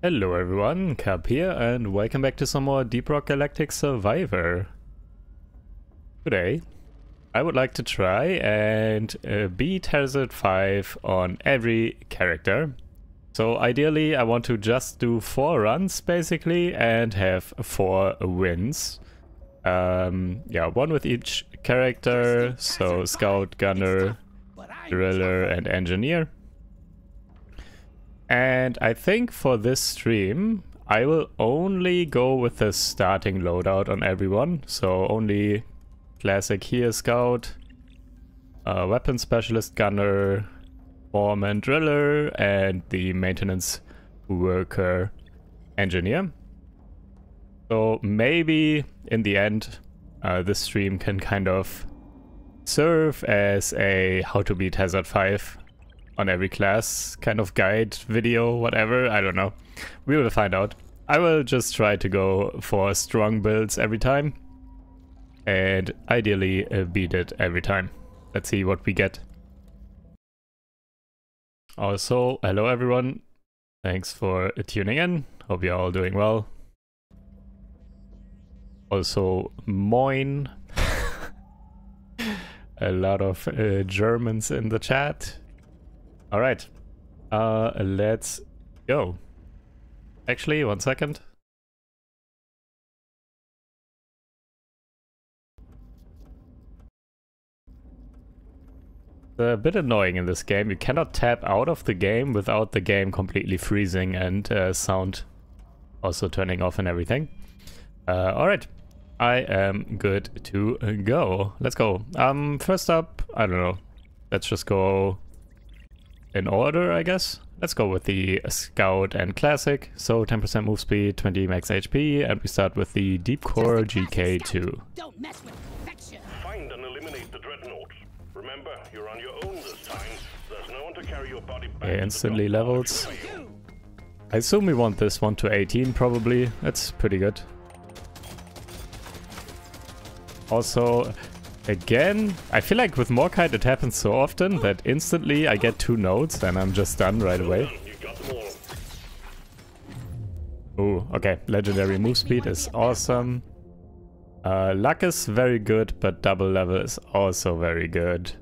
Hello everyone, Cap here and welcome back to some more Deep Rock Galactic Survivor. Today I would like to try and uh, beat Hazard 5 on every character. So ideally I want to just do 4 runs basically and have 4 wins. Um, yeah, one with each character, so Scout, Gunner, Driller and Engineer. And I think for this stream, I will only go with the starting loadout on everyone. So only classic here scout, uh, weapon specialist gunner, foreman driller, and the maintenance worker engineer. So maybe in the end, uh, this stream can kind of serve as a how to beat Hazard 5 on every class kind of guide video, whatever. I don't know. We will find out. I will just try to go for strong builds every time. And ideally uh, beat it every time. Let's see what we get. Also, hello everyone. Thanks for tuning in. Hope you're all doing well. Also, moin. A lot of uh, Germans in the chat. All right. Uh, let's go. Actually, one second. a bit annoying in this game. You cannot tap out of the game without the game completely freezing and uh, sound also turning off and everything. Uh, Alright, I am good to go. Let's go. Um, First up, I don't know. Let's just go in order, I guess. Let's go with the Scout and Classic. So 10% move speed, 20 max HP, and we start with the Deep Core GK2. Don't mess with perfection. Find and eliminate the Dreadnought. Remember, you're on your own this time. There's no one to carry your body back. Yeah, instantly levels. I assume we want this one to 18 probably. That's pretty good. Also, Again, I feel like with Morkite it happens so often that instantly I get two nodes and I'm just done right away. Oh, okay. Legendary move speed is awesome. Uh, luck is very good, but double level is also very good.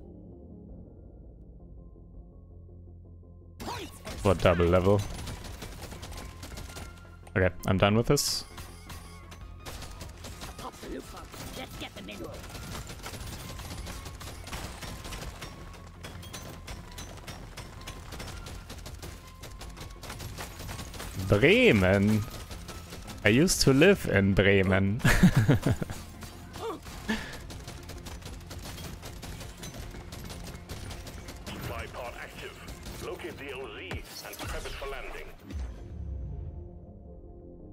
For double level. Okay, I'm done with this. Bremen. I used to live in Bremen.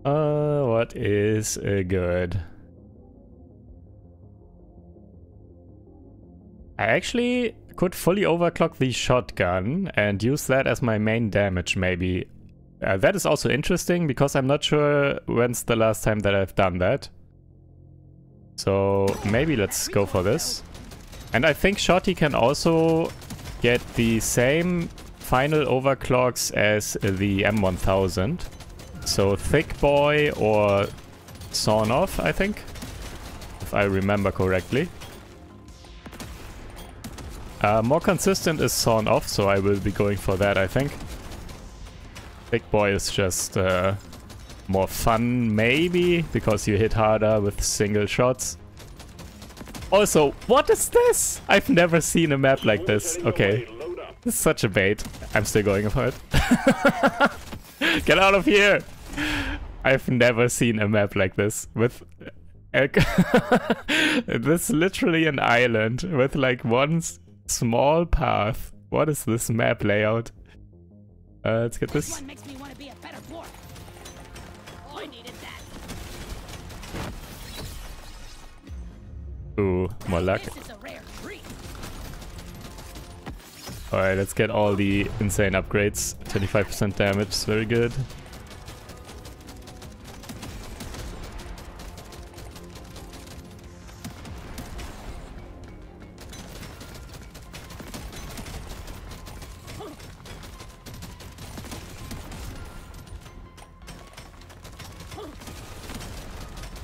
Uh, what is uh, good? I actually could fully overclock the shotgun and use that as my main damage maybe uh, that is also interesting because I'm not sure when's the last time that I've done that. So maybe let's go for this. And I think Shotty can also get the same final overclocks as the M1000. So Thick Boy or Sawn Off, I think. If I remember correctly. Uh, more consistent is Sawn Off, so I will be going for that, I think. Big Boy is just uh, more fun, maybe, because you hit harder with single shots. Also, what is this? I've never seen a map like this. Okay. This is such a bait. I'm still going for it. Get out of here! I've never seen a map like this with... this is literally an island with like one small path. What is this map layout? Uh, let's get this. Ooh, more luck. Alright, let's get all the insane upgrades. 25% damage, very good.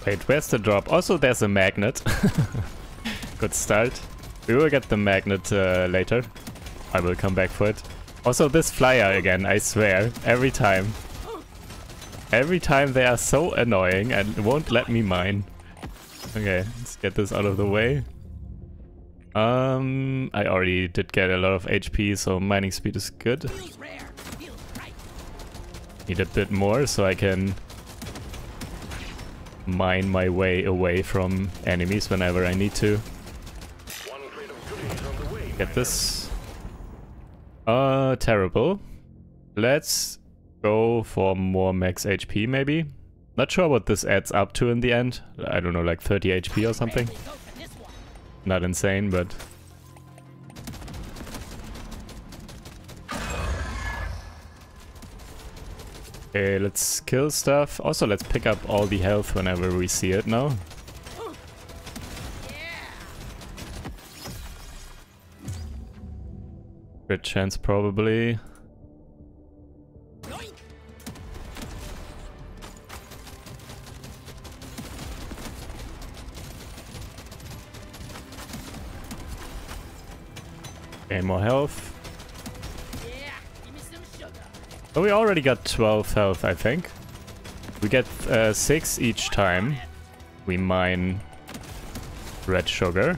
Wait, where's the drop? Also, there's a magnet. Good start. We will get the magnet uh, later. I will come back for it. Also, this flyer again, I swear. Every time. Every time they are so annoying and won't let me mine. Okay, let's get this out of the way. Um, I already did get a lot of HP, so mining speed is good. Need a bit more so I can mine my way away from enemies whenever I need to. Get this. Uh, terrible. Let's go for more max HP maybe. Not sure what this adds up to in the end. I don't know, like 30 HP or something. Not insane, but... Okay, let's kill stuff. Also, let's pick up all the health whenever we see it now. Good chance, probably. Okay, more health. Oh, we already got 12 health, I think. We get uh, 6 each time. We mine red sugar.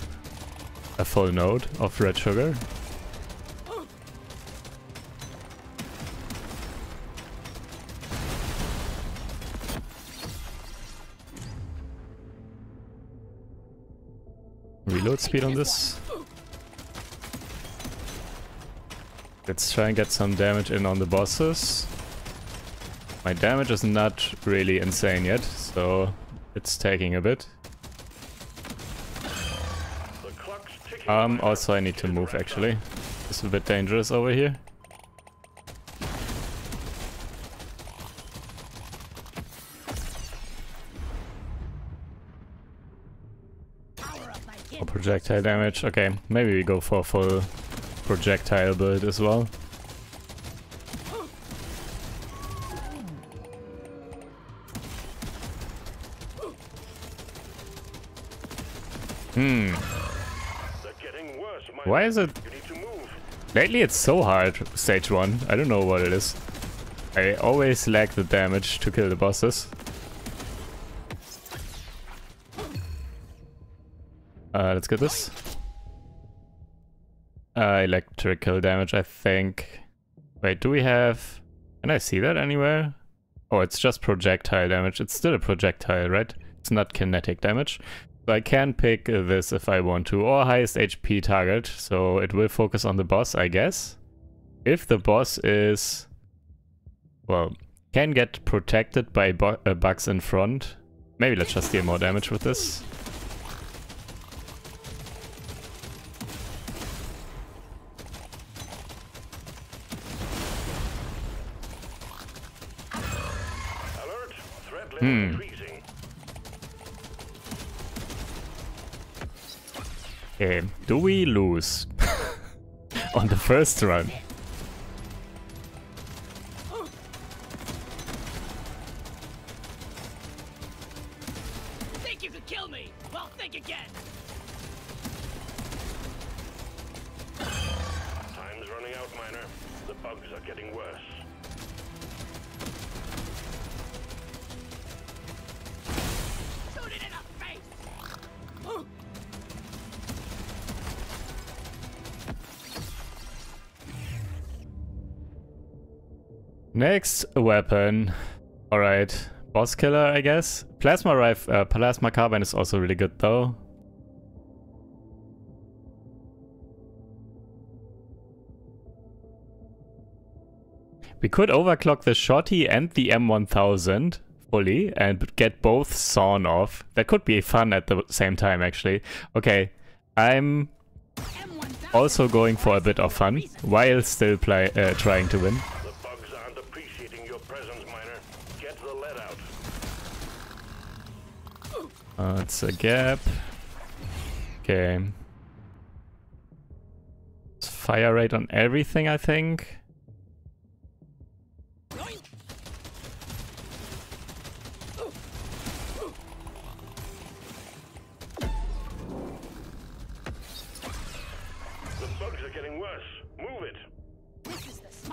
A full node of red sugar. Reload speed on this. Let's try and get some damage in on the bosses. My damage is not really insane yet, so it's taking a bit. Um, also I need to move actually. It's a bit dangerous over here. Projectile damage. Okay, maybe we go for full projectile build as well. Hmm. Why is it... Lately it's so hard, stage 1. I don't know what it is. I always lack the damage to kill the bosses. Uh, let's get this. Uh, electrical damage, I think. Wait, do we have... Can I see that anywhere? Oh, it's just projectile damage. It's still a projectile, right? It's not kinetic damage. So I can pick this if I want to, or highest HP target, so it will focus on the boss, I guess. If the boss is... Well, can get protected by bu uh, bugs in front. Maybe let's just deal more damage with this. Hmm. Okay, do we lose on the first run? Next weapon. Alright. Boss killer, I guess. Plasma rifle, uh, plasma carbine is also really good though. We could overclock the Shotty and the M1000 fully and get both sawn off. That could be fun at the same time actually. Okay, I'm also going for a bit of fun while still play, uh, trying to win. Uh, it's a gap. Okay. It's fire rate on everything, I think.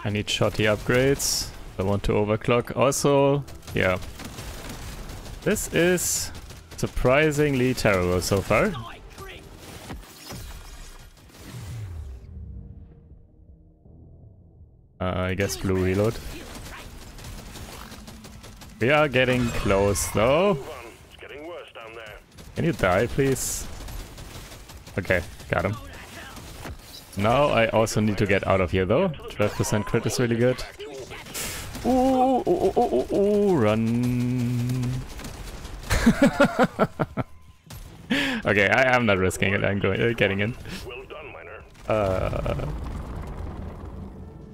I need shotty upgrades. I want to overclock. Also, yeah. This is surprisingly terrible so far. I. Uh, I guess blue reload. We are getting close though. Can you die, please? Okay, got him. Now I also need to get out of here though. 12% crit is really good. Ooh, ooh, ooh, ooh, ooh, run. okay, I am not risking it. I'm going, uh, getting in. Well done, miner. Uh,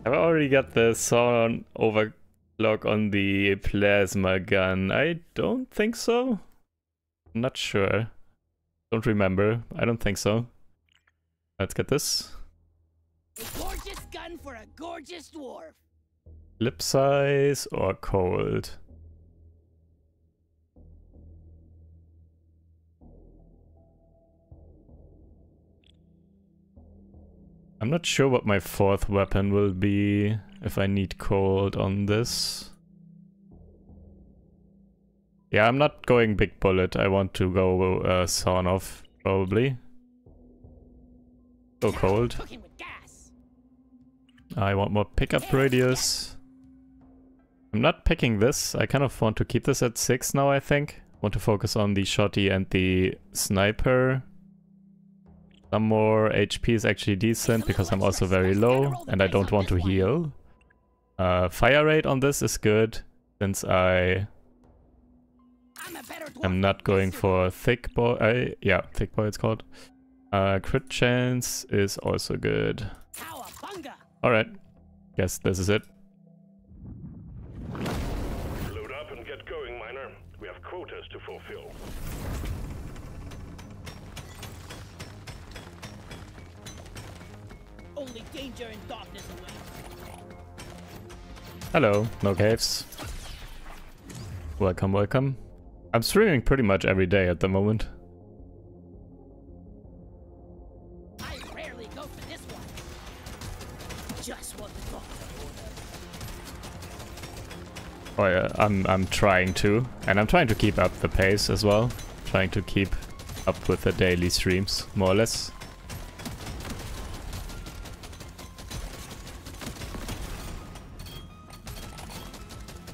I've already got the sound overclock on the plasma gun. I don't think so. Not sure. Don't remember. I don't think so. Let's get this. A gorgeous gun for a gorgeous dwarf. Clip size or cold? I'm not sure what my fourth weapon will be if I need cold on this. Yeah, I'm not going big bullet. I want to go uh, sawn off, probably. Go cold. Cooking with gas. I want more pickup radius. I'm not picking this. I kind of want to keep this at 6 now, I think. Want to focus on the shotty and the sniper. Some more HP is actually decent because I'm also very low and I don't want to heal. Uh, fire rate on this is good since I am not going for thick boy. Uh, yeah, thick boy it's called. Uh, crit chance is also good. Alright, guess this is it. Load up and get going, miner. We have quotas to fulfill. Only danger and darkness away. Hello, no caves. Welcome, welcome. I'm streaming pretty much every day at the moment. I rarely go for this one. Just what the doctor. Oh yeah, I'm I'm trying to, and I'm trying to keep up the pace as well. Trying to keep up with the daily streams, more or less.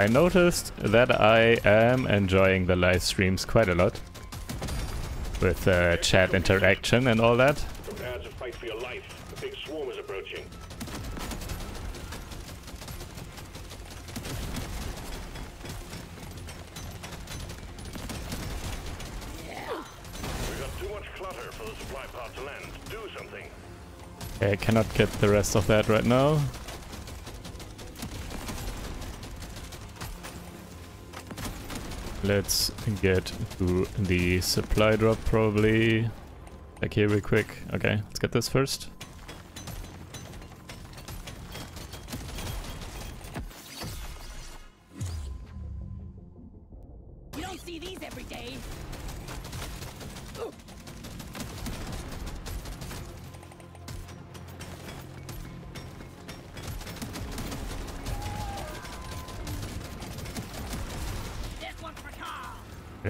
I noticed that I am enjoying the live streams quite a lot. With uh, chat interaction and all that. Prepare to fight for your life. The big swarm is approaching. We've got too much clutter for the supply pod to land. Do something. I cannot get the rest of that right now. Let's get to the supply drop probably. Back here real quick. Okay, let's get this first.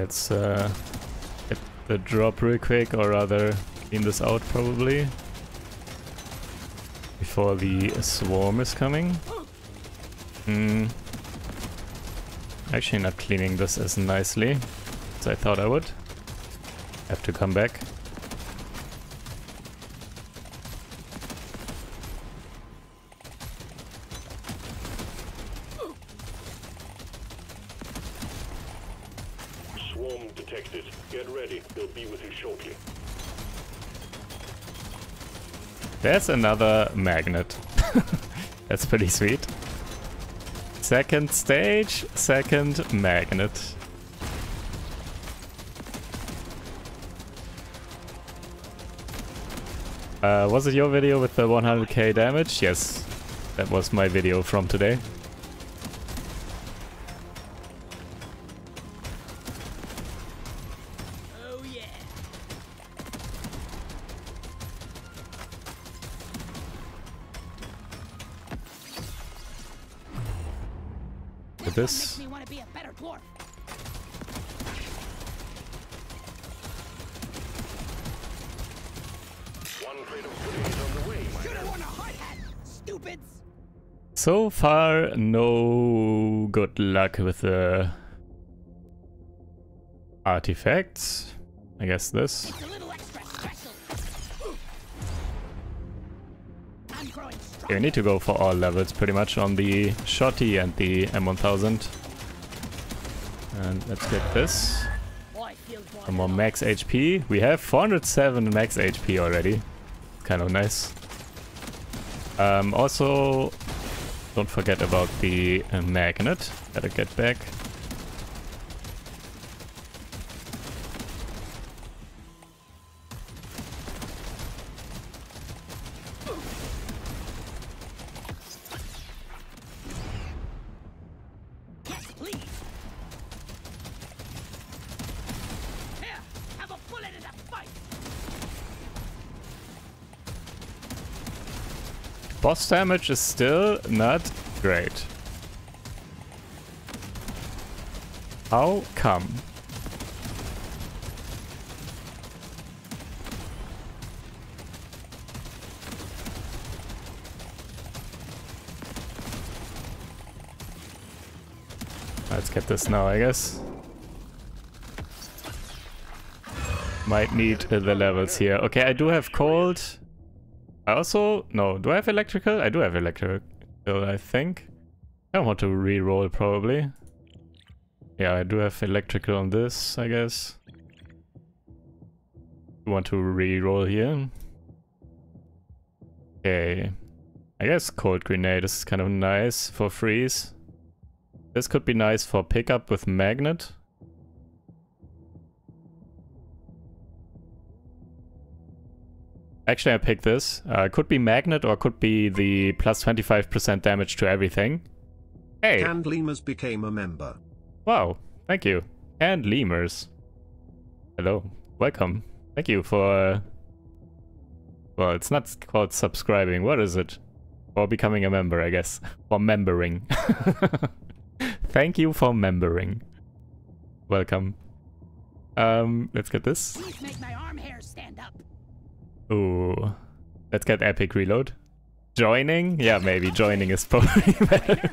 Let's uh, the drop real quick, or rather clean this out probably. Before the swarm is coming. Hmm. Actually not cleaning this as nicely as I thought I would. Have to come back. Swarm detected. Get ready. They'll be with you shortly. There's another magnet. That's pretty sweet. Second stage, second magnet. Uh, was it your video with the 100k damage? Yes, that was my video from today. So far, no good luck with the artifacts. I guess this. It's a little extra special. I'm growing strong. Okay, we need to go for all levels pretty much on the Shotty and the M1000. And let's get this. Boy, feels more Some more max HP. We have 407 max HP already. Kind of nice. Um, also, don't forget about the uh, magnet. Gotta get back. Boss damage is still not great. How come? Let's get this now, I guess. Might need the levels here. Okay, I do have cold. I also... No, do I have electrical? I do have electrical, I think. I don't want to re-roll, probably. Yeah, I do have electrical on this, I guess. Want to re-roll here. Okay. I guess cold grenade is kind of nice for freeze. This could be nice for pickup with magnet. Actually, I picked this. Uh, could be magnet or could be the plus 25% damage to everything. Hey, And Lemurs became a member. wow, thank you. And lemurs. Hello, welcome. Thank you for... Uh, well, it's not called subscribing. What is it? Or becoming a member, I guess. For membering. thank you for membering. Welcome. Um, let's get this. Please make my arm hairs stand up. Ooh. Let's get epic reload. Joining? Yeah, maybe joining is probably better.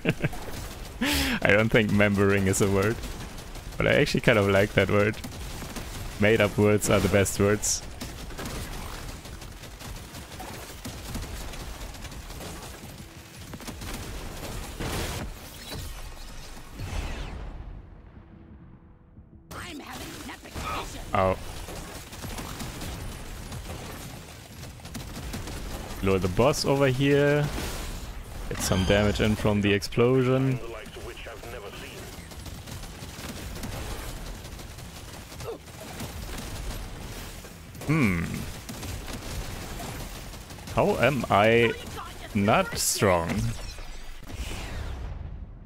I don't think membering is a word. But I actually kind of like that word. Made up words are the best words. I'm having an epic vision. Oh. Lure the boss over here. Get some damage in from the explosion. Hmm. How am I not strong?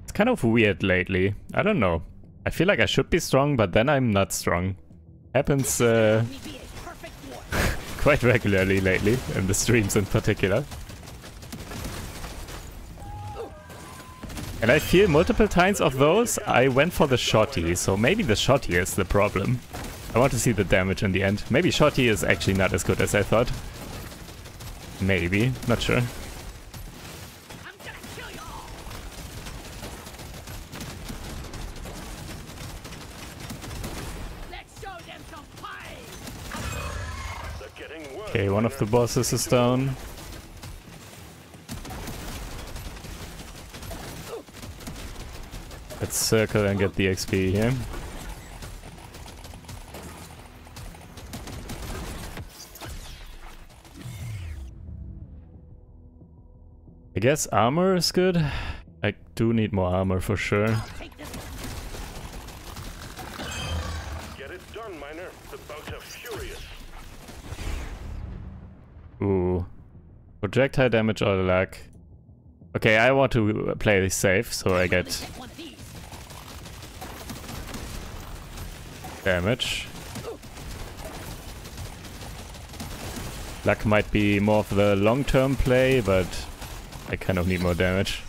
It's kind of weird lately. I don't know. I feel like I should be strong, but then I'm not strong. Happens uh, Me be a perfect dwarf. Quite regularly lately, in the streams in particular. And I feel multiple times of those, I went for the shotty, so maybe the shotty is the problem. I want to see the damage in the end. Maybe shotty is actually not as good as I thought. Maybe, not sure. Okay, one of the bosses is down. Let's circle and get the XP here. I guess armor is good. I do need more armor for sure. Ooh. Projectile damage or luck. Okay, I want to play this safe, so I get damage. Luck might be more of the long-term play, but I kind of need more damage.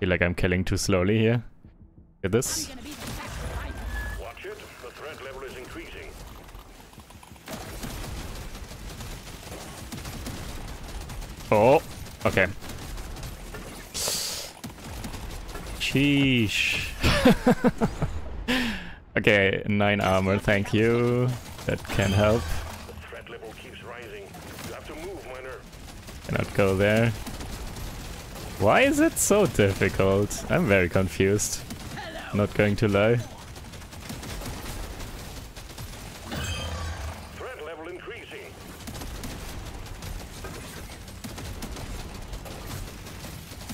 feel like I'm killing too slowly here. Get this. gonna be the fastest I Watch it. The threat level is increasing. Oh, okay. Sheesh. okay, 9 armor, thank you. That can help. Threat level keeps rising. You have to move, miner. Cannot go there. Why is it so difficult? I'm very confused. Not going to lie. Threat level increasing.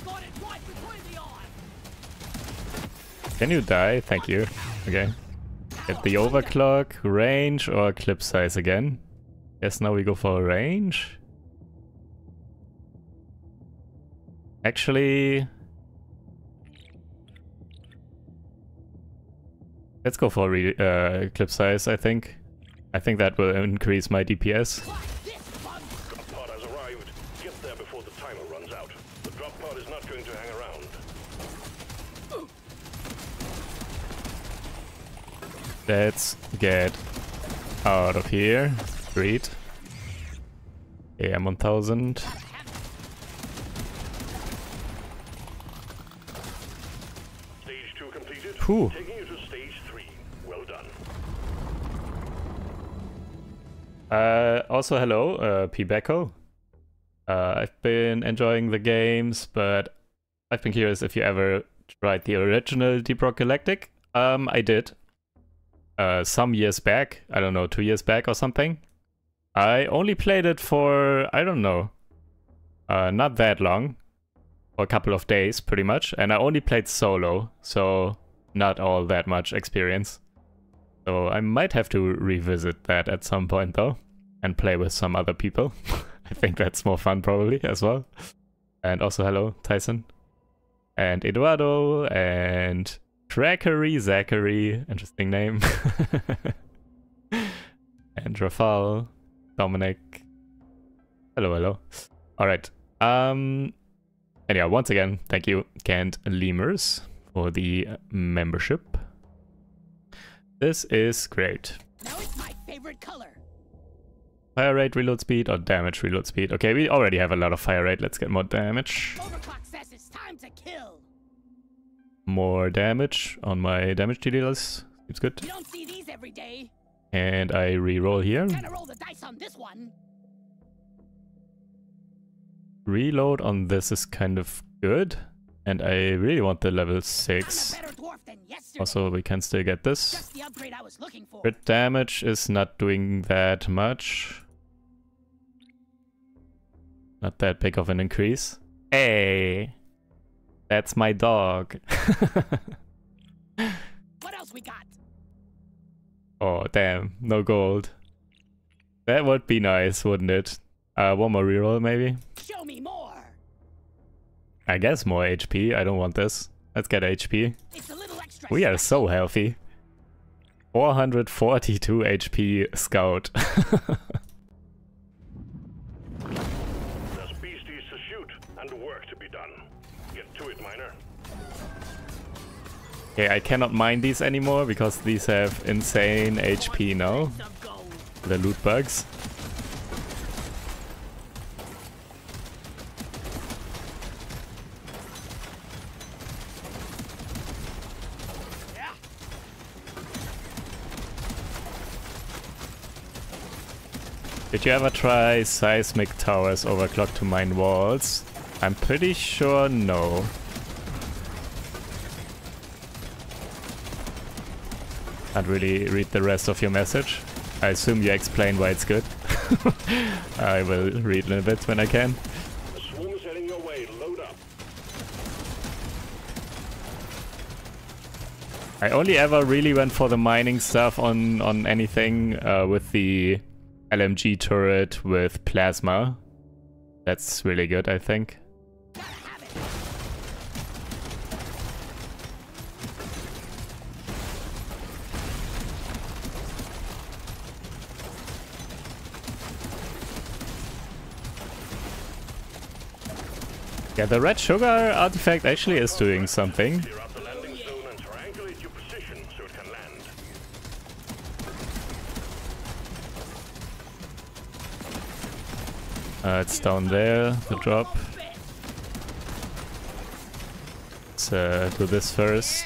got it right between the eyes. Can you die? Thank you. Okay. Get the overclock, range, or clip size again. Guess now we go for range. Actually... Let's go for uh, clip size, I think. I think that will increase my DPS. Like this one. Drop pod has arrived. Get there before the timer runs out. The drop pod is not going to hang around. Let's get out of here. Read. Okay, I'm 1000. Stage 2 completed. Whew. Taking you to stage 3. Well done. Uh, also, hello, uh, Pbecco. Uh, I've been enjoying the games, but I've been curious if you ever tried the original Deep Rock Galactic. Um, I did. Uh, some years back. I don't know, two years back or something. I only played it for, I don't know, uh, not that long. For a couple of days, pretty much. And I only played solo, so not all that much experience. So I might have to revisit that at some point though and play with some other people. I think that's more fun probably as well. And also hello Tyson and Eduardo and Trackery Zachary, interesting name. and Rafal, Dominic. Hello, hello. All right. Um. Anyhow, once again, thank you, Kent Lemurs, for the membership. This is great. Now it's my favorite color. Fire rate, reload speed, or damage, reload speed. Okay, we already have a lot of fire rate. Let's get more damage. Overclock says it's time to kill. More damage on my damage dealers. It's good. You don't see these every day. And I re-roll here. Kinda roll the dice on this one. Reload on this is kind of good. And I really want the level I'm 6. a better dwarf than yesterday. Also, we can still get this. Just the upgrade I was looking for. Crit damage is not doing that much. Not that big of an increase. Hey! That's my dog. What else we got? oh, damn. No gold. That would be nice, wouldn't it? Uh, one more reroll, maybe? Show me more. I guess more HP. I don't want this. Let's get HP. It's a little extra. We are so healthy. 442 HP Scout. okay, I cannot mine these anymore because these have insane HP now. The loot bugs. Did you ever try seismic towers overclock to mine walls? I'm pretty sure no. Can't really read the rest of your message. I assume you explain why it's good. I will read a bit when I can. The swarm is heading your way. Load up. I only ever really went for the mining stuff on on anything uh, with the LMG turret with plasma. That's really good, I think. Yeah, the red sugar artifact actually is doing something. Uh, it's down there, the drop. Let's uh, do this first.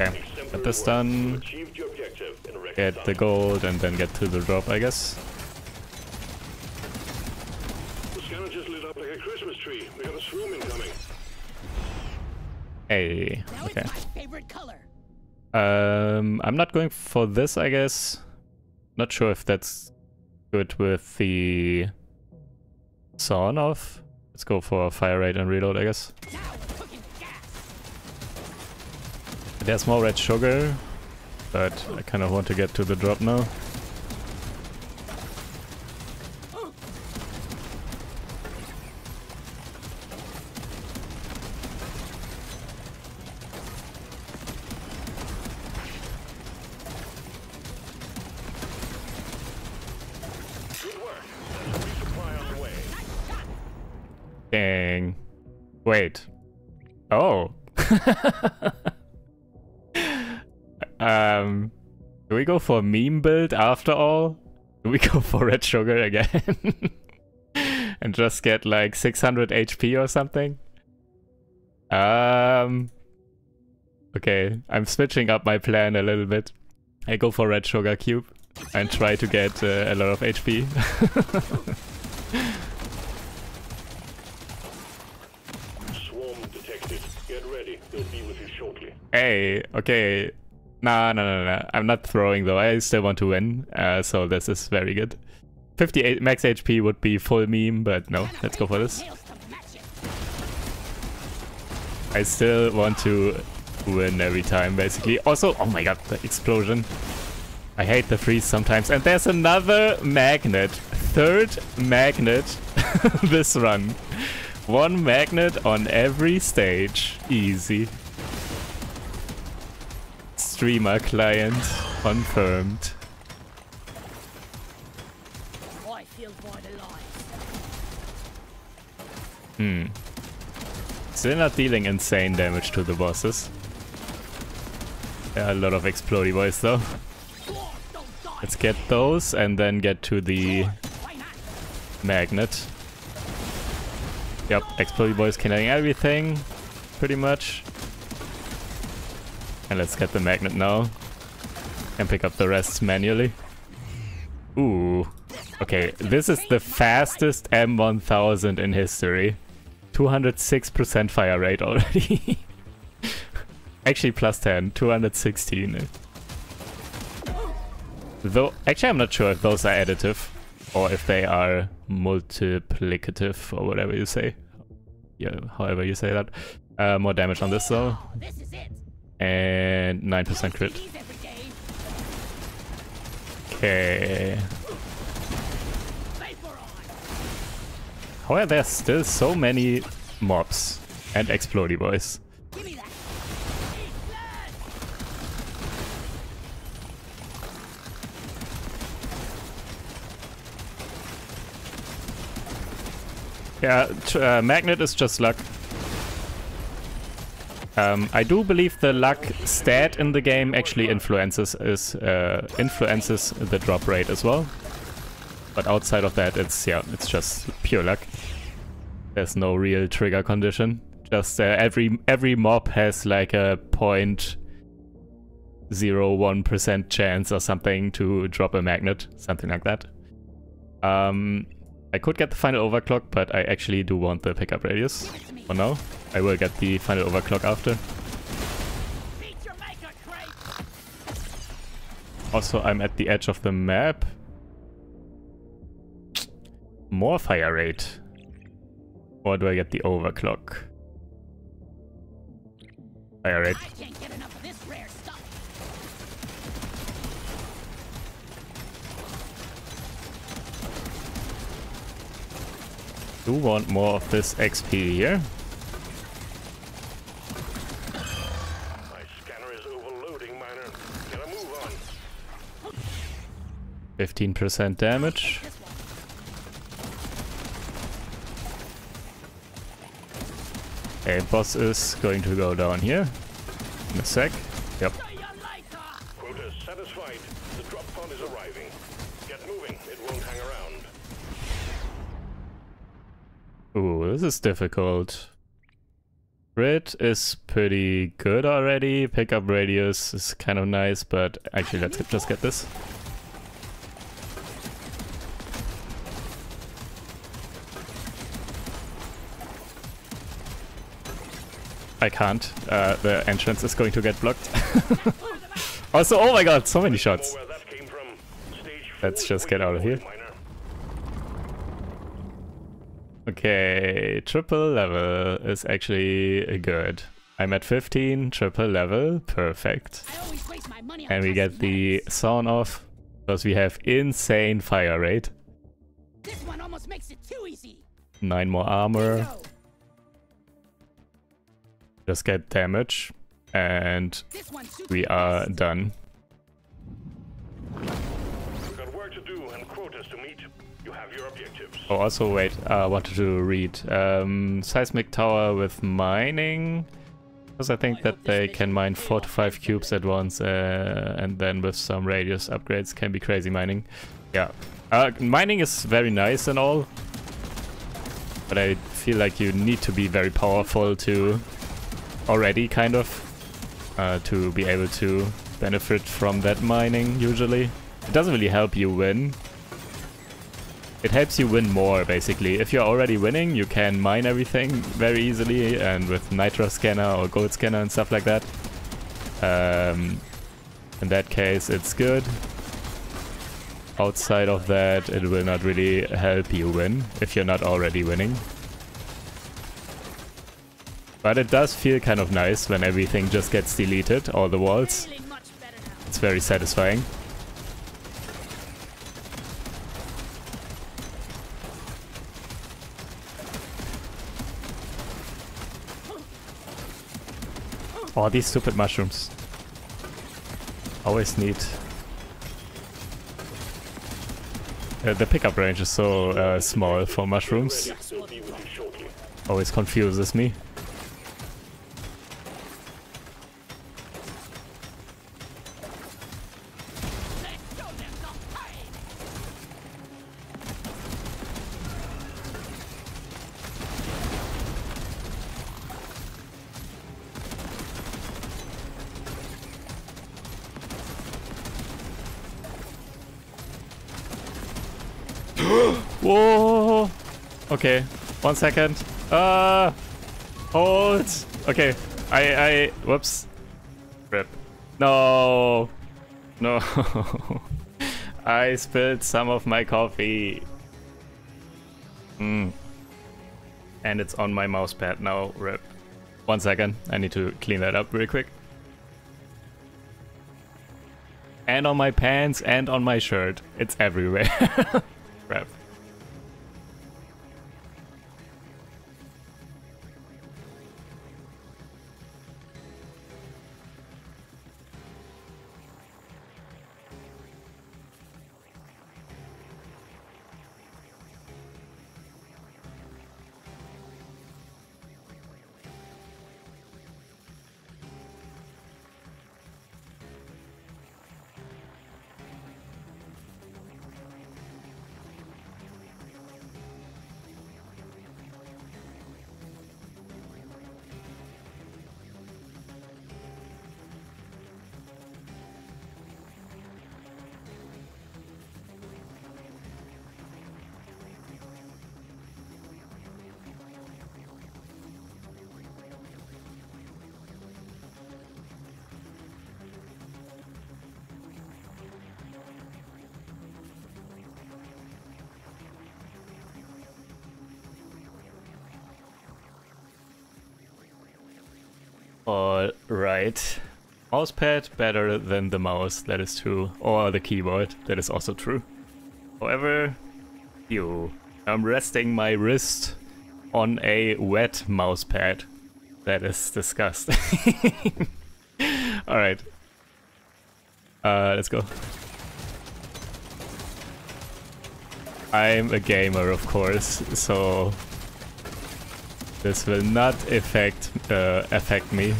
Okay, get this done. Achieved your objective in record Get the gold and then get to the drop, I guess. The scanner just lit up like a Christmas tree. We got a swoon incoming. Hey, Now okay. it's my favorite color. Um, I'm not going for this, I guess. Not sure if that's good with the sawn off. Let's go for fire rate and reload, I guess. Now we're cooking with gas. There's more red sugar, but I kind of want to get to the drop now. Dang. Wait. Oh. um, do we go for meme build after all? Do we go for red sugar again? and just get like 600 HP or something? Um. Okay, I'm switching up my plan a little bit. I go for red sugar cube and try to get uh, a lot of HP. Swarm detected. Get ready. They'll be with you shortly. Hey, okay. Nah, no, no, no. I'm not throwing though. I still want to win. Uh, so this is very good. 58 max HP would be full meme, but no. Let's go for this. I still want to win every time, basically. Also, oh my god, the explosion. I hate the freeze sometimes. And there's another magnet. Third magnet this run. One magnet on every stage. Easy. Streamer client confirmed. I feel quite alive. Hmm. Still not dealing insane damage to the bosses. Are a lot of explodey boys though. Dwarf, don't die. Let's get those and then get to the magnet. Yep, explodey boys killing everything, pretty much. And let's get the magnet now. And pick up the rest manually. Ooh. Okay, this is the fastest M1000 in history. 206% fire rate already. actually plus 10, 216. Though, actually I'm not sure if those are additive or if they are multiplicative or whatever you say. Yeah, however you say that. Uh, more damage on this though. And 9% crit. Okay. Vapor on. How are there still so many mobs and explodey boys? Yeah, uh, magnet is just luck. Um, I do believe the luck stat in the game actually influences is uh, influences the drop rate as well. But outside of that, it's yeah, it's just pure luck. There's no real trigger condition. Just uh, every every mob has like a point zero one percent chance or something to drop a magnet, something like that. Um, I could get the final overclock, but I actually do want the pickup radius. For now, I will get the final overclock after. Also, I'm at the edge of the map. More fire rate. Or do I get the overclock? Fire rate. I can't get enough of this rare stuff. Do want more of this XP here. My scanner is overloading, miner. Gotta move on. 15% damage. Okay, boss is going to go down here in a sec. This is difficult. Grid is pretty good already. Pickup radius is kind of nice, but actually let's get, just get this. I can't. Uh, the entrance is going to get blocked. also, oh my god, so many shots. Where that came from. Stage Let's just get out of here. Miner. Okay, triple level is actually good. I'm at 15, triple level, perfect. I always waste my money on And we get the cosmetics. sound off because we have insane fire rate. This one almost makes it too easy. 9 more armor, just get damage, and This one suits we are done. We've got work to do and quotas to meet. Oh, also wait, I wanted to read. Um, seismic tower with mining. Because I think that they can mine 4 to 5 cubes at once, uh, and then with some radius upgrades can be crazy mining. Yeah. Uh, mining is very nice and all, but I feel like you need to be very powerful to already, kind of, uh, to be able to benefit from that mining, usually. It doesn't really help you win, it helps you win more, basically. If you're already winning, you can mine everything very easily, and with Nitra Scanner or Gold Scanner and stuff like that. Um, in that case, it's good. Outside of that, it will not really help you win, if you're not already winning. But it does feel kind of nice when everything just gets deleted, all the walls. It's very satisfying. Oh, these stupid mushrooms. Always need... Uh, the pickup range is so uh, small for mushrooms. Always confuses me. Okay, one second. Uh, hold. Okay, I, I, whoops. Rip. No, no. I spilled some of my coffee. Hmm. And it's on my mouse pad now. Rip. One second. I need to clean that up real quick. And on my pants and on my shirt. It's everywhere. Crap. Alright. Mousepad better than the mouse, that is true. Or the keyboard, that is also true. However, you. I'm resting my wrist on a wet mousepad. That is disgusting. Alright. Uh, let's go. I'm a gamer, of course, so this will not affect uh, affect me.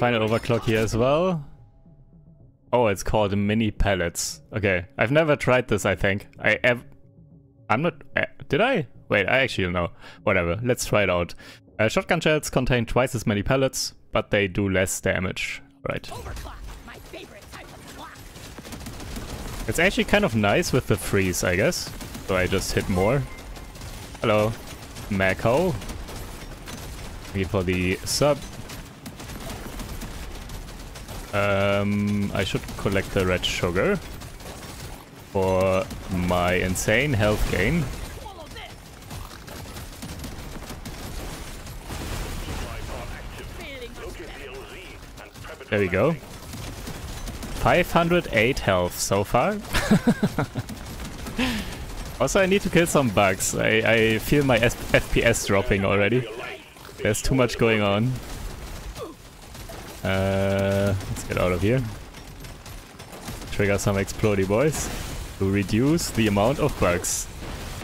We got a Okay, swarming final race. overclock here as well. Oh, it's called mini pellets. Okay, I've never tried this. I think I ev. I'm not. Uh, did I? Wait, I actually don't know. Whatever. Let's try it out. Uh, shotgun shells contain twice as many pellets, but they do less damage. Right. Overclock, my favorite type of. It's actually kind of nice with the freeze, I guess. So I just hit more. Hello, Mako. Thank you for the sub. Um, I should collect the red sugar for my insane health gain. There we go. 508 health so far. also, I need to kill some bugs. I, I feel my S FPS dropping already. There's too much going on. Uh, get out of here. Trigger some explodey boys to reduce the amount of bugs.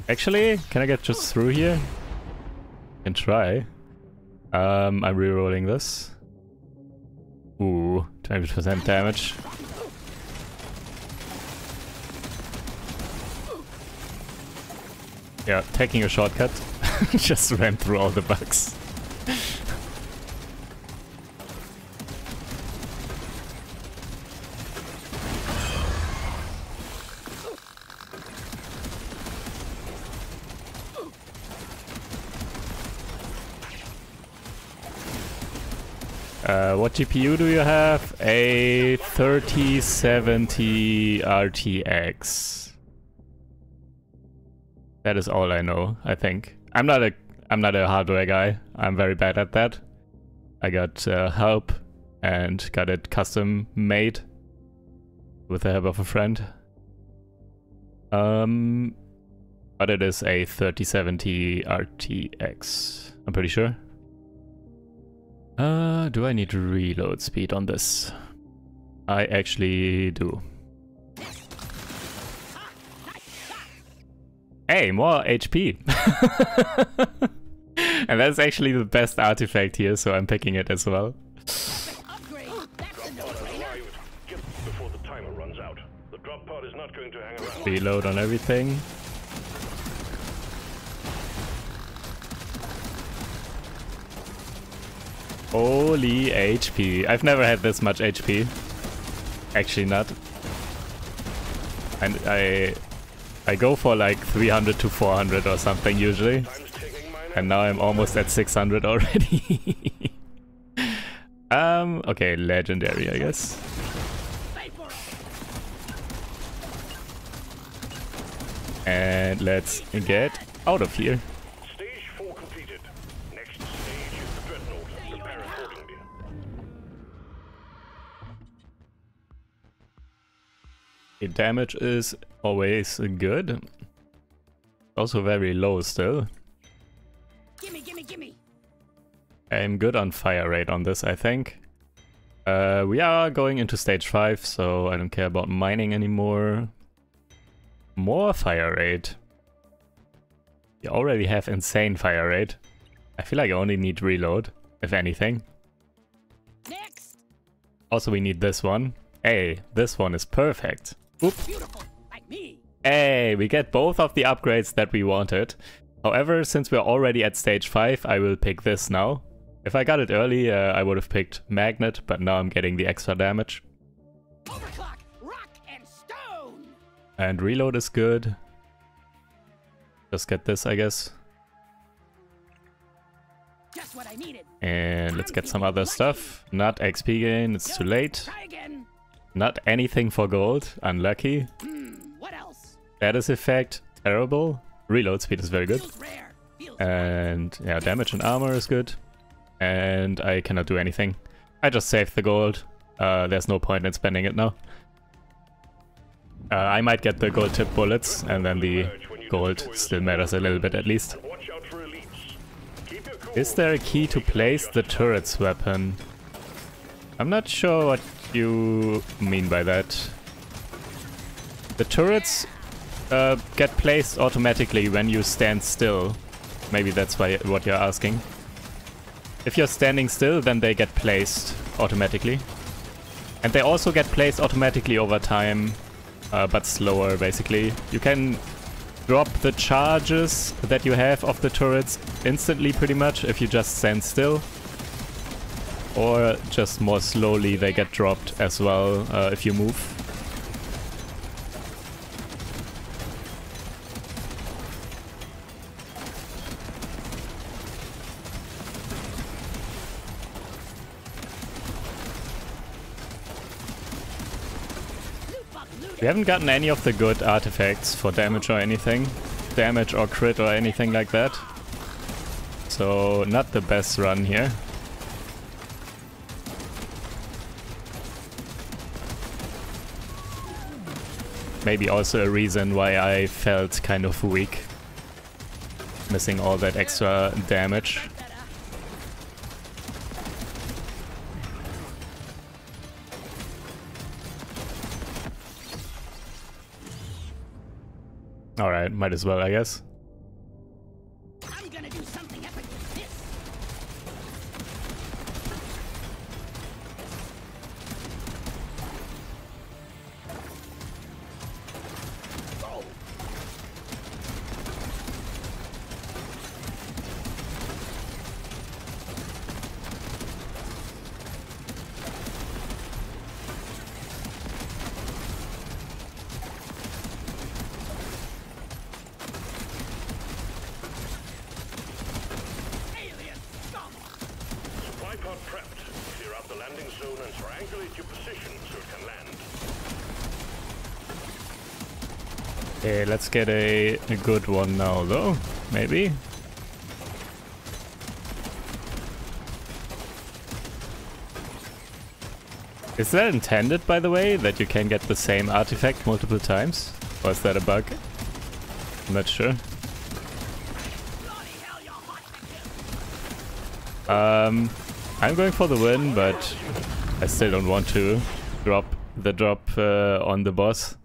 Actually, can I get just through here? Can try. Um, I'm rerolling this. Ooh, 20% damage. Yeah, taking a shortcut. just ran through all the bugs. What GPU do you have? A 3070 RTX. That is all I know, I think. I'm not a I'm not a hardware guy. I'm very bad at that. I got uh, help and got it custom made with the help of a friend. Um, but it is a 3070 RTX. I'm pretty sure. Uh, do I need to reload speed on this? I actually do. Hey, more HP! and that's actually the best artifact here, so I'm picking it as well. Upgrade. That's a no-brainer. Arrived just before the timer runs out. The drop pod is not going to hang around. Reload on everything. Holy HP. I've never had this much HP. Actually not. And I I go for like 300 to 400 or something usually. And now I'm almost at 600 already. um, okay, legendary, I guess. And let's get out of here. Damage is always good. Also very low still. Gimme, gimme, gimme. I'm good on fire rate on this, I think. Uh, we are going into stage 5, so I don't care about mining anymore. More fire rate. You already have insane fire rate. I feel like I only need reload, if anything. Next. Also, we need this one. Hey, this one is perfect. Oop. Hey, we get both of the upgrades that we wanted. However, since we're already at stage 5, I will pick this now. If I got it early, uh, I would have picked Magnet, but now I'm getting the extra damage. Overclock. Rock and stone. And reload is good. Just get this, I guess. I. And let's get some other stuff. Not XP gain, it's too late. Not anything for gold, unlucky. Hmm. What else? Status effect, terrible. Reload speed is very good. Feels rare. Feels And yeah, damage and armor is good. And I cannot do anything. I just saved the gold. Uh, there's no point in spending it now. Uh, I might get the gold tip bullets, and then the Emerge when you gold still matters a little bit at least. And watch out for elites. Is there a key to place the turret's weapon? I'm not sure what you mean by that. The turrets uh, get placed automatically when you stand still. Maybe that's why what you're asking. If you're standing still, then they get placed automatically. And they also get placed automatically over time, uh, but slower basically. You can drop the charges that you have of the turrets instantly pretty much if you just stand still. Or just more slowly they get dropped as well uh, if you move. We haven't gotten any of the good artifacts for damage or anything. Damage or crit or anything like that. So not the best run here. Maybe also a reason why I felt kind of weak. Missing all that extra damage. Alright, might as well, I guess. Let's get a, a good one now, though. Maybe. Is that intended, by the way, that you can get the same artifact multiple times? Or is that a bug? I'm not sure. Um, I'm going for the win, but I still don't want to drop the drop uh, on the boss.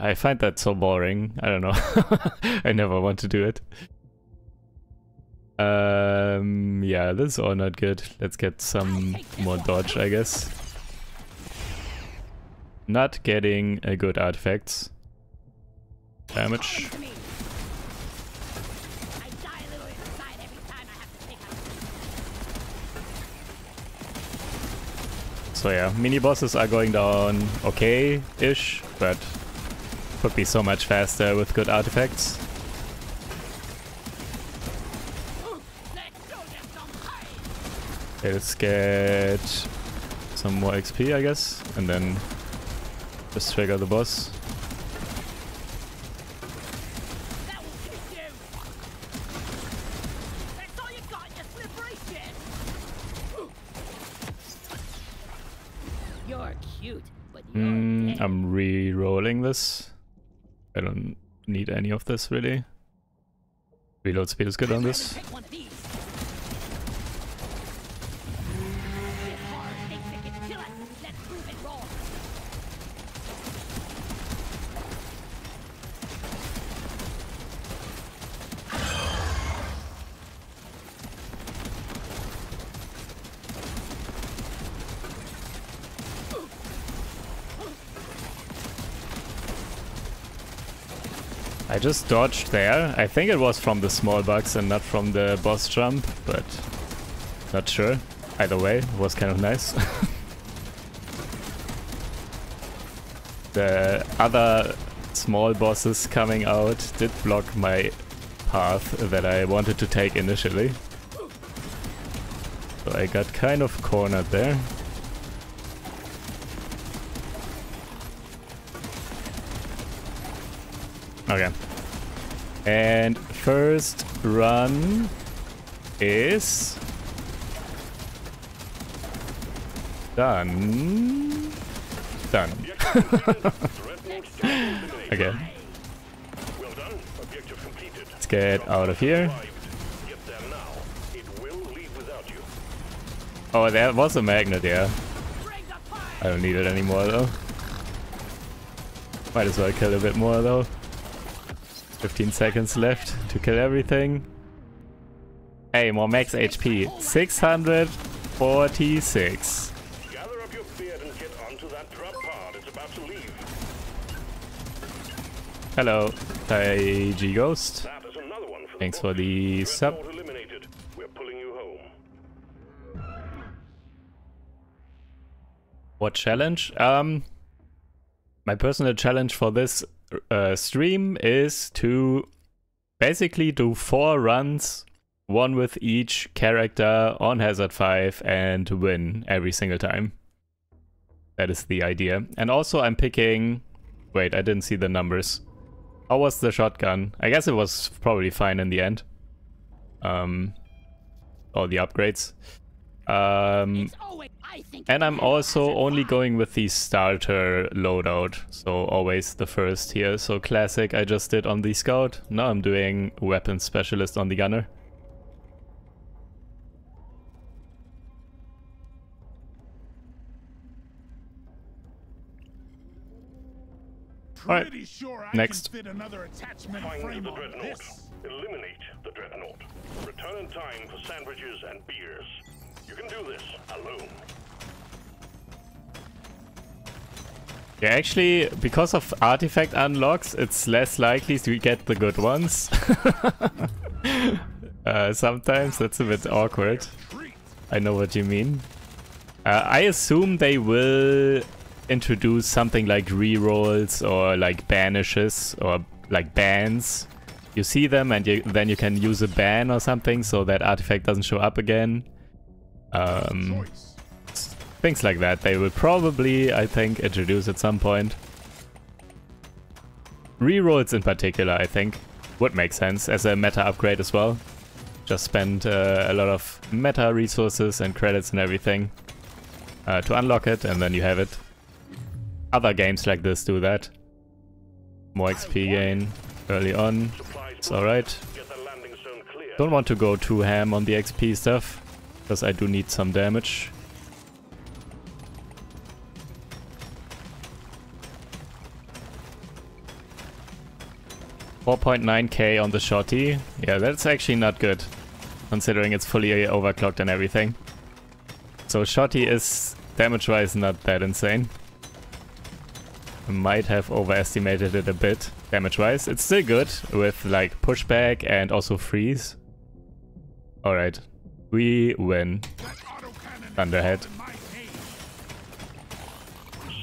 I find that so boring. I don't know. I never want to do it. Um, yeah, this is all not good. Let's get some more dodge, I guess. Not getting a good artifacts. Damage. So yeah, mini bosses are going down okay-ish, but could be so much faster with good artifacts. Let's get some hay! Okay, let's get some more XP, I guess, and then just trigger the boss. That you! That's all you got, you slippery shit! You're cute, but you're Mm. I'm re-rolling this. I don't need any of this really. Reload speed is good on this. Just dodged there. I think it was from the small bugs and not from the boss jump, but not sure. Either way, it was kind of nice. the other small bosses coming out did block my path that I wanted to take initially. So I got kind of cornered there. Okay. And first run is done. Done. Okay. Let's get out of here. Oh, there was a magnet, yeah. I don't need it anymore though. Might as well kill a bit more though. 15 seconds left to kill everything. Hey, more max HP. 646. Gather up your beard and get onto that drop pod. It's about to leave. Hello, Taiji Ghost. That is another one for Thanks for the sub. Dreadnought eliminated. We're pulling you home. What challenge? Um, my personal challenge for this uh, stream is to basically do four runs, one with each character on Hazard 5 and win every single time. That is the idea. And also I'm picking... Wait, I didn't see the numbers. How was the shotgun? I guess it was probably fine in the end. Um, all the upgrades. Um, It's always, I think and I'm also only going with the starter loadout, so always the first here. So classic I just did on the scout. Now I'm doing weapon specialist on the gunner. Alright, Pretty sure I next. can fit another attachment Find frame the on dreadnought. this. Eliminate the dreadnought. Return in time for sandwiches and beers. You can do this alone. Yeah, actually, because of artifact unlocks, it's less likely to get the good ones. uh, sometimes that's a bit awkward. I know what you mean. Uh, I assume they will introduce something like rerolls or like banishes or like bans. You see them and you, then you can use a ban or something so that artifact doesn't show up again. Um, things like that they will probably, I think, introduce at some point. Rerolls in particular, I think, would make sense as a meta upgrade as well. Just spend uh, a lot of meta resources and credits and everything uh, to unlock it, and then you have it. Other games like this do that. More XP gain early on. It's alright. Get the landing zone clear. Don't want to go too ham on the XP stuff, because I do need some damage. Four point nine K on the shotty. Yeah, that's actually not good, considering it's fully overclocked and everything. So shotty is damage-wise not that insane. I might have overestimated it a bit damage-wise. It's still good with like pushback and also freeze. Alright, we win. Thunderhead. in my aid.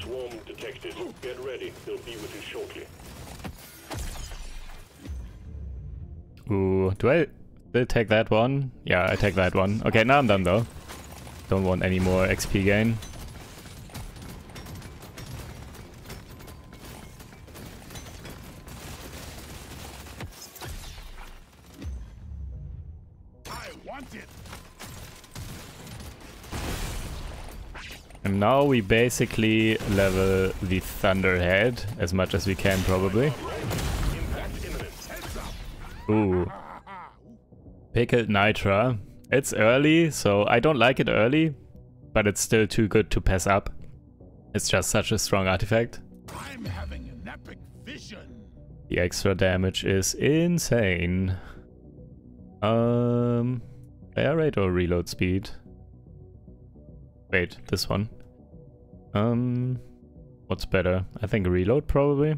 Swarm detected. Get ready. They'll be with you shortly. Ooh, do I still take that one? Yeah, I take that one. Okay, now I'm done though. Don't want any more XP gain. And now we basically level the Thunderhead as much as we can probably. Impact imminent. Heads up. Ooh. Pickled Nitra. It's early, so I don't like it early, but it's still too good to pass up. It's just such a strong artifact. I'm having an epic vision. The extra damage is insane. Um, air rate or reload speed? Wait, this one. Um, what's better? I think reload probably.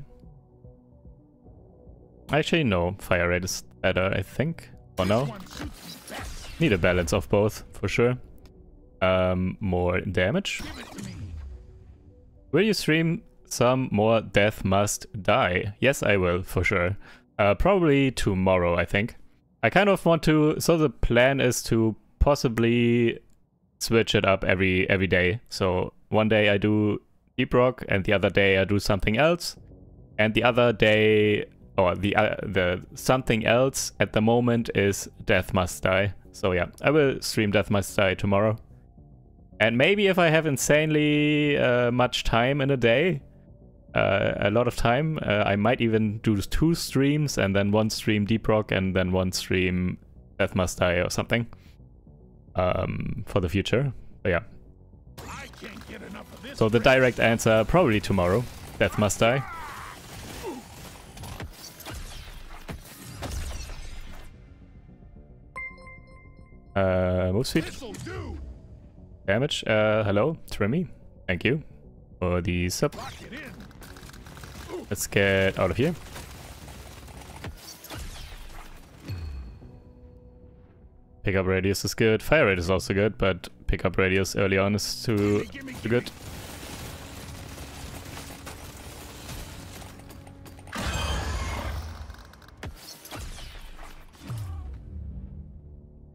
Actually, no. Fire rate is better, I think. For now. Need a balance of both, for sure. Um, more damage. Will you stream some more Death Must Die? Yes, I will, for sure. Uh, probably tomorrow, I think. I kind of want to... So the plan is to possibly switch it up every every day. So one day I do Deep Rock, and the other day I do something else. And the other day... Or the, uh, the something else at the moment is Death Must Die. So yeah, I will stream Death Must Die tomorrow. And maybe if I have insanely uh, much time in a day, uh, a lot of time, uh, I might even do two streams and then one stream Deep Rock and then one stream Death Must Die or something um, for the future. But yeah. I can't get enough of this. So the direct answer probably tomorrow. Death must die. Uh, move speed. Damage. Uh, hello, Trimmy. Thank you for the sub. Lock it in. Let's get out of here. Pickup radius is good. Fire rate is also good, but pickup radius early on is too, too good.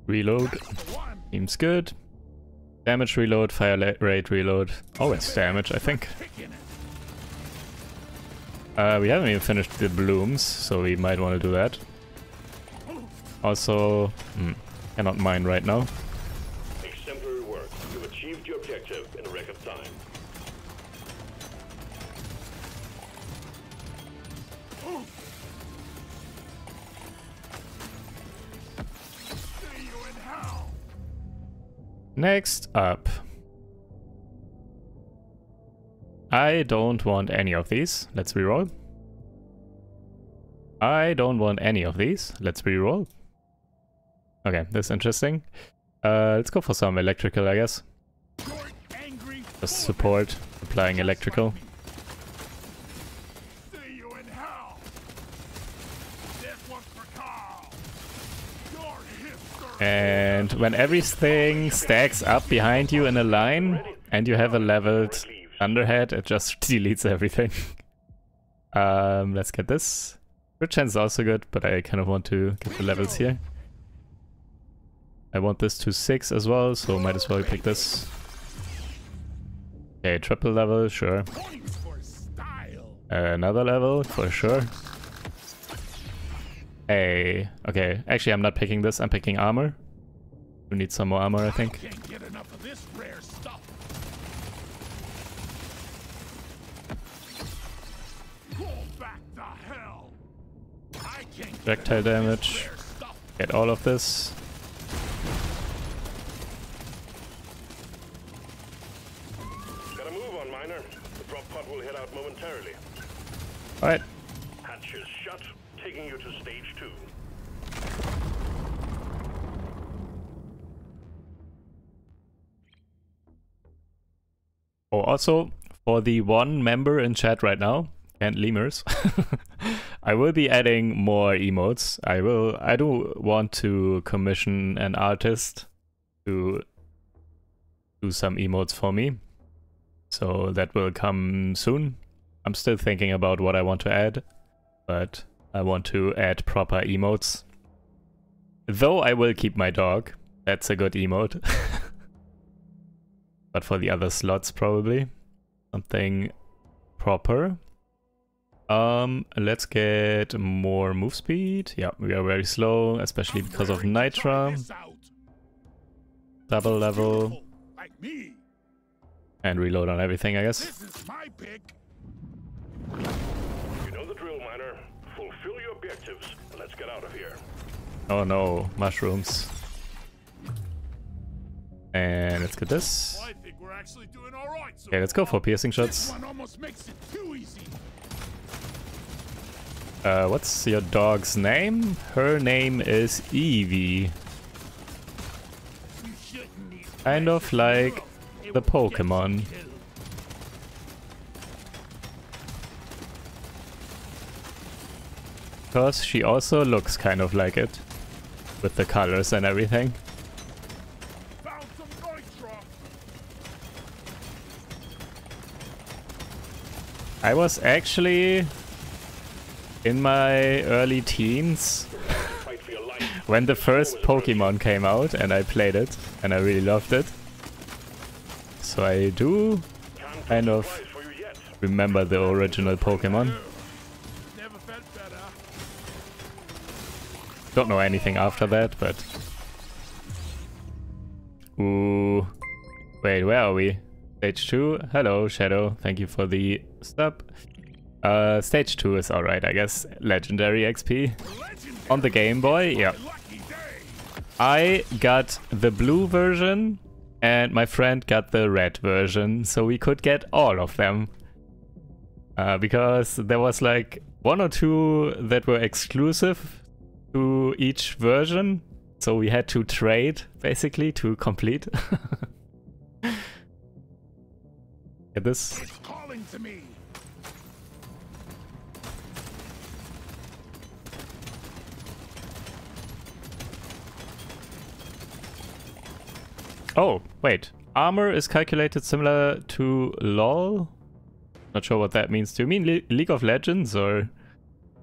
Reload seems good. Damage reload, fire rate reload. Always damage, I think. Uh, we haven't even finished the blooms, so we might want to do that. Also, hmm, cannot mine right now. Next up. I don't want any of these. Let's reroll. I don't want any of these. Let's reroll. Okay, this is interesting. Uh, let's go for some electrical, I guess. Just support, applying electrical. And when everything stacks up behind you in a line and you have a leveled Thunderhead, it just deletes everything. um, let's get this. Crit chance is also good, but I kind of want to get the levels here. I want this to 6 as well, so might as well pick this. Okay, triple level, sure. Another level, for sure. Hey, okay. Actually, I'm not picking this. I'm picking armor. We need some more armor, I think. Can't get enough of this rare stuff. Go back to hell. I can't get Projectile damage. rare stuff. Get all of this. Gotta Oh, also, for the one member in chat right now, and lemurs, I will be adding more emotes. I will. I do want to commission an artist to do some emotes for me. So that will come soon. I'm still thinking about what I want to add, but I want to add proper emotes. Though I will keep my dog. That's a good emote. but for the other slots probably. Something proper. Um let's get more move speed. Yeah we are very slow especially because of Daring nitra. double level. Like me. and reload on everything i guess. This is my pick. You know the drill, Miner. Fulfill your objectives, and let's get out of here. oh no. Mushrooms. And let's get this Well, I think we're actually doing all right. So okay let's go for piercing shots one almost makes it too easy. uh what's your dog's name her name is evie You shouldn't need kind of like the will get you pokemon. Because she also looks kind of like it. With the colors and everything. I was actually in my early teens when the first Pokemon came out and I played it and I really loved it. So I do kind of remember the original Pokemon. Don't know anything after that, but... Ooh. Wait, where are we? Stage 2? Hello, Shadow. Thank you for the stop. Uh, stage 2 is alright, I guess. Legendary XP. Legend On the Game Boy, yeah. I got the blue version and my friend got the red version, so we could get all of them. Uh, because there was like one or two that were exclusive to each version, so we had to trade basically to complete. Get this? It's calling to me. Oh, wait. Armor is calculated similar to LOL? Not sure what that means. Do you mean Le League of Legends or...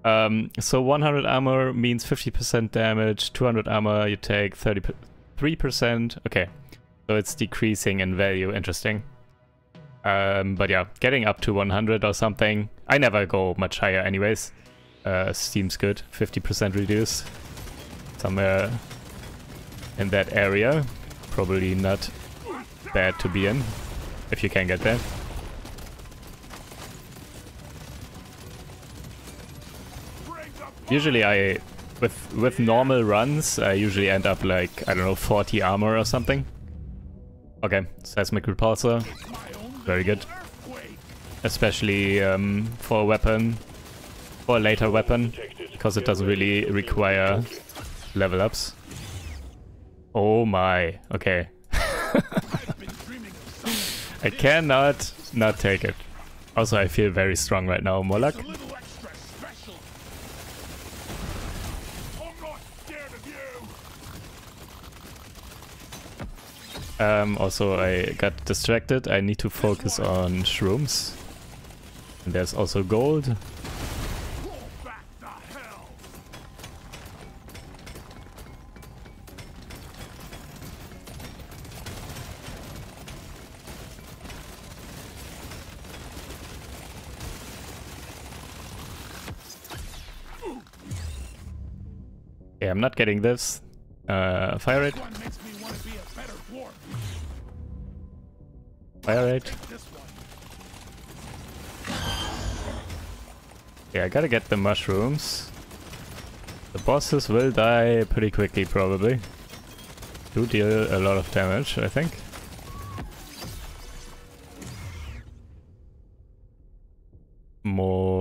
Um, so 100 armor means 50% damage, 200 armor you take 33%. Okay, so it's decreasing in value, interesting. Um, but yeah, getting up to 100 or something. I never go much higher anyways. Uh, seems good, 50% reduce. Somewhere in that area. Probably not bad to be in, if you can get there. Usually I, with with normal runs, I usually end up like, I don't know, 40 armor or something. Okay, Seismic Repulsor, very good. Especially um, for a weapon, for a later weapon, because it doesn't really require level ups. Oh my, okay. I cannot not take it. Also, I feel very strong right now, Moloch. Um, also, I got distracted. I need to focus on shrooms. And there's also gold. Yeah, I'm not getting this. Uh, fire it, One makes me want to be a better dwarf. fire it. Yeah, I gotta get the mushrooms. The bosses will die pretty quickly, probably. Do deal a lot of damage, I think. More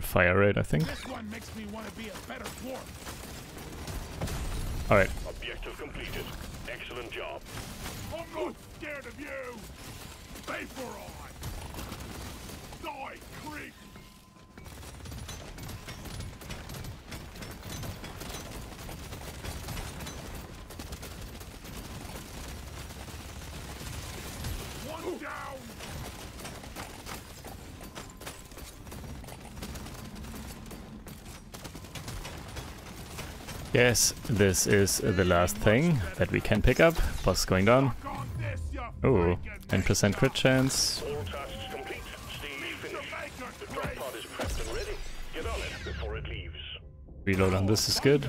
fire rate, I think. This one makes me want to be a better dwarf. Alright, Objective completed. Excellent job. I'm not scared of you. Stay for on. Die, creep. One down. Yes, this is the last thing that we can pick up. Boss going down. Oh, 10% crit chance. All tasks complete. Stage finished. Make The it drop great. pod is prepped and ready. Get on it before it leaves. Reload on this is good.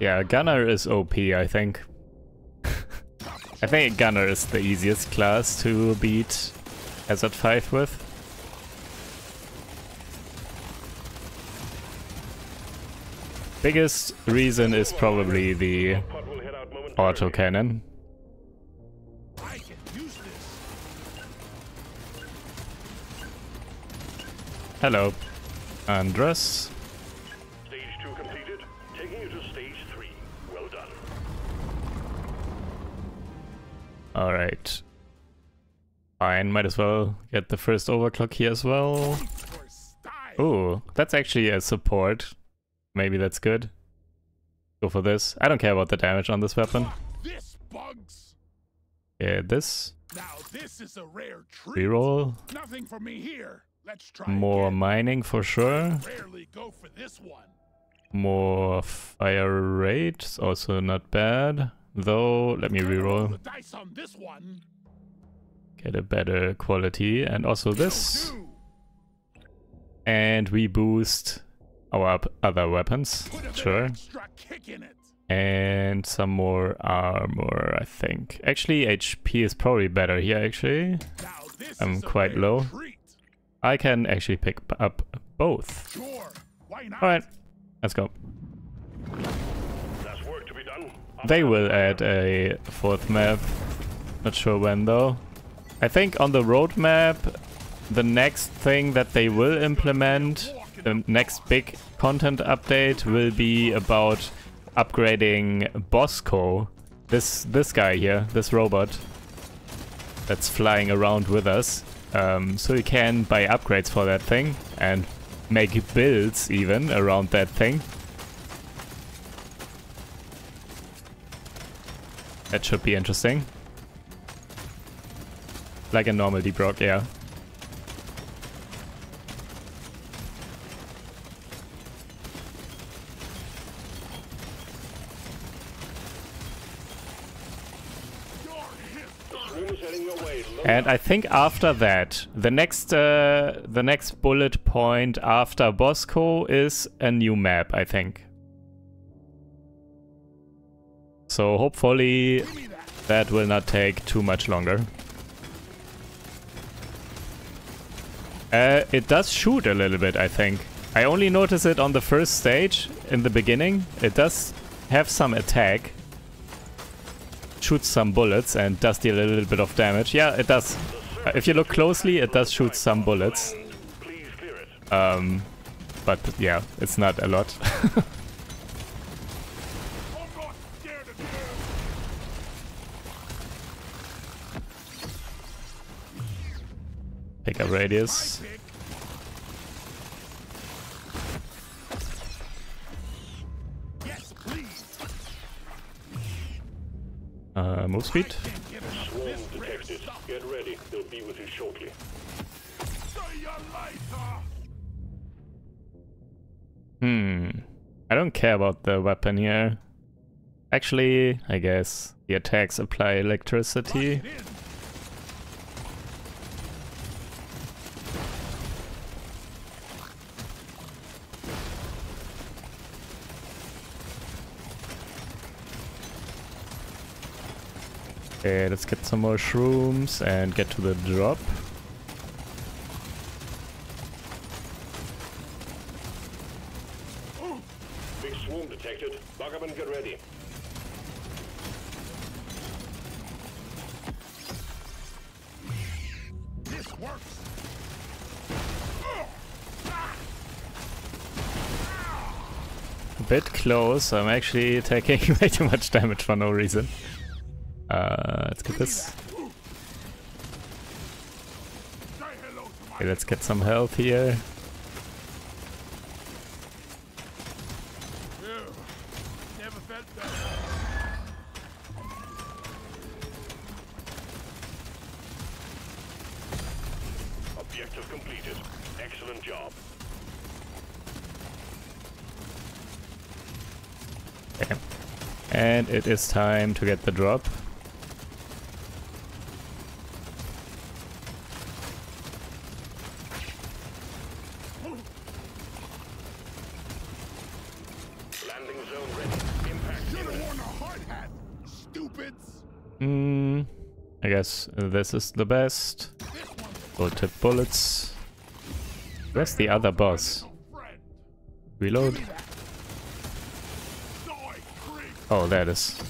Yeah, Gunner is OP, I think. I think Gunner is the easiest class to beat Hazard 5 with. Biggest reason is probably the Pod will head out momentarily. autocannon. I can use this. Hello, Andres. Stage 2 completed. Taking you to stage 3. Well done. Alright. Fine, might as well get the first overclock here as well. For style. Ooh, that's actually a support. Maybe that's good. Go for this. I don't care about the damage on this weapon. This bugs. Yeah, this. Now this is a rare treat. Reroll. Nothing for me here. Let's try More again. mining for sure. Rarely go for this one. More fire rate. Also not bad. Though, let me reroll. The dice on this one. Get a better quality. And also this. And we boost our up- other weapons. Put a bit Sure. extra kick in it. And some more armor, I think. Actually, HP is probably better here, actually. I'm quite low. Treat. I can actually pick up both. Sure. Alright, let's go. They will add a fourth map. Not sure when though. I think on the roadmap, the next thing that they will implement, the next big content update will be about upgrading Bosco. This this guy here, this robot that's flying around with us. Um, so you can buy upgrades for that thing and make builds even around that thing. That should be interesting. Like a normal Deep Rock, yeah. Room is heading your way. Load And I think after that, the next uh, the next bullet point after Bosco is a new map, I think. So hopefully that will not take too much longer. Uh, it does shoot a little bit, I think. I only noticed it on the first stage in the beginning. It does have some attack. Shoots some bullets and does deal a little bit of damage. Yeah, it does. If you look closely, it does shoot some bullets. Um, but yeah, it's not a lot. Pick up radius. Uh, move speed. Swarm detected. Get ready. They'll be with you shortly. Hmm. I don't care about the weapon here. Actually, I guess the attacks apply electricity. Okay, let's get some more shrooms and get to the drop. Big swarm detected. Buggerman, get ready. This works. A bit close. I'm actually taking way too much damage for no reason. Uh, let's get this. Say hello to my Okay, let's get some health here. Ew. Never felt better. Objective completed. Excellent job. Okay. And it is time to get the drop. Landing zone ready. Impact Should have imminent. worn a hard hat, Hmm. I guess this is the best. Tip bullets. Where's the other boss? Reload. Oh, there it is.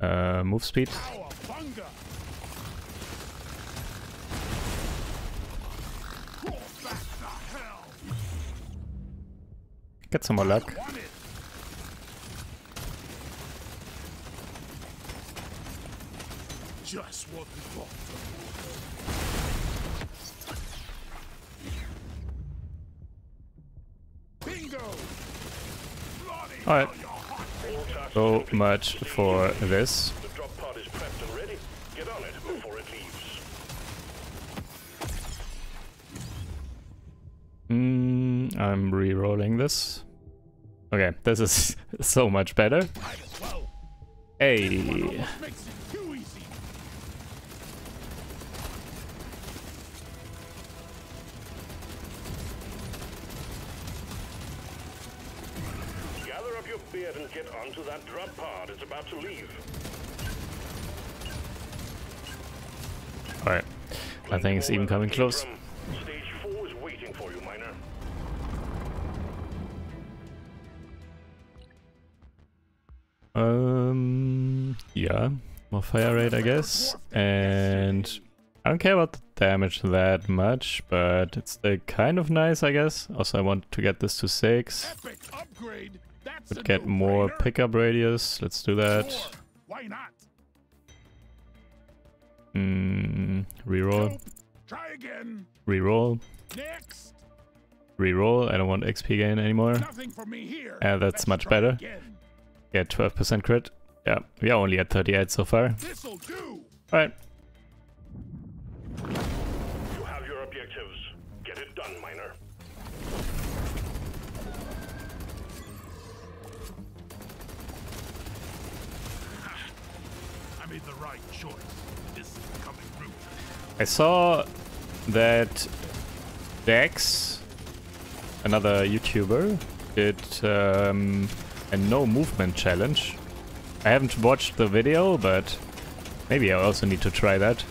Uh, move speed. Get some more luck. Alright. So much for this. The drop pod is prepped and ready. Get on it before it leaves. Mm, I'm re-rolling this. Okay, this is so much better. Hey, that drop pod. is about to leave. Alright. I think it's even coming close. Stage 4 is waiting for you, Miner. Um, yeah. More fire rate, I guess. And I don't care about the damage that much, but it's like kind of nice, I guess. Also, I want to get this to 6. Epic upgrade. That's Could a get more no-brainer. pickup radius. Let's do that. Sure. Why not? Mm, reroll, Nope. Try again. reroll, Next. reroll. I don't want XP gain anymore. Nothing for me here. Yeah, that's Let's much better. Again. Get 12% crit. Yeah, we are only at 38 so far. This'll do. Alright, You have your objectives. Get it done, Miner. I made the right choice. This is coming root. I saw that Dex, another YouTuber, did um, a no movement challenge. I haven't watched the video, but maybe I also need to try that.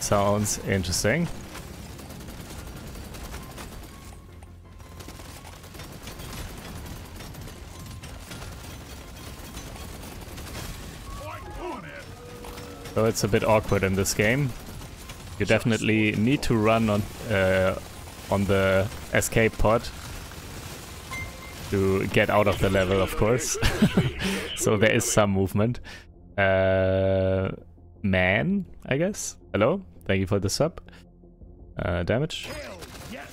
Sounds interesting. So it's a bit awkward in this game. You definitely need to run on uh, on the escape pod to get out of the level, of course. so there is some movement. Uh, man, I guess. Hello, thank you for the sub. Uh, damage. Hell yes.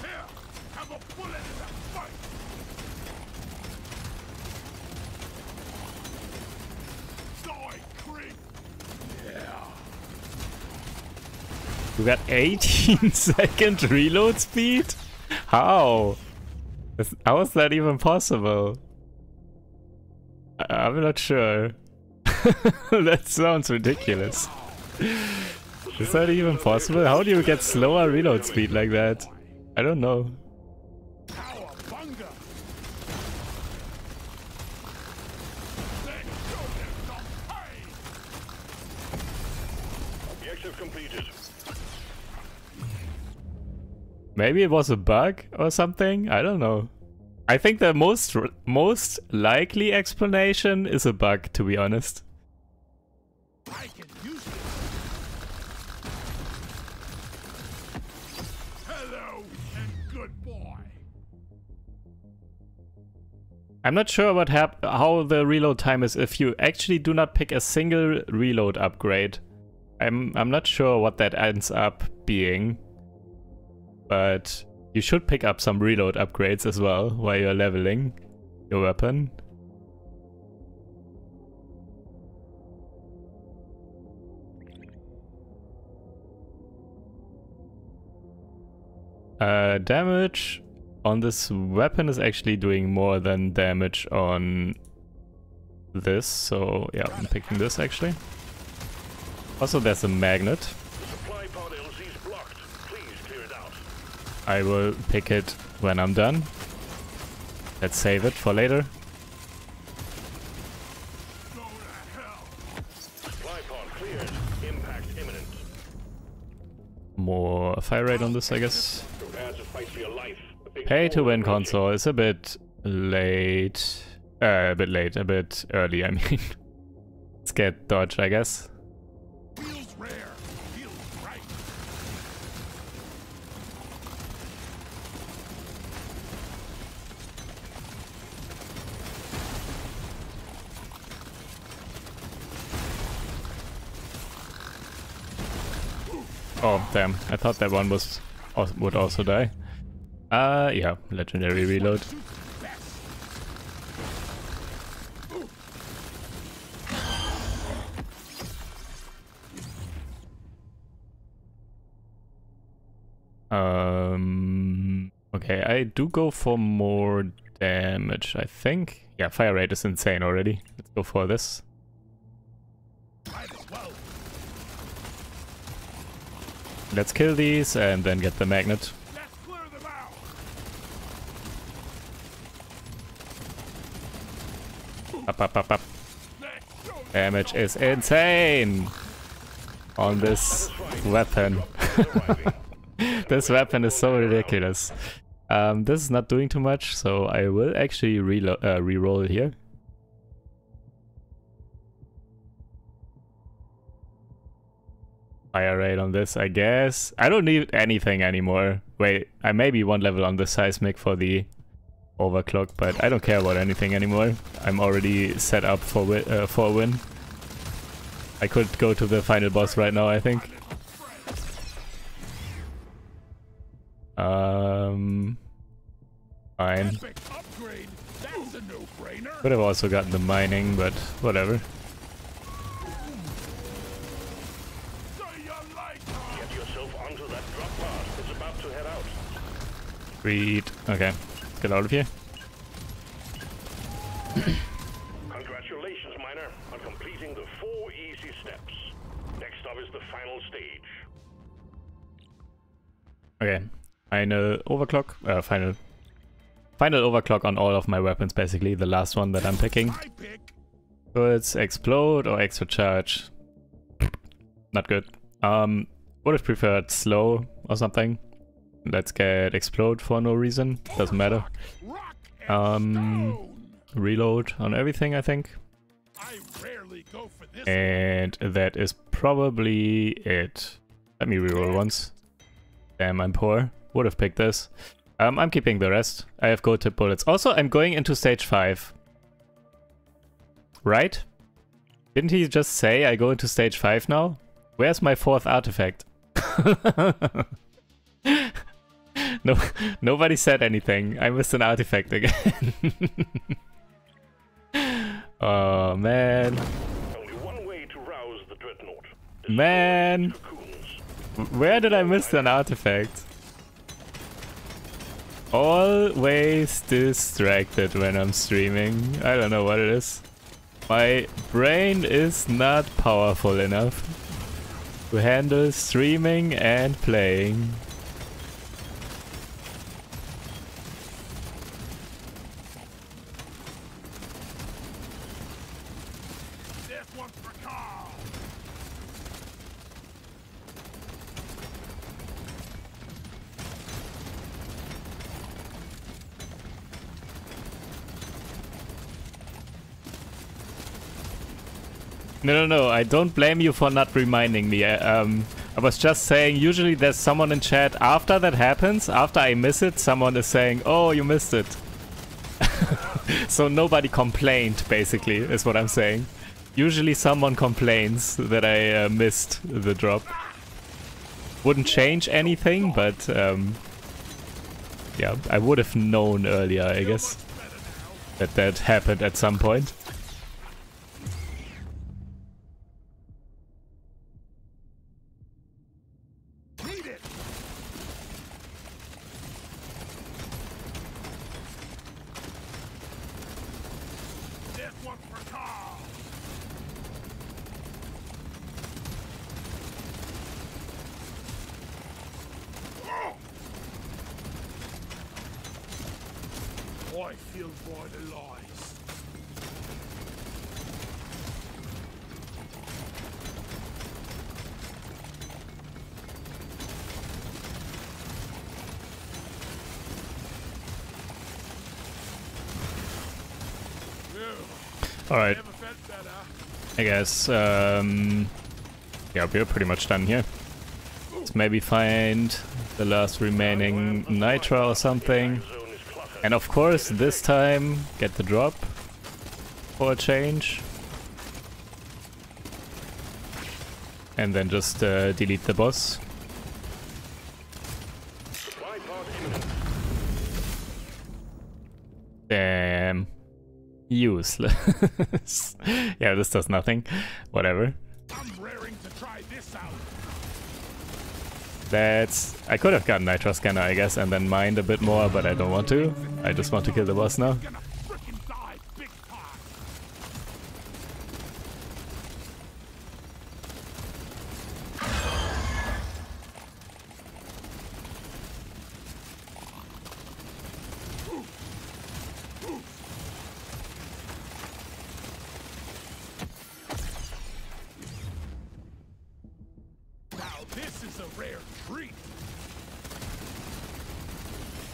Here, have a bullet in that fight. Die, creep. Yeah. You got 18 second reload speed? How? How is that even possible? I- I'm not sure. that sounds ridiculous. Is that even possible? How do you get slower reload speed like that? I don't know. Maybe it was a bug or something? I don't know. I think the most most likely explanation is a bug, to be honest. I can use this. Hello and good boy. I'm not sure what hap- how the reload time is if you actually do not pick a single reload upgrade. I'm I'm not sure what that ends up being. But you should pick up some reload upgrades as well while you're leveling your weapon. Uh, damage on this weapon is actually doing more than damage on this, so yeah, I'm picking this actually. Also, there's a magnet. The supply pod LZ is blocked. Please clear it out. I will pick it when I'm done. Let's save it for later. More fire rate on this, I guess. Pay to win console is a bit late. Uh, a bit late, a bit early, I mean. Let's get dodge, I guess. Feels rare. Feels right. Oh, damn. I thought that one was would also die. Uh, yeah, legendary reload. Um, okay, I do go for more damage, I think. Yeah, fire rate is insane already. Let's go for this. Might as well. Let's kill these and then get the magnet. Up, up, up, up. Damage is insane on this weapon. This weapon is so ridiculous. Um, this is not doing too much, so I will actually relo uh, re-roll here. Fire rate on this, I guess. I don't need anything anymore. Wait, I may be one level on the seismic for the overclock, but I don't care about anything anymore. I'm already set up for wi uh, for a win. I could go to the final boss right now, I think. Um, fine. Epic upgrade. That's a no-brainer. Could have also gotten the mining, but whatever. See you later. Get yourself onto that drop pod. It's about to head out. Sweet. Okay, get out of here. Congratulations, Miner, on completing the four easy steps. Next up is the final stage. Okay, final overclock. Uh, final, final overclock on all of my weapons. Basically, the last one that I'm picking. I pick. Goods, explode or extra charge. Not good. Um, would have preferred slow or something. Let's get explode for no reason. Doesn't matter. Um. Reload on everything, I think. And that is probably it. Let me reroll once. Damn, I'm poor. Would have picked this. Um, I'm keeping the rest. I have gold tip bullets. Also, I'm going into stage 5. Right? Didn't he just say I go into stage 5 now? Where's my fourth artifact? no, nobody said anything. I missed an artifact again. oh man. Only one way to rouse the dreadnought. Man. Where did I miss an artifact? Always distracted when I'm streaming. I don't know what it is. My brain is not powerful enough to handle streaming and playing. This one's for Carl. No, no, no. I don't blame you for not reminding me. I, um, I was just saying, usually there's someone in chat after that happens, after I miss it, someone is saying, oh, you missed it. so nobody complained, basically, is what I'm saying. Usually someone complains that I uh, missed the drop. Wouldn't change anything, but um, yeah, I would have known earlier, I guess, that that happened at some point. Need it. This one's for Carl. Oh! I feel vitalized. Alright. Never felt better. I guess, um, yeah, we're pretty much done here. Let's maybe find the last remaining Nitra or something. And of course, this time, get the drop for a change. And then just uh, delete the boss. Useless. yeah, this does nothing. Whatever. I'm raring to try this out. That's... I could have gotten Nitra Scanner, I guess, and then mined a bit more, but I don't want to. I just want to kill the boss now. Gonna frickin' die big time. Now this is a rare treat.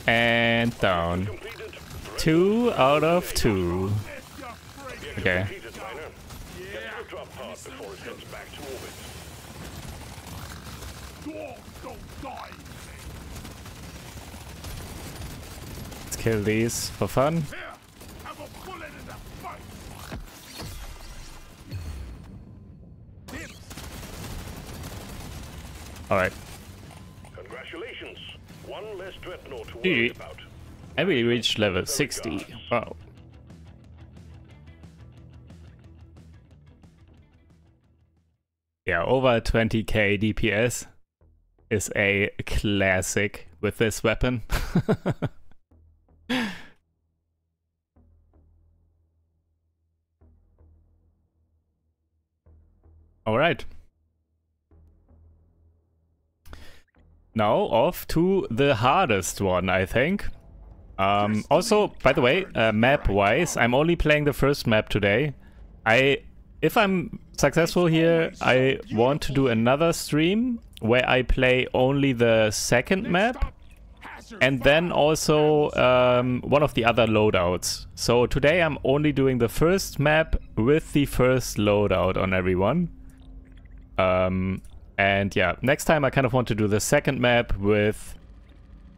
And down. Two out of two. If you're afraid, Okay. Completed, miner. Get to the drop pod before it heads back to orbit. dogs don't die. Let's kill these for fun. Here, have a bullet in the face. Tips. Alright. Congratulations. One less dreadnought to worry about. And we reached level 60. Wow. Yeah, over 20k DPS is a classic with this weapon. Alright. Now off to the hardest one, I think. Um, also, by the way, uh, map-wise, I'm only playing the first map today. I, if I'm successful here, I want to do another stream where I play only the second map and then also um, one of the other loadouts. So today I'm only doing the first map with the first loadout on everyone. Um, and yeah, next time I kind of want to do the second map with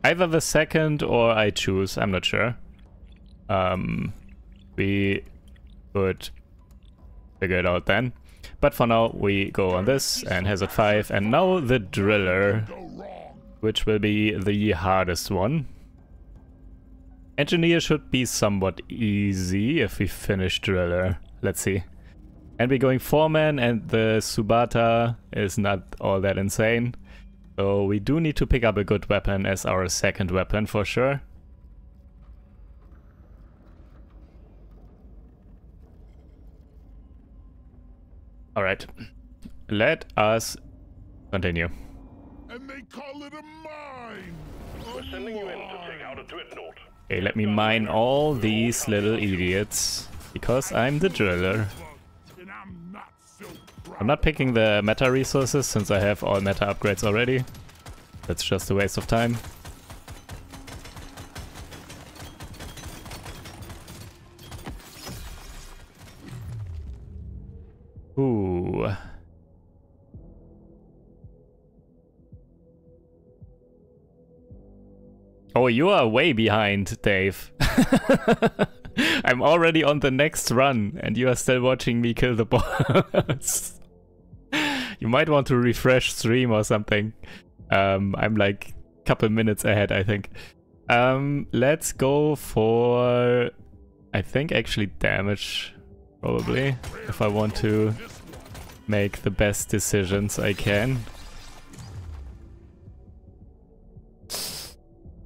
either the second or I choose. I'm not sure. Um, we could figure it out then. But for now, we go on this and Hazard 5, and now the Driller, which will be the hardest one. Engineer should be somewhat easy if we finish Driller. Let's see. And we're going foreman, and the Subata is not all that insane. So we do need to pick up a good weapon as our second weapon for sure. Alright. Let us continue. And they call it a mine. We're sending you in to take out a dreadnought. Okay, let me mine all these little idiots. Because I'm the driller. I'm not picking the meta resources since I have all meta upgrades already. That's just a waste of time. Ooh. Oh, you are way behind, Dave. I'm already on the next run, and you are still watching me kill the boss. You might want to refresh stream or something. Um, I'm like a couple minutes ahead, I think. Um, let's go for, I think actually damage, probably, if I want to make the best decisions I can.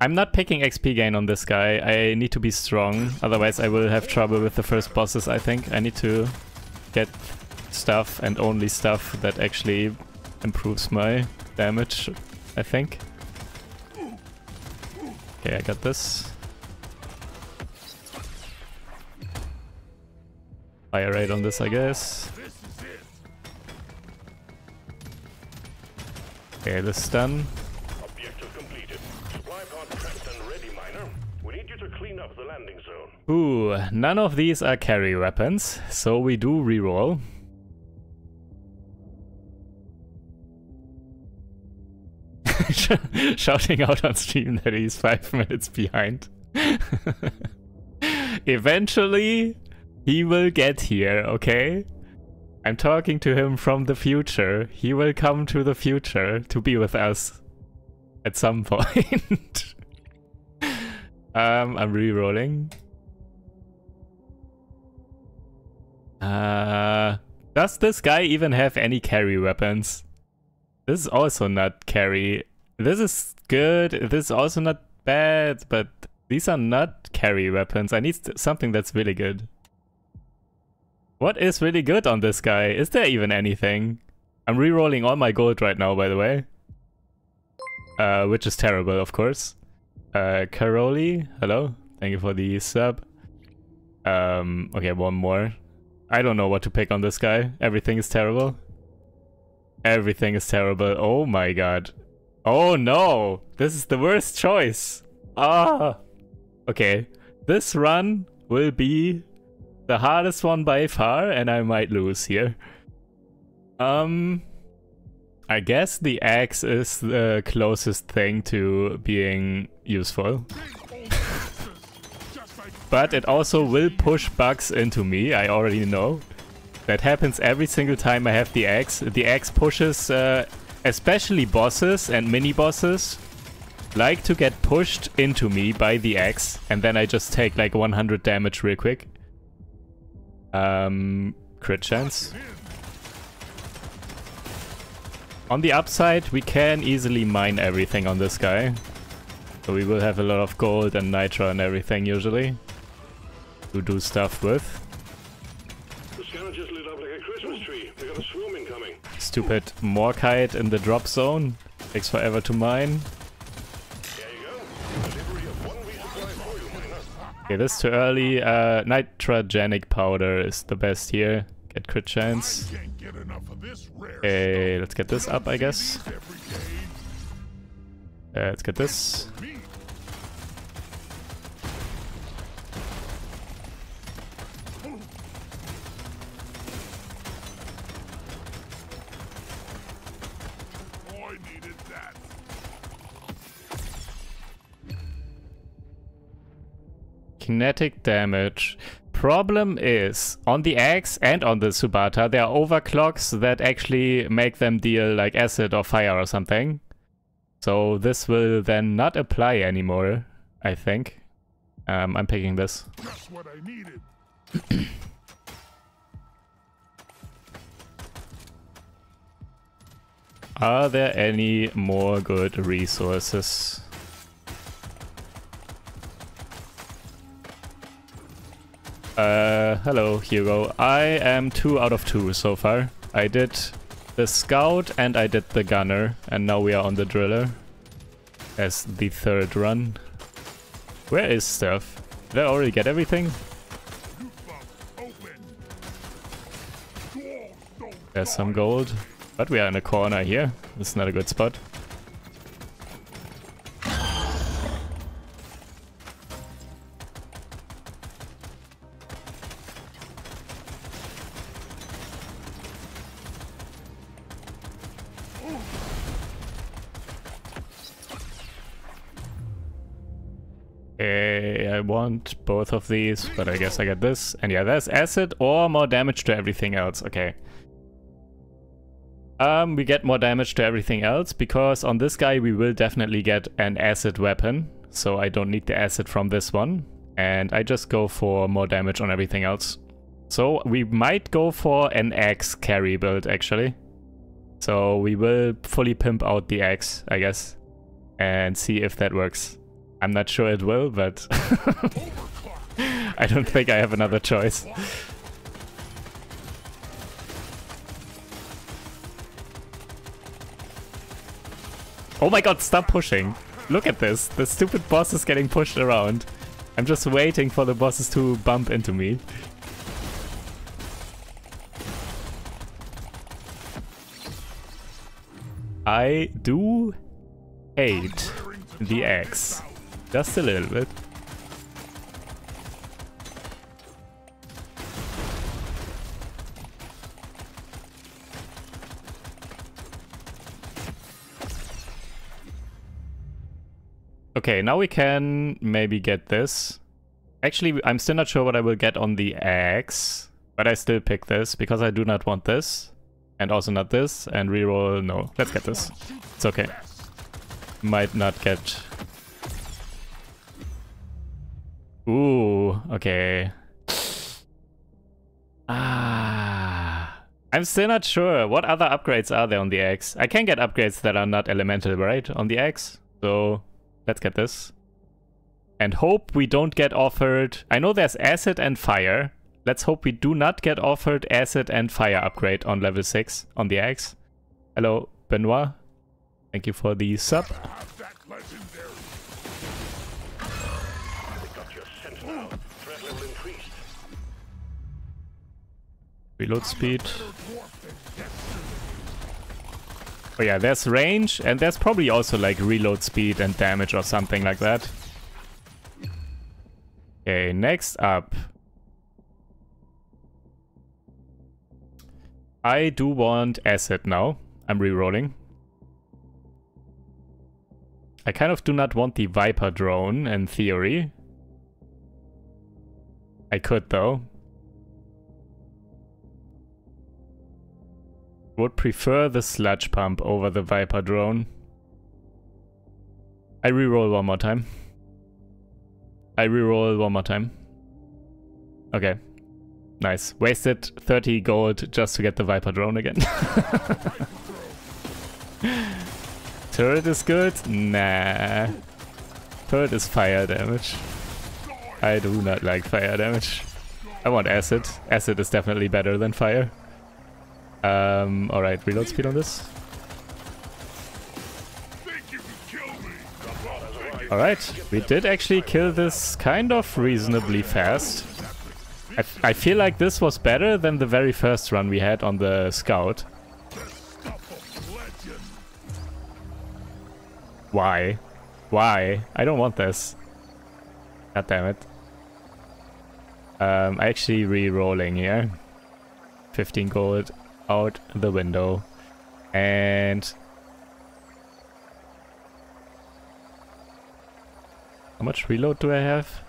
I'm not picking XP gain on this guy. I need to be strong, otherwise I will have trouble with the first bosses, I think. I need to get stuff and only stuff that actually improves my damage, I think. Okay, I got this. Fire rate on this, I guess. Okay, this is done. Ooh, none of these are carry weapons, so we do reroll. Shouting out on stream that he's five minutes behind. Eventually, he will get here, okay? I'm talking to him from the future. He will come to the future to be with us at some point. um, I'm re-rolling. Uh, does this guy even have any carry weapons? This is also not carry. This is good. This is also not bad, but these are not carry weapons. I need something that's really good. What is really good on this guy? Is there even anything? I'm re-rolling all my gold right now, by the way. Uh, which is terrible, of course. Uh, Caroli, hello. Thank you for the sub. Um, okay, one more. I don't know what to pick on this guy. Everything is terrible. Everything is terrible. Oh my god. Oh no! This is the worst choice. Ah! Okay. This run will be the hardest one by far, and I might lose here. Um... I guess the axe is the closest thing to being useful. But it also will push bugs into me, I already know. That happens every single time I have the axe. The axe pushes uh, especially bosses and mini-bosses like to get pushed into me by the axe and then I just take like 100 damage real quick. Um, crit chance. On the upside, we can easily mine everything on this guy. So we will have a lot of gold and Nitra and everything usually to do stuff with. Stupid Morkite in the drop zone. Takes forever to mine. There you go. Delivery of one resupply for you, miner. Okay, this is too early. Uh, nitrogenic powder is the best here. Get crit chance. can't get enough of this rare Okay, let's get this up, I guess. stuff every day. Uh, let's get this. Kinetic damage. Problem is, on the axe and on the Subata, there are overclocks that actually make them deal like acid or fire or something. So this will then not apply anymore, I think. Um, I'm picking this. Just what I needed. Are there any more good resources? Uh, hello, Hugo. I am two out of two so far. I did the scout and I did the gunner, and now we are on the driller as the third run. Where is stuff? Did I already get everything? There's some gold. But we are in a corner here. This is not a good spot. Want both of these, but I guess I get this. And yeah, there's acid or more damage to everything else. Okay. Um, we get more damage to everything else because on this guy we will definitely get an acid weapon. So I don't need the acid from this one. And I just go for more damage on everything else. So we might go for an axe carry build actually. So we will fully pimp out the axe, I guess. And see if that works. I'm not sure it will, but I don't think I have another choice. Oh my god, stop pushing. Look at this. The stupid boss is getting pushed around. I'm just waiting for the bosses to bump into me. I do hate the axe. Just a little bit. Okay, now we can maybe get this. Actually, I'm still not sure what I will get on the axe, but I still pick this because I do not want this. And also not this, and reroll, no. Let's get this. It's okay. Might not get... Ooh, okay. Ah... I'm still not sure. What other upgrades are there on the X? I can get upgrades that are not elemental, right? On the X? So, let's get this. And hope we don't get offered... I know there's acid and fire. Let's hope we do not get offered acid and fire upgrade on level 6 on the X. Hello, Benoit. Thank you for the sub. Reload speed. Oh yeah, there's range and there's probably also like reload speed and damage or something like that. Okay, next up. I do want acid now. I'm re-rolling. I kind of do not want the Viper drone in theory. I could though. Would prefer the sludge pump over the Viper drone. I reroll one more time. I reroll one more time. Okay. Nice. Wasted 30 gold just to get the Viper drone again. Turret is good? Nah. Turret is fire damage. I do not like fire damage. I want acid. Acid is definitely better than fire. Um, alright, reload speed on this. Alright, we did actually kill this kind of reasonably fast. I, feel like this was better than the very first run we had on the scout. Why? Why? I don't want this. God damn it. Um, actually re-rolling here. 15 gold out the window. And... How much reload do I have?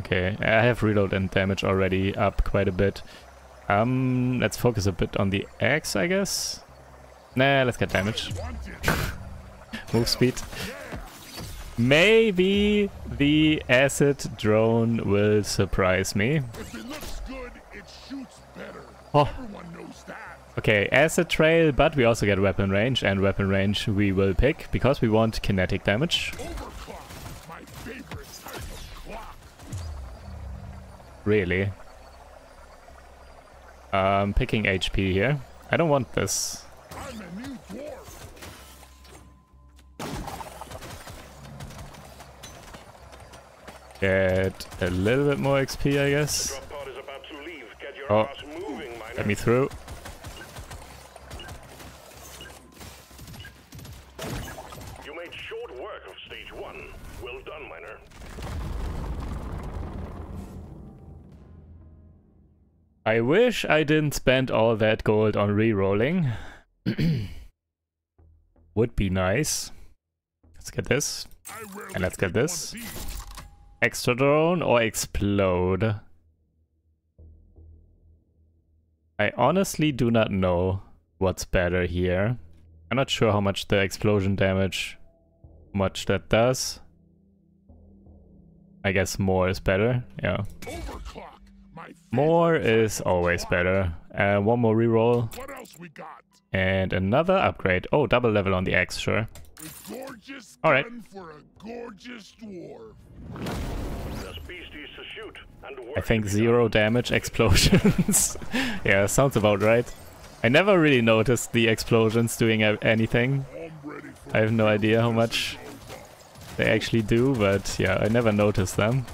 Okay, I have reload and damage already up quite a bit. Um, let's focus a bit on the axe, I guess. Nah, let's get damage. Move speed. Maybe the acid drone will surprise me. If it looks good, it shoots better. Oh. Everyone knows that. Okay, acid trail, but we also get weapon range, and weapon range we will pick because we want kinetic damage. Overclock is my favorite type of clock. Really. Um, picking HP here. I don't want this. I'm a new dwarf. Get a little bit more XP, I guess. Drop pod is about You made short work of stage one. Well done, miner. I wish I didn't spend all that gold on re-rolling. Would be nice. Let's get this. And let's get this. Extra drone or explode? I honestly do not know what's better here. I'm not sure how much the explosion damage, much that does. I guess more is better, yeah. Overclock, my favorite More is always better. Uh, one more reroll What else we got? and another upgrade. Oh, double level on the X, sure. All right. gun for a gorgeous dwarf. There's beasties to shoot and work I think zero damage explosions. yeah, sounds about right. I never really noticed the explosions doing anything. I have no idea how much they actually do, but yeah, I never noticed them.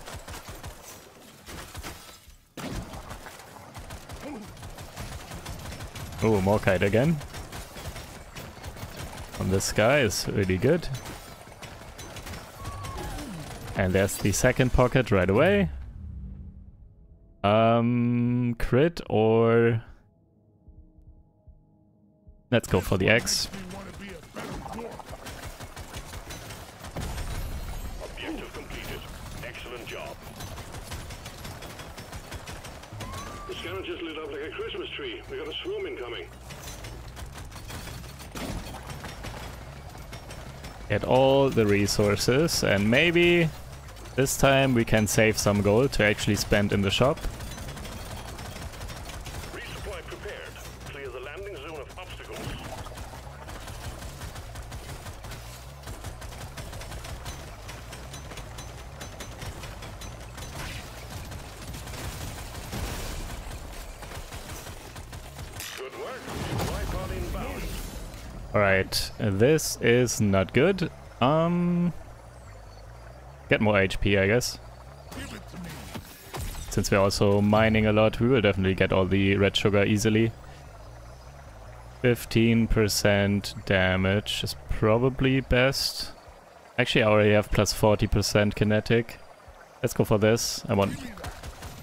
Oh, Morkite again. On this guy is really good. And there's the second pocket right away. Um, crit or... Let's go for the X. We want to be a better dwarf. Objective completed. Excellent job. The scanner just lit up like a Christmas tree. We got a swarm incoming. Get all the resources and maybe this time we can save some gold to actually spend in the shop. Resupply prepared. Clear the landing zone of obstacles. Good work. Supply pod inbound. This is not good. Um, Get more HP, I guess. Since we're also mining a lot, we will definitely get all the red sugar easily. 15% damage is probably best. Actually, I already have plus 40% kinetic. Let's go for this. I want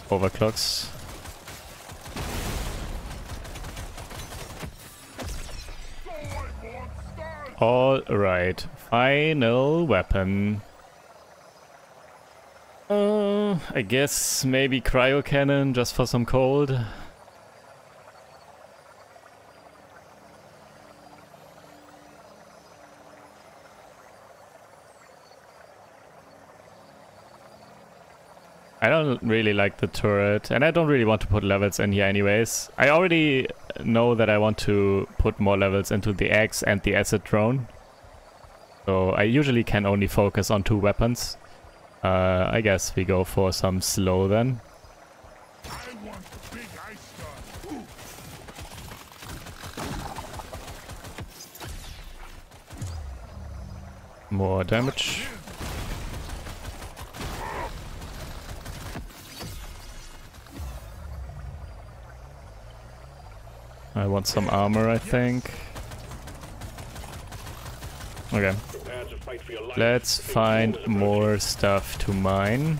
overclocks. All right, final weapon. Uh, I guess maybe cryo cannon just for some cold. I don't really like the turret, and I don't really want to put levels in here anyways. I already know that I want to put more levels into the axe and the acid drone. So I usually can only focus on two weapons. Uh, I guess we go for some slow then. More damage. I want some armor, I think. Okay, let's find more stuff to mine.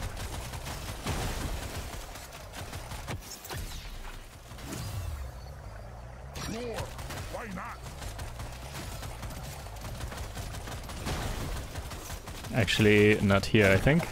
Actually, not here, I think.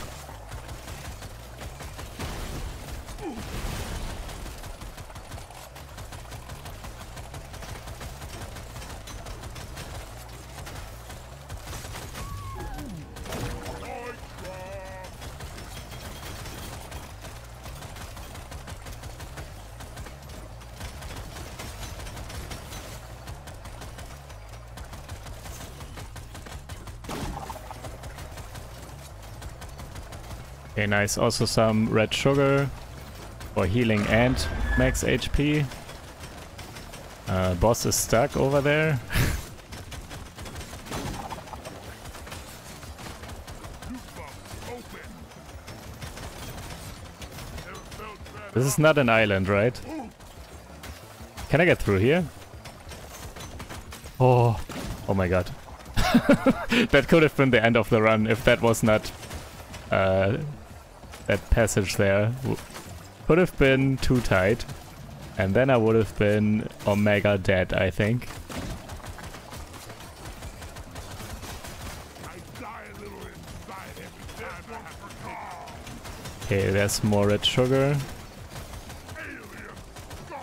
Okay, nice. Also some red sugar for healing and max HP. Uh, boss is stuck over there. Goosebumps. Open. Never felt better. This is not an island, right? Can I get through here? Oh, oh my god. that could have been the end of the run if that was not uh, that passage there. Could have been too tight. And then I would have been Omega dead, I think. Okay, there's more red sugar. Alien. Go.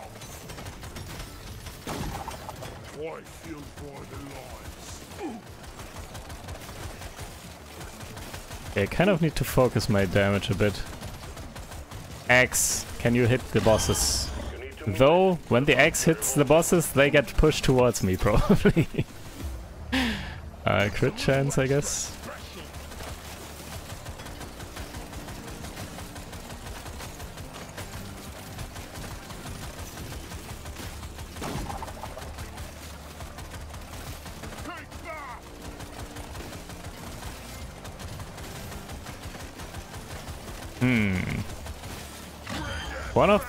Boy, feel for the lords. Okay, I kind of need to focus my damage a bit. Axe, can you hit the bosses? Though, when the axe hits the bosses, they get pushed towards me, probably. uh, crit chance, I guess.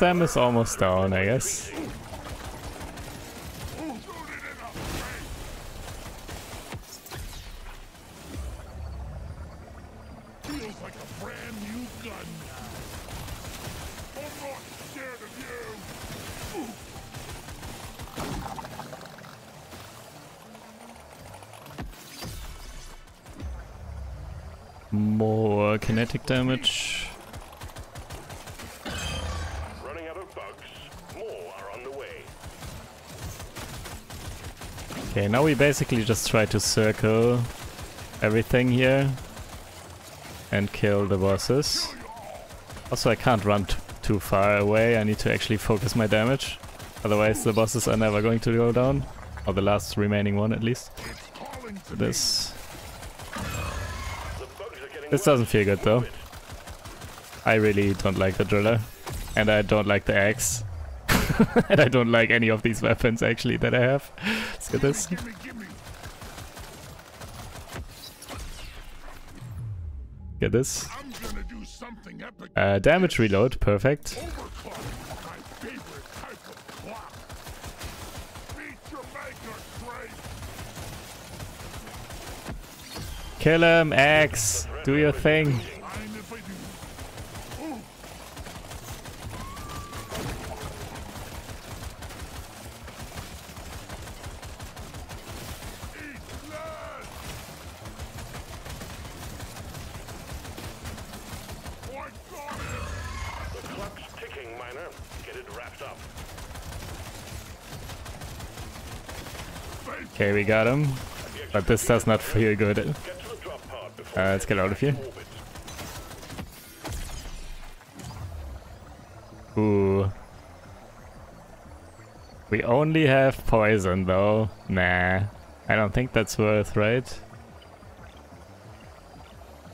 Them is almost down, I guess. Shoot it in the face. Feels like a brand new gun now. I'm not scared of you. More kinetic damage. Running out of bugs. More are on the way. Okay, now we basically just try to circle everything here and kill the bosses. Also, I can't run too far away. I need to actually focus my damage. Otherwise, the bosses are never going to go down. Or the last remaining one, at least. This this doesn't feel good though. I really don't like the driller, and I don't like the axe, and I don't like any of these weapons actually that I have. Let's get this. Get this. Uh, damage reload, perfect. Kill him, X! Do your thing. Fine if I do. miner. Get it wrapped up. Okay, we got him. But this does not feel good. Uh, let's get out of here. Ooh. We only have poison though. Nah. I don't think that's worth, right?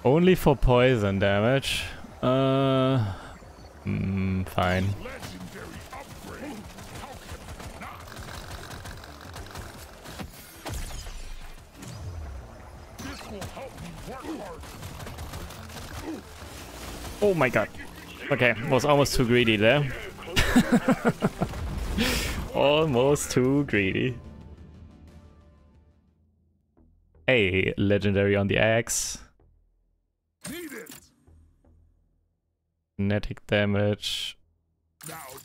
Only for poison damage. Uh. Mm, fine. Oh my god. Okay, was almost too greedy there. almost too greedy. Hey, legendary on the axe. Kinetic damage.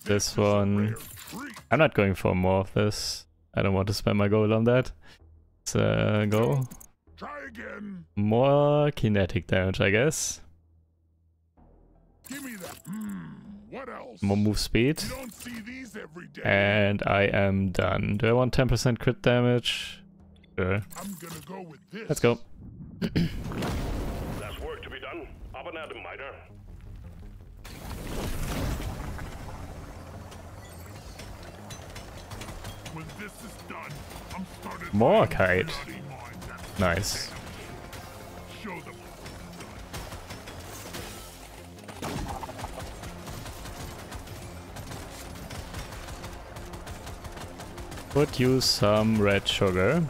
This one. I'm not going for more of this. I don't want to spend my gold on that. Let's uh, go. Try again. More kinetic damage, I guess. Hmm, More move speed. You don't see these every day. And I am done. Do I want 10% crit damage? Sure. I'm gonna go with this. Let's go. There's work to be done. Up and at 'em, miner. When this is done, I'm starting More my kite. bloody mind. That's Nice. Could use some red sugar.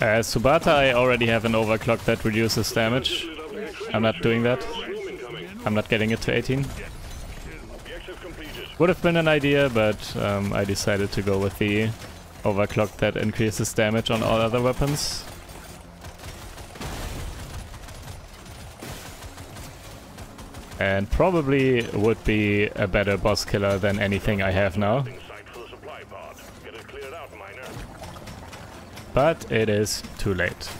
As Subata, I already have an overclock that reduces damage. I'm not doing that. I'm not getting it to 18. Would have been an idea, but um, I decided to go with the overclock that increases damage on all other weapons. And probably would be a better boss killer than anything I have now. But it is too late.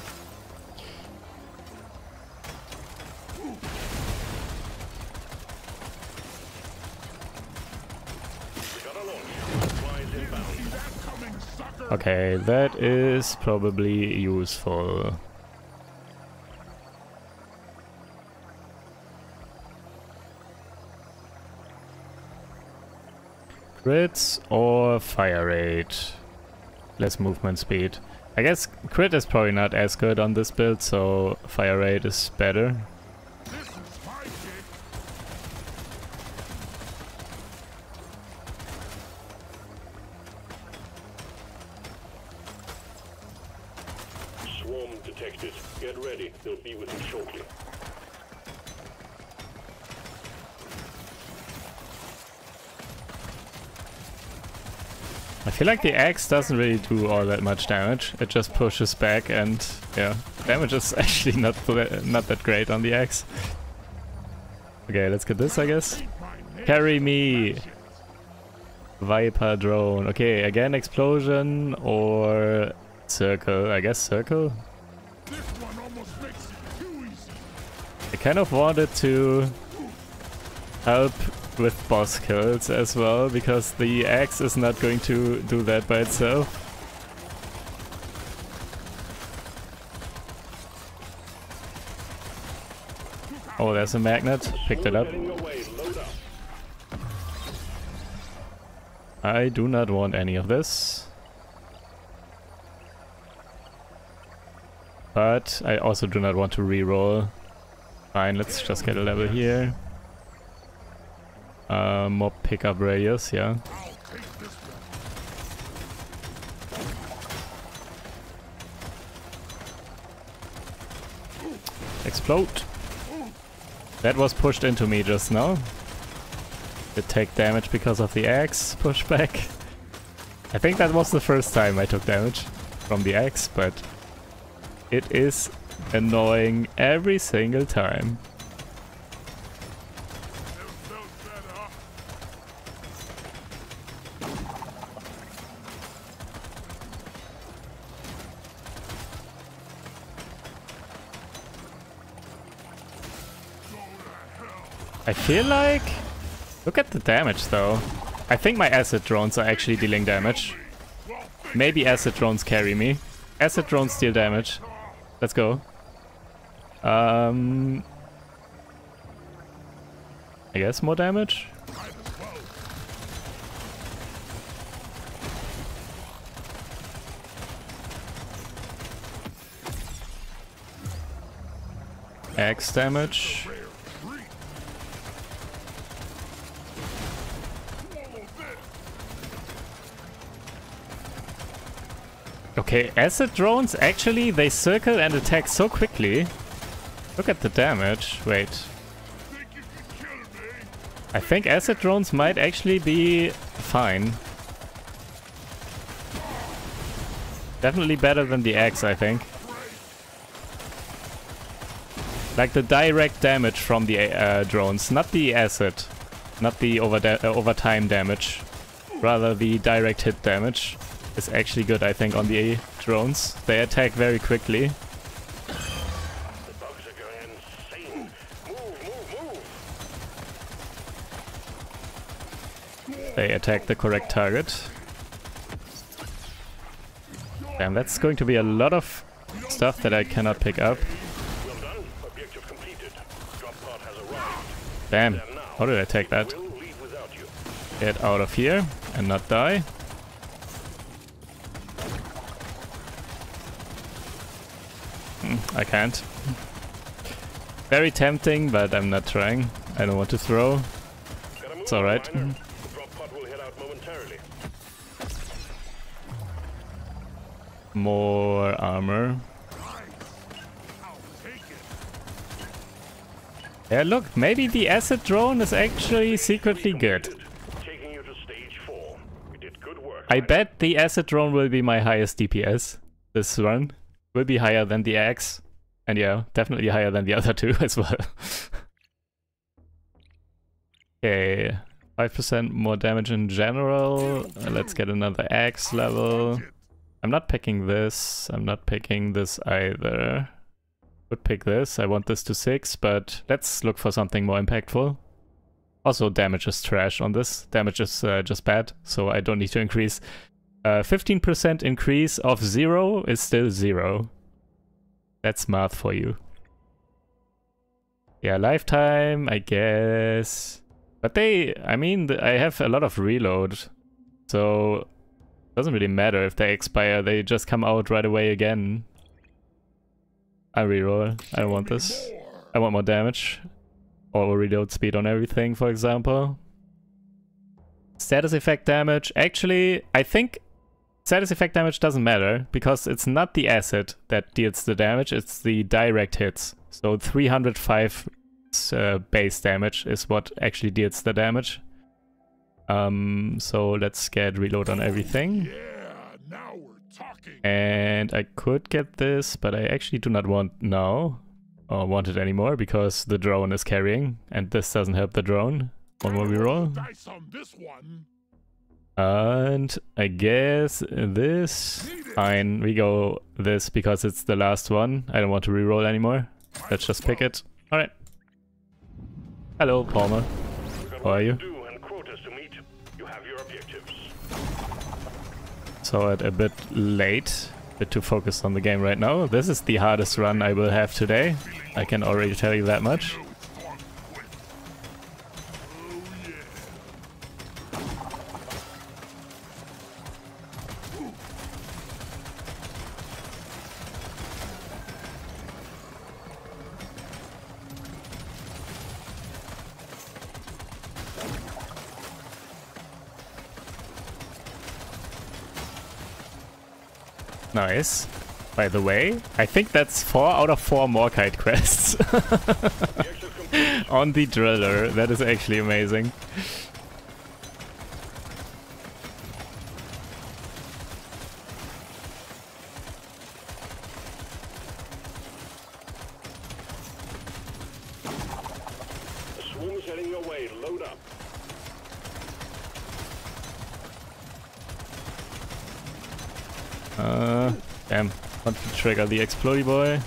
We got a launch. Supplies inbound. See that coming, sucker? Okay, that is probably useful. Crits or fire rate? Less movement speed. I guess crit is probably not as good on this build, so fire rate is better. Feel like the axe doesn't really do all that much damage. It just pushes back and yeah, damage is actually not not that great on the axe. Okay, let's get this, I guess. Carry me, Viper drone. Okay, again explosion or circle. I guess circle. I kind of wanted to help with boss kills as well, because the axe is not going to do that by itself. Oh, there's a magnet. Picked it up. I do not want any of this. But I also do not want to reroll. Fine, let's just get a level here. Uh, more pickup radius, yeah. Explode! That was pushed into me just now. Did take damage because of the axe pushback. I think that was the first time I took damage from the axe, but it is annoying every single time. Never felt better. Go to hell. I feel like... Look at the damage though. I think my acid drones are actually dealing damage. Maybe acid drones carry me. Acid drones deal damage. Let's go. Um... I guess more damage? X damage. Rare treat. Swallow this. Okay, acid drones actually they circle and attack so quickly. Look at the damage. Wait. I think acid drones might actually be fine. Definitely better than the X, I think. Like the direct damage from the uh, drones, not the acid, not the over da- uh, over time damage. Rather, the direct hit damage is actually good, I think, on the drones. They attack very quickly. The bugs are going insane. Move, move, move. They attack the correct target. Damn, that's going to be a lot of stuff that I cannot pick up. Well done. Objective completed. Drop pod has arrived. Damn, how did I take that? We'll leave without you. Get out of here and not die. Hmm, I can't. Very tempting, but I'm not trying. I don't want to throw. It's alright. Miner. The mm-hmm. drop pod will head out momentarily. More armor. I'll take it. Yeah, look, maybe the acid drone is actually secretly good. Taking you to stage four. You did good work. I bet the acid drone will be my highest DPS this run. Will be higher than the X. And yeah, definitely higher than the other two as well. okay, 5% more damage in general. Uh, let's get another X level. I'm not picking this. I'm not picking this either. Would pick this. I want this to 6, but let's look for something more impactful. Also, damage is trash on this. Damage is uh, just bad, so I don't need to increase. Uh, 15% increase of 0 is still 0. That's math for you. Yeah, lifetime, I guess. But they, I mean, I have a lot of reload. So, doesn't really matter if they expire, they just come out right away again. I reroll. I want this. I want more damage. Or reload speed on everything, for example. Status effect damage. Actually, I think status effect damage doesn't matter because it's not the acid that deals the damage, it's the direct hits. So 305 uh, base damage is what actually deals the damage. Um, so let's get reload on everything. Yeah, now we're talking. And I could get this, but I actually do not want now or want it anymore because the drone is carrying and this doesn't help the drone. One more reroll. And I guess this. Fine, we go this because it's the last one. I don't want to reroll anymore. Let's just pick it. Alright. Hello, Palmer. How are you? So it a bit late, a bit too focused on the game right now. This is the hardest run I will have today. I can already tell you that much. Nice. By the way, I think that's four out of four Morkite quests on the driller. That is actually amazing. heading your way. Load up. Uh, damn. Want to trigger the explodey boy.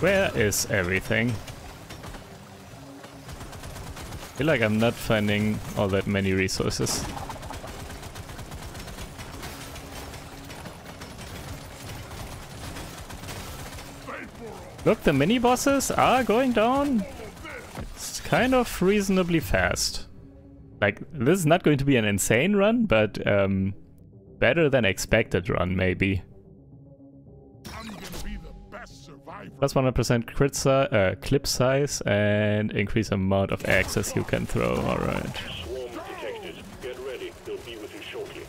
Where is everything? I feel like I'm not finding all that many resources. Look, the mini bosses are going down. It's kind of reasonably fast. Like, this is not going to be an insane run, but um, better than expected run, maybe. Plus 100% crit si uh, clip size and increase amount of axes you can throw. Alright. Swarm detected. Get ready. They'll be with you shortly.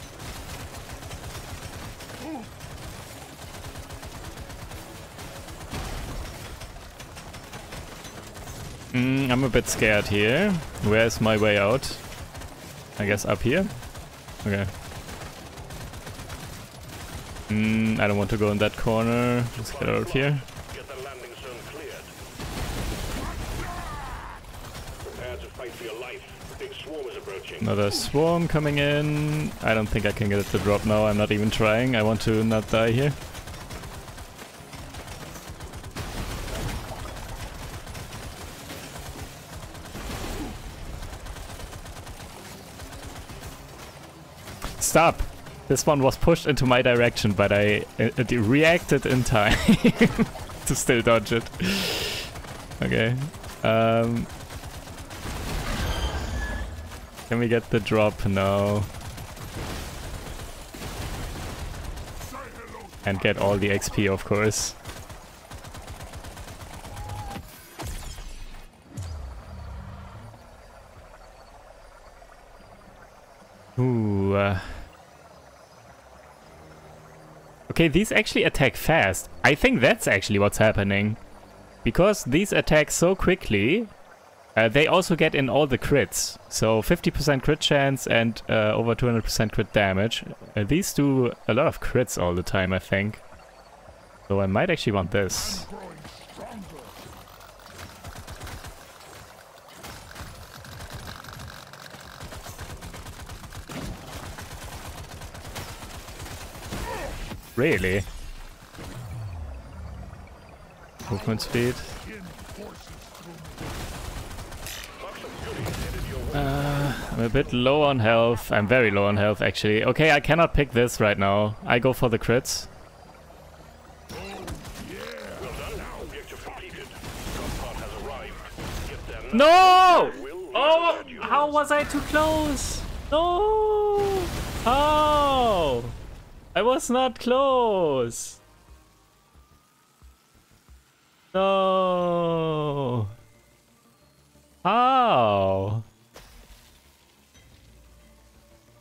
Mm, I'm a bit scared here. Where's my way out? I guess up here? Okay. Mm, I don't want to go in that corner. Let's get out of here. Get the landing zone cleared. Prepare to fight for your life. Big swarm is approaching. Another swarm coming in. I don't think I can get it to drop now. I'm not even trying. I want to not die here. Stop! This one was pushed into my direction, but I uh, reacted in time to still dodge it. Okay. Um, can we get the drop? No. And get all the XP, of course. Ooh. Uh. Okay, these actually attack fast. I think that's actually what's happening. Because these attack so quickly, uh, they also get in all the crits. So 50% crit chance and uh, over 200% crit damage. Uh, these do a lot of crits all the time, I think. So I might actually want this. Really? Movement speed. Uh, I'm a bit low on health. I'm very low on health, actually. Okay, I cannot pick this right now. I go for the crits. No! Oh, how was I too close? No! How? I was not close. No. How?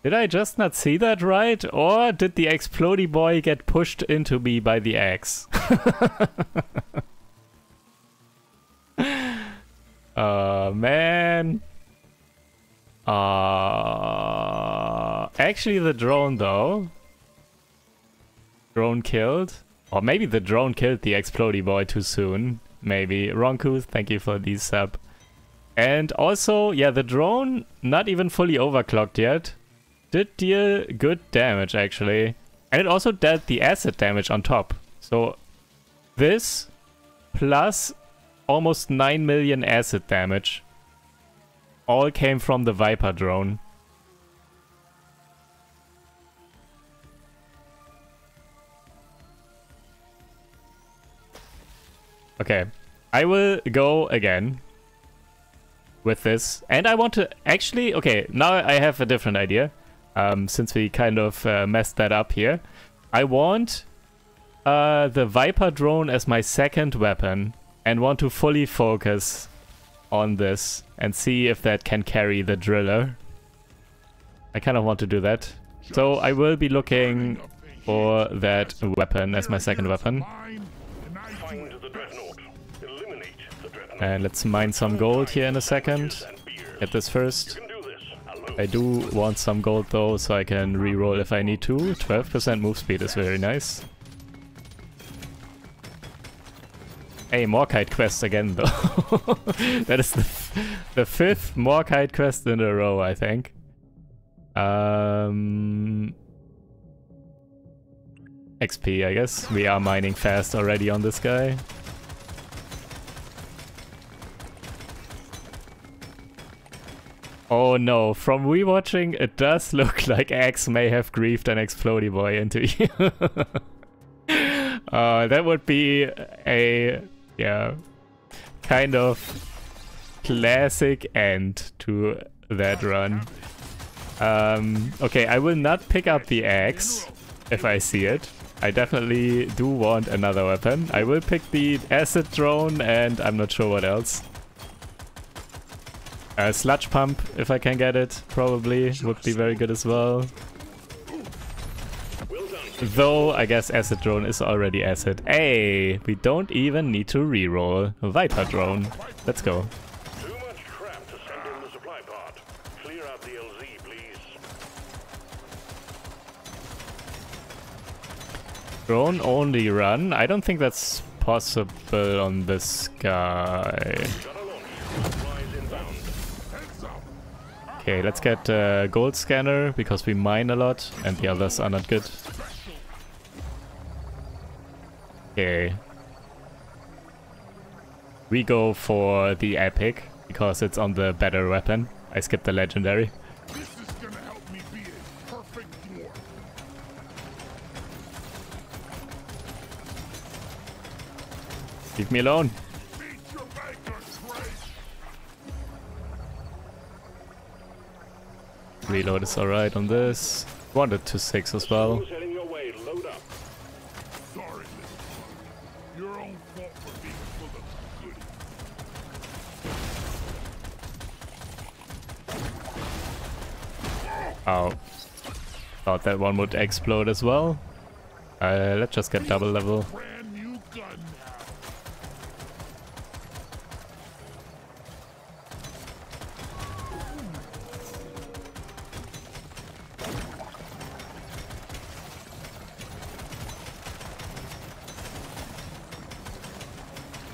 Did I just not see that right? Or did the explody boy get pushed into me by the axe? uh, man. Uh, actually, the drone, though. Drone killed. Or maybe the drone killed the explodey boy too soon. Maybe. Ronku, thank you for the sub. And also, yeah, the drone, not even fully overclocked yet, did deal good damage, actually. And it also dealt the acid damage on top. So, this plus almost 9 million acid damage all came from the Viper drone. Okay, I will go again with this. And I want to actually, okay, now I have a different idea. Um, since we kind of uh, messed that up here. I want uh, the Viper drone as my second weapon and want to fully focus on this and see if that can carry the driller. I kind of want to do that. So I will be looking for that weapon as my second weapon. And let's mine some gold here in a second. Get this first. I do want some gold though, so I can reroll if I need to. 12% move speed is very nice. Hey, Morkite quest again though. that is the, the fifth Morkite quest in a row, I think. Um, XP, I guess. We are mining fast already on this guy. Oh no, from rewatching, it does look like X may have griefed an Explody Boy into you. uh, that would be a, yeah, kind of classic end to that run. Um, okay, I will not pick up the axe if I see it. I definitely do want another weapon. I will pick the acid drone and I'm not sure what else. Uh, sludge pump, if I can get it, probably would be very good as well. Though, I guess acid drone is already acid. Hey, we don't even need to reroll. Viper drone. Let's go. Too much crap to send in the supply pod. Clear out the LZ, please. Drone only run. I don't think that's possible on this guy. Okay, let's get uh, gold scanner because we mine a lot and the others are not good. Okay. We go for the epic because it's on the better weapon. I skipped the legendary. This is gonna help me be a perfect dwarf. Leave me alone. Reload is alright on this. Wanted to 6 as well. Who's heading your way? Load up. Sorry, little one. Your own fault for being full of goodies. Oh. Thought that one would explode as well. Uh, let's just get double level. Brand new gun now.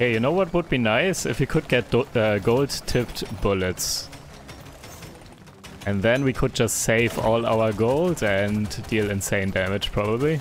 Hey, you know what would be nice? If we could get uh, gold-tipped bullets. And then we could just save all our gold and deal insane damage, probably.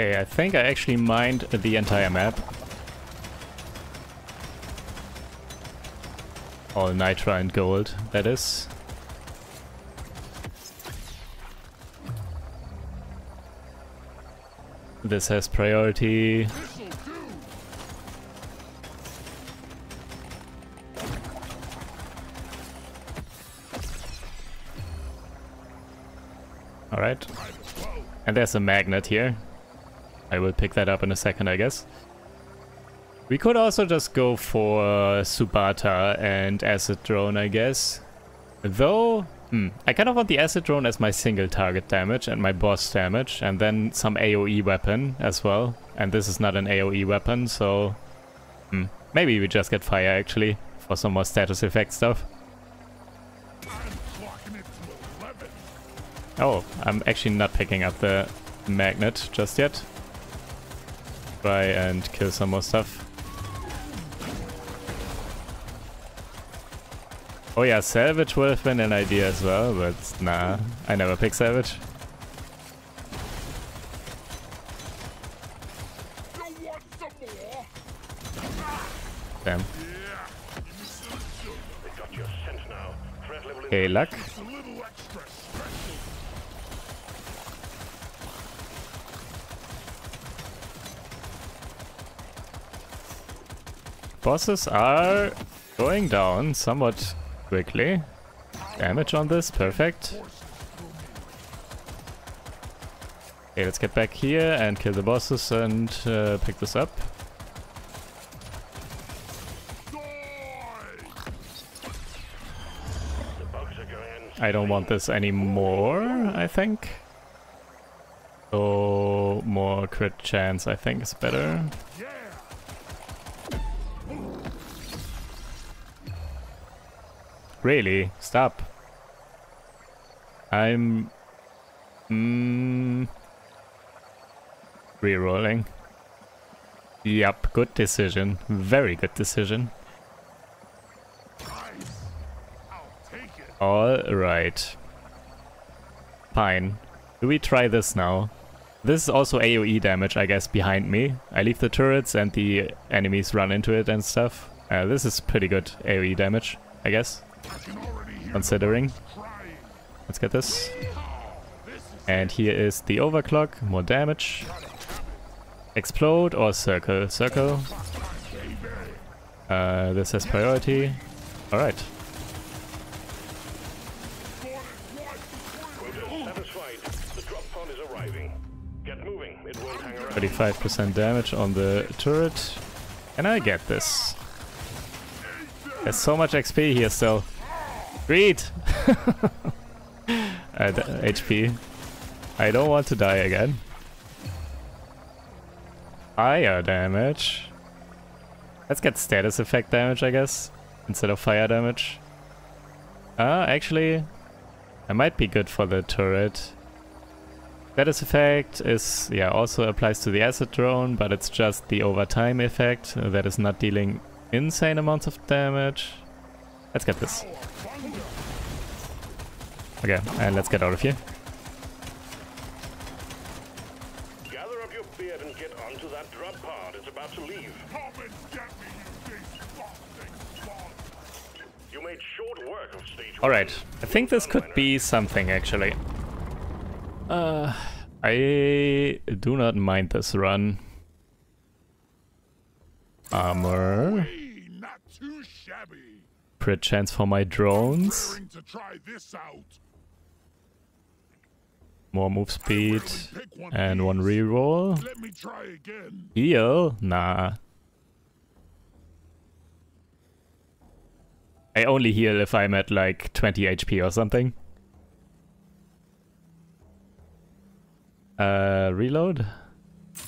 Hey, I think I actually mined the entire map. All nitra and gold, that is. This has priority. Alright. And there's a magnet here. I will pick that up in a second, I guess. We could also just go for Subata and Acid Drone, I guess. Though, hmm, I kind of want the Acid Drone as my single target damage and my boss damage, and then some AoE weapon as well. And this is not an AoE weapon, so... Hmm, maybe we just get fire, actually, for some more status effect stuff. I'm clocking it to 11. Oh, I'm actually not picking up the magnet just yet. Try and kill some more stuff. Oh yeah, salvage would have been an idea as well, but nah, I never pick salvage. You want some more? Damn. Yeah. Give me some sugar. They got your scent now. Threat level Okay, luck. It's a little extra special. Bosses are going down somewhat quickly. Damage on this, perfect. Okay, let's get back here and kill the bosses and uh, pick this up. I don't want this anymore, I think. So, more crit chance I think is better. Really? Stop. I'm... Mm, Rerolling. Yep, good decision. Very good decision. Alright. Fine. Do we try this now? This is also AoE damage, I guess, behind me. I leave the turrets and the enemies run into it and stuff. Uh, this is pretty good AoE damage, I guess, I can already hear considering. Let's get this. And here is the overclock, more damage. Explode or circle? Circle. Uh, this has priority. Alright. Quota satisfied. The drop pod is arriving. Get moving. It won't hang around. 35% damage on the turret. Can I get this? There's so much XP here still. Read! HP. I don't want to die again. Fire damage. Let's get status effect damage, I guess, instead of fire damage. Uh, actually, I might be good for the turret. Status effect is, yeah, also applies to the acid drone, but it's just the overtime effect that is not dealing insane amounts of damage. Let's get this. Okay, and let's get out of here. Gather up your beard and get onto that drop pod. It's about to leave. Come and get me, you. You made short work of stage. Alright, I think this could be something actually. Uh, I do not mind this run. Armor. Hey, not too shabby. Crit chance for my drones. To try this out. More move speed. One And one reroll. Let me try again. Heal? Nah. I only heal if I'm at like 20 HP or something. Uh, reload.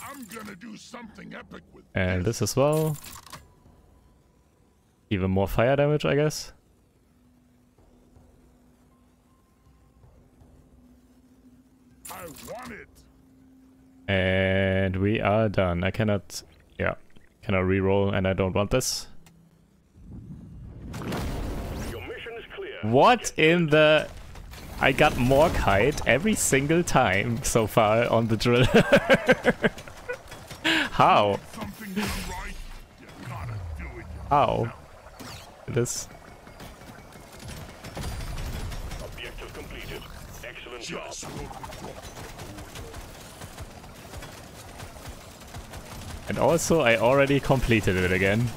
I'm gonna do something epic with And this as well. Even more fire damage, I guess. I want it. And we are done. I cannot, yeah, cannot reroll and I don't want this. Your mission is clear. What in the... I got Morkite every single time so far on the drill. How? Something done right. You gotta do it. How? This. Objective completed. Excellent job. Just look at what And also, I already completed it again.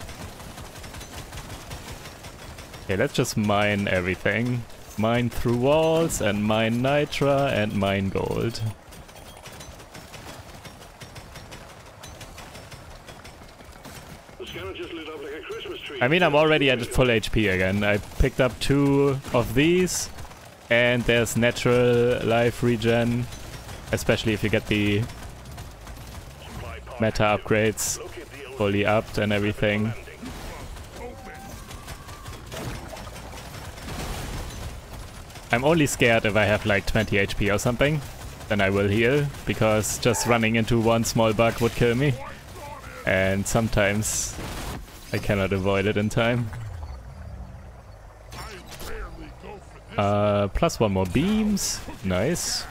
Okay, let's just mine everything. Mine through walls, and mine nitra, and mine gold. The scanner just lit up like a Christmas tree. I mean, I'm already at full HP again. I picked up two of these, and there's natural life regen, especially if you get the meta upgrades fully upped and everything. I'm only scared if I have like 20 HP or something. Then I will heal, because just running into one small bug would kill me. And sometimes I cannot avoid it in time. Uh, plus one more beams. Nice.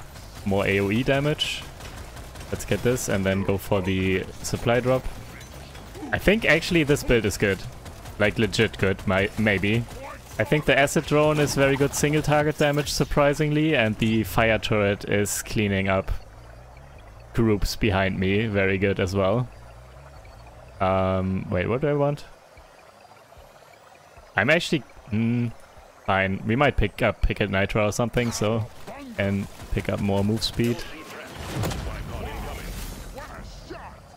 More AoE damage. Let's get this and then go for the supply drop. I think actually this build is good. Like legit good, my, maybe. I think the acid drone is very good single target damage surprisingly and the fire turret is cleaning up groups behind me very good as well. Um, wait, what do I want? I'm actually mm, fine. We might pick up Picket Nitro or something, so and pick up more move speed.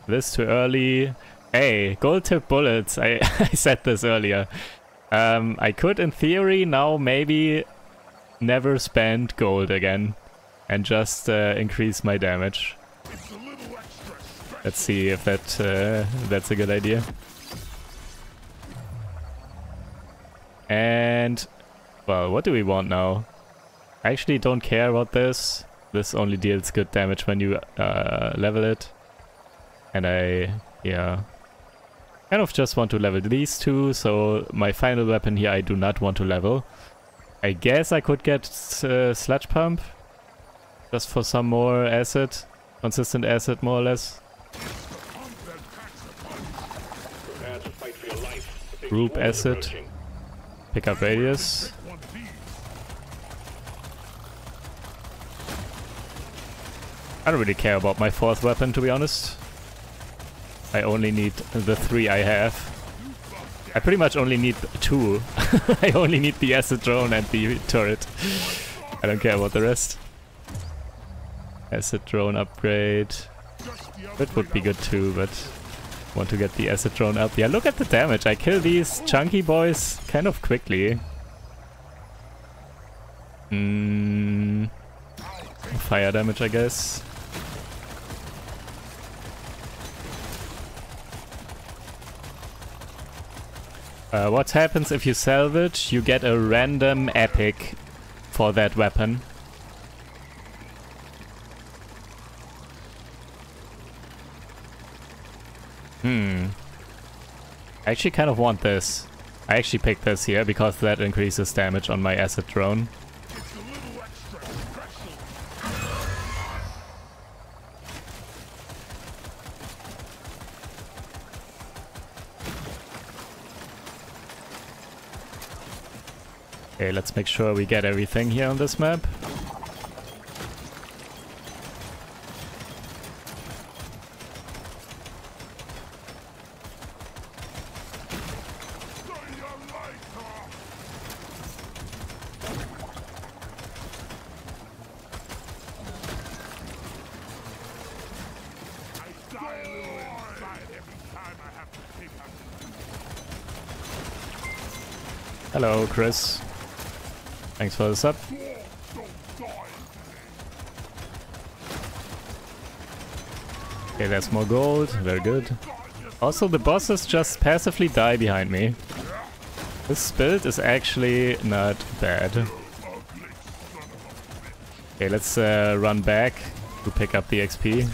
This too early. Hey, gold tip bullets. I, I said this earlier. Um, I could, in theory, now maybe never spend gold again and just uh, increase my damage. Let's see if that uh, that's a good idea. And well, what do we want now? I actually don't care about this. This only deals good damage when you uh, level it. And I, yeah, kind of just want to level these two. So my final weapon here I do not want to level. I guess I could get uh, Sludge Pump. Just for some more acid. Consistent acid more or less. Group acid. Pick up radius. I don't really care about my fourth weapon to be honest. I only need the three I have. I pretty much only need two. I only need the acid drone and the turret. I don't care about the rest. Acid drone upgrade. That would be good too, but want to get the acid drone up. Yeah, look at the damage. I kill these chunky boys kind of quickly. Mm, fire damage, I guess. Uh, what happens if you salvage? You get a random epic for that weapon. Hmm. I actually kind of want this. I actually picked this here because that increases damage on my acid drone. Okay, let's make sure we get everything here on this map. See you later. I die a little inside every time I have to pick up. Hello, Chris. Thanks for the sub. Okay, there's more gold. Very good. Also, the bosses just passively die behind me. This build is actually not bad. Okay, let's uh, run back to pick up the XP.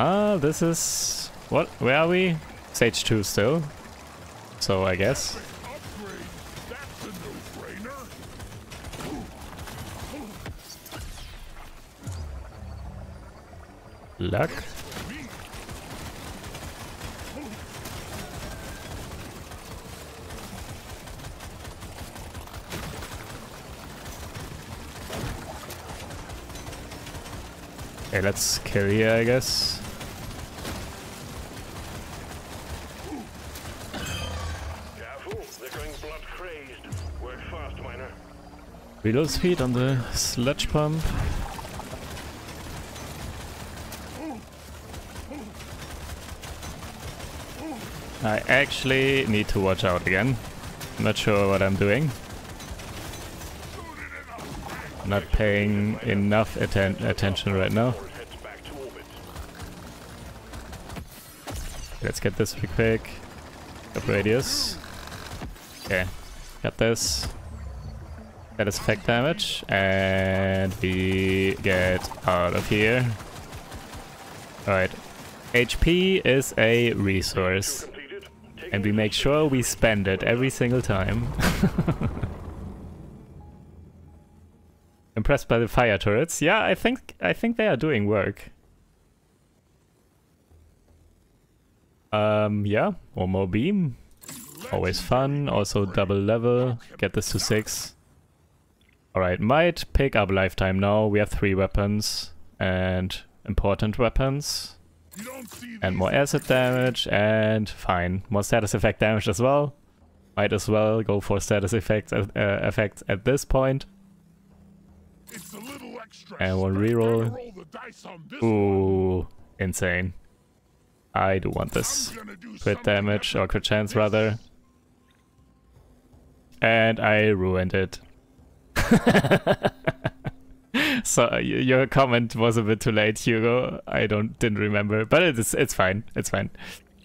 Ah, this is... What? Where are we? Stage 2 still. So, I guess. Luck. Okay, let's kill here, I guess. Careful, they're going blood crazed. Work fast, miner. Reload speed on the sludge pump. I actually need to watch out again. I'm not sure what I'm doing. Not paying enough atten attention right now. Let's get this real quick. Up radius. Okay, got this. That is effect damage, and we get out of here. Alright, HP is a resource, and we make sure we spend it every single time. Impressed by the fire turrets? Yeah, I think I think they are doing work. Um, yeah, one more beam. Always fun. Also double level. Get this to six. Alright, might pick up lifetime now. We have three weapons and important weapons. And more acid damage, and fine. More status effect damage as well. Might as well go for status effects, uh, effects at this point. And one reroll. Ooh, insane. I do want this. Crit damage, or crit chance rather. And I ruined it. so your comment was a bit too late, Hugo. I don't didn't remember, but it's it's fine. It's fine.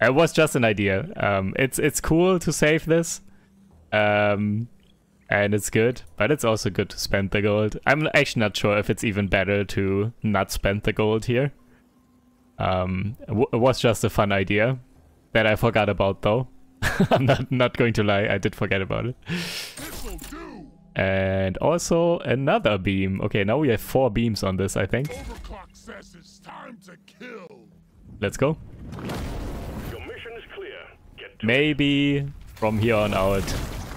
It was just an idea. Um, it's it's cool to save this, um, and it's good, but it's also good to spend the gold. I'm actually not sure if it's even better to not spend the gold here. Um, it was just a fun idea that I forgot about though. I'm not not going to lie, I did forget about it. This'll do. And also another beam. Okay, now we have four beams on this, I think. Overclock says it's time to kill. Let's go. Your mission is clear. Get to Maybe from here on out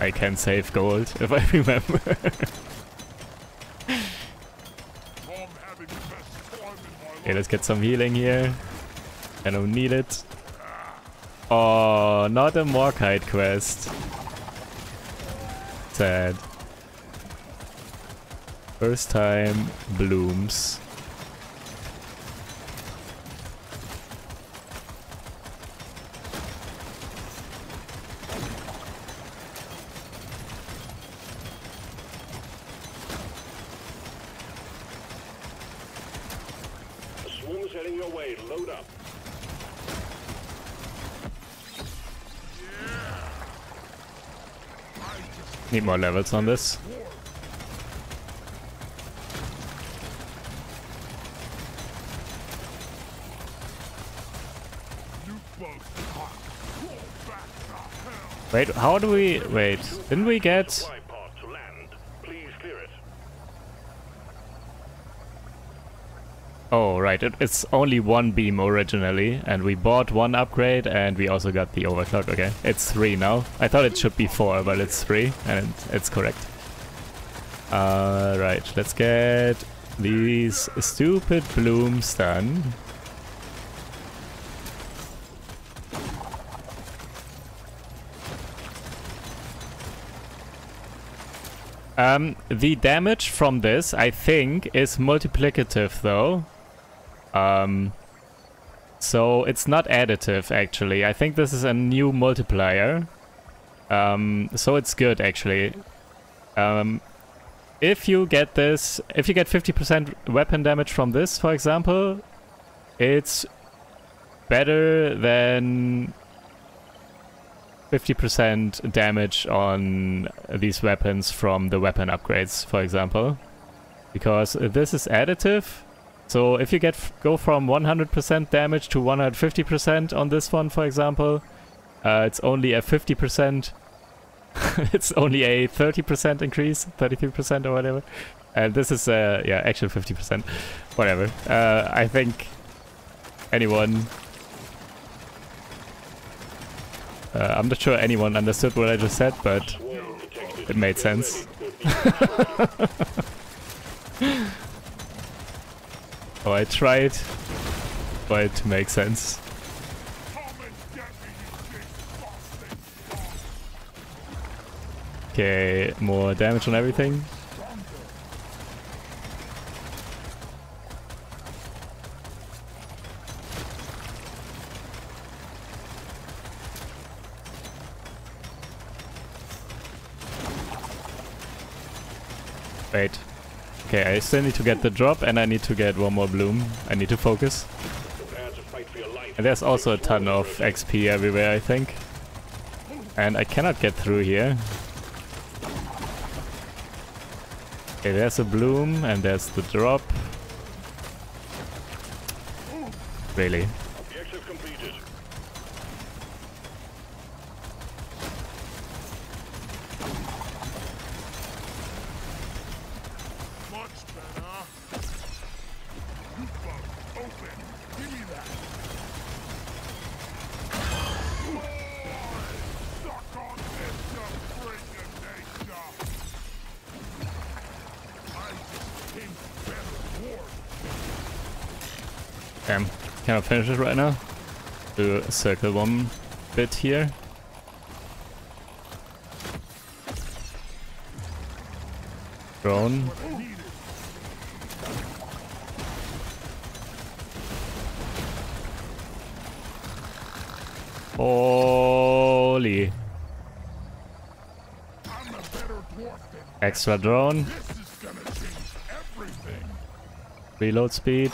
I can save gold if I remember. I'm having the best time in my okay, let's get some healing here. I don't need it. Ah. Oh, not a Morkite quest. Sad. First time blooms. The swarm is heading your way. Load up. Need more levels on this. Nuke boat hot. Roll back to hell. Wait, how do we... Wait, didn't we get... Oh, right, it, it's only one beam originally, and we bought one upgrade, and we also got the overclock, okay. It's three now. I thought it should be four, but it's three, and it's correct. Uh, right, let's get these stupid blooms done. Um, the damage from this, I think, is multiplicative though. Um, so it's not additive actually. I think this is a new multiplier. Um, so it's good actually. Um, if you get this, if you get 50% weapon damage from this, for example, it's better than 50% damage on these weapons from the weapon upgrades, for example. Because this is additive. So if you get go from 100% damage to 150% on this one, for example, uh, it's only a 50%. it's only a 30% increase, 33% or whatever. And this is, uh, yeah, actual 50%. Whatever. Uh, I think anyone uh, I'm not sure anyone understood what I just said, but it made sense. Oh, I tried for it to make sense. Okay, more damage on everything. Wait. Okay, I still need to get the drop and I need to get one more bloom. I need to focus. And there's also a ton of XP everywhere, I think. And I cannot get through here. Okay, there's a bloom and there's the drop. Really? Objective completed. Much better. Nuke boat open. Give me that. Suck on this, you freaking nation. I just came to better reward. Damn. Cannot finish it right now. To circle one bit here. Drone. Holy. Extra drone. Reload speed.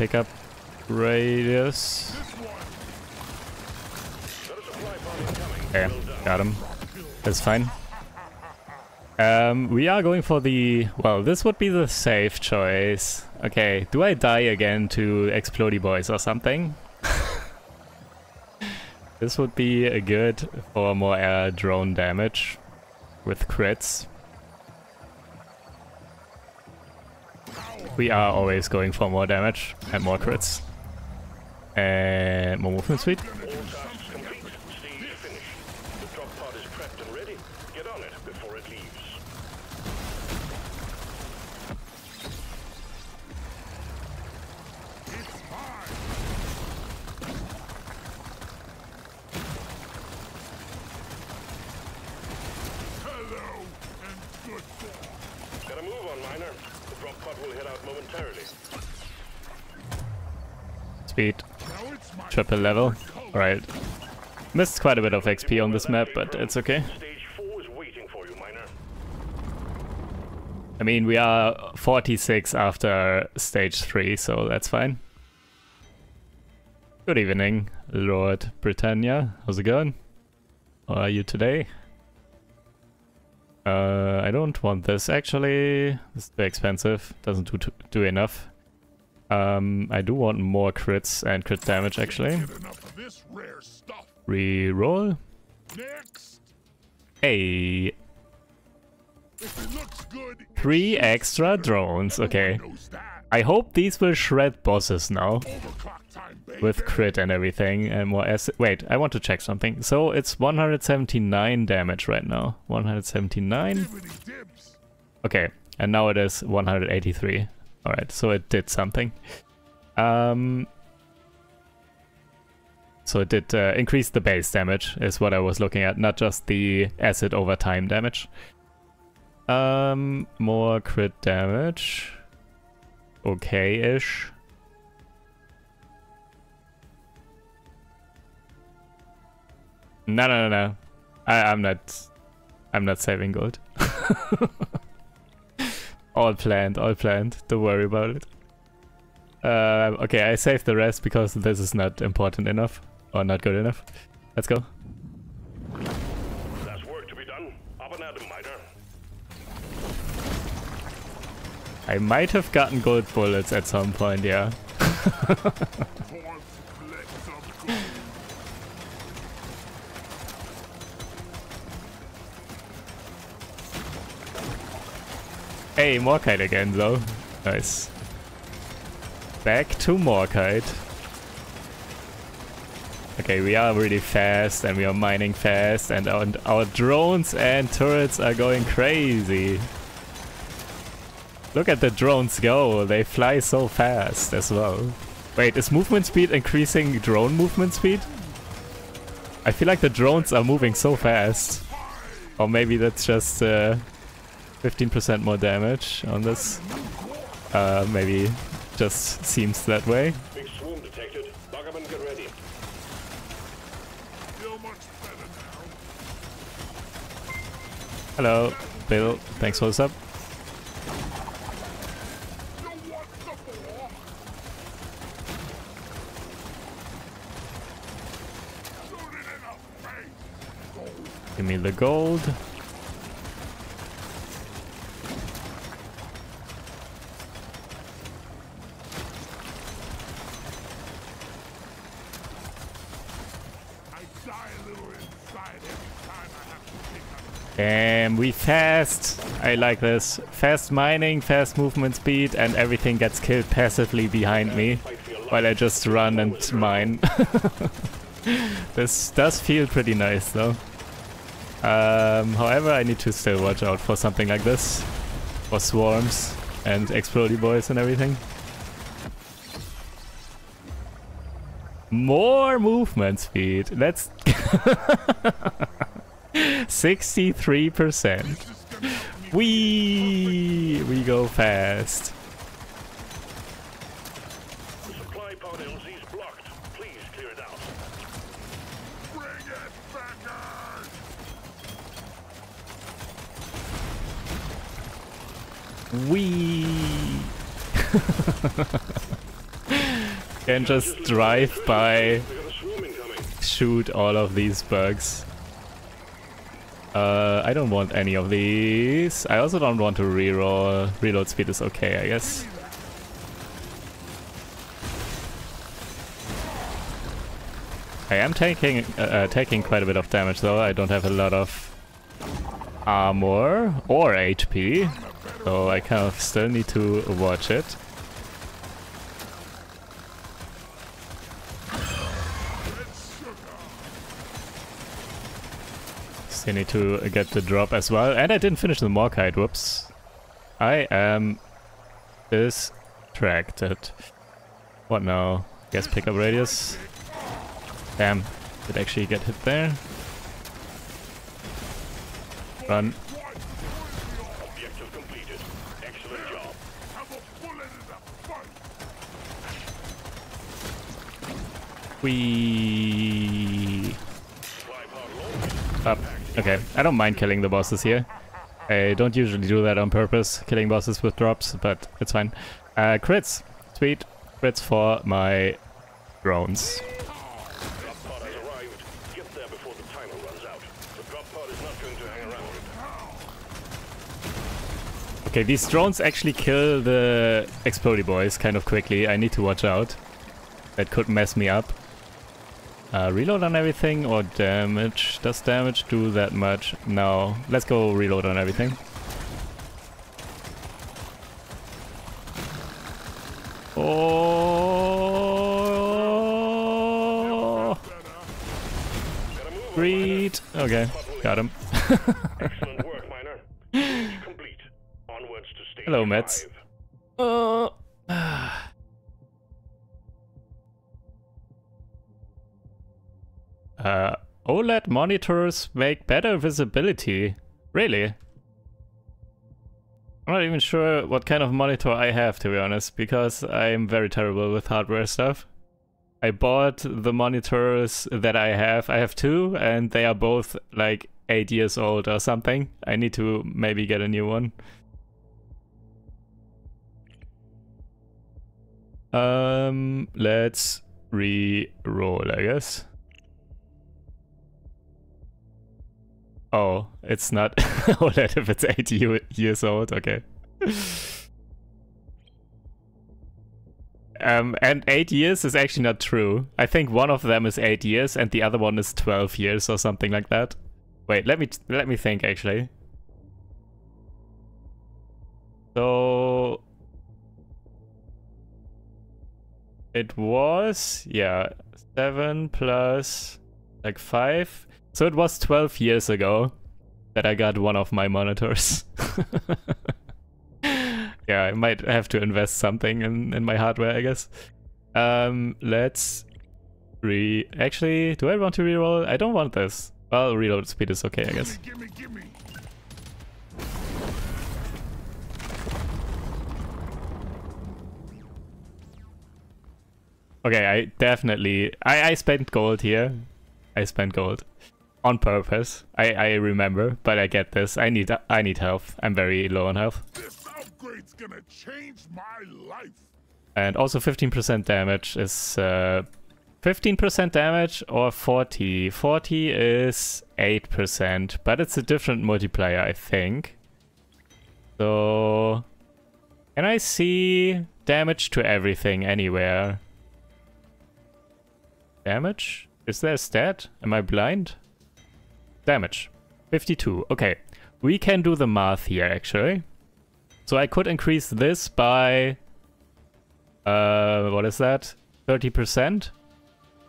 Pick up radius. Okay, got him. That's fine. Um, we are going for the... Well, this would be the safe choice. Okay, do I die again to Explody Boys or something? this would be a good for more air drone damage with crits. We are always going for more damage and more crits. And more movement speed. All tasks complete. Stage finished. The drop pod is prepped and ready. Get on it before it leaves. It's mine. Hello and goodbye. Gotta move on, Miner. The drop pod will head out momentarily. Speed. Now it's my level. Alright. Missed quite a bit of XP on this map, but it's okay. Stage 4 is waiting for you, Miner. I mean, we are 46 after stage 3, so that's fine. Good evening, Lord Britannia. How's it going? How are you today? Uh, I don't want this actually. This is too expensive. Doesn't do, do enough. Um, I do want more crits and crit damage actually. Reroll. Next. Hey, Three extra drones, okay. I hope these will shred bosses now. With crit and everything and more acid. Wait, I want to check something. So it's 179 damage right now. 179? Okay, and now it is 183. Alright, so it did something. Um, so it did uh, increase the base damage, is what I was looking at, not just the acid over time damage. Um, more crit damage. Okay-ish. No, no, no, no. I, I'm not. I'm not saving gold. all planned, all planned. Don't worry about it. Uh, okay, I saved the rest because this is not important enough or not good enough. Let's go. There's work to be done. Up and at Miner. I might have gotten gold bullets at some point, yeah. Hey, Morkite again though. Nice. Back to Morkite. Okay, we are really fast and we are mining fast and our, our drones and turrets are going crazy. Look at the drones go, they fly so fast as well. Wait, is movement speed increasing drone movement speed? I feel like the drones are moving so fast. Or maybe that's just uh, 15% more damage on this. Uh, maybe just seems that way. Big swarm detected. Lock 'em and get ready. Feel much better now. Hello, Bill. Thanks for the sub. You want the more? Shoot it in the face. Gold. Give me the gold. I die a little inside every time I have to And we fast. I like this. Fast mining, fast movement speed, and everything gets killed passively behind me while I just run and mine. this does feel pretty nice though. Um, however, I need to still watch out for something like this. For swarms. and explodey boys and everything. More movement speed. That's 63%. We we go fast. Supply pod LZ is blocked. Please clear it out. Bring it, Beckers! We can just drive by, We got a swarm incoming. shoot all of these bugs. Uh, I don't want any of these. I also don't want to reroll. Reload speed is okay, I guess. I am taking uh, uh, taking quite a bit of damage though. I don't have a lot of armor or HP, so I kind of still need to watch it. Still need to get the drop as well. And I didn't finish the Morkite, whoops. I am distracted. What now? Guess pickup radius. Damn, did actually get hit there. Run. We up. Okay, I don't mind killing the bosses here. I don't usually do that on purpose, killing bosses with drops, but it's fine. Uh, crits. Sweet. Crits for my drones. Okay, these drones actually kill the explodey boys kind of quickly. I need to watch out. That could mess me up. Uh, reload on everything or damage? Does damage do that much? No. Let's go reload on everything. Oh! Gotta Greed. Okay, got him. Excellent work, miner. Uh, OLED monitors make better visibility. Really? I'm not even sure what kind of monitor I have, to be honest, because I'm very terrible with hardware stuff. I bought the monitors that I have. I have two, and they are both like eight years old or something. I need to maybe get a new one. Um, let's re-roll, I guess. Oh, it's not OLED if it's 80 years old, okay. um, and 8 years is actually not true. I think one of them is 8 years and the other one is 12 years or something like that. Wait, let me let me think actually. So It was, yeah, 7 plus like 5. So it was 12 years ago that I got one of my monitors. yeah, I might have to invest something in, in my hardware, I guess. Um, let's re... Actually, do I want to reroll? I don't want this. Well, reload speed is okay, I guess. Gimme, gimme! Okay, I definitely I, I spent gold here. I spent gold on purpose. I, I remember, but I get this. I need I need health. I'm very low on health. This upgrade's gonna change my life! And also 15% damage is uh, 15% damage or 40. 40 is 8%, but it's a different multiplier, I think. So can I see damage to everything anywhere? Damage? Is there a stat? Am I blind? Damage. 52. Okay. We can do the math here, actually. So I could increase this by... Uh, what is that? 30%?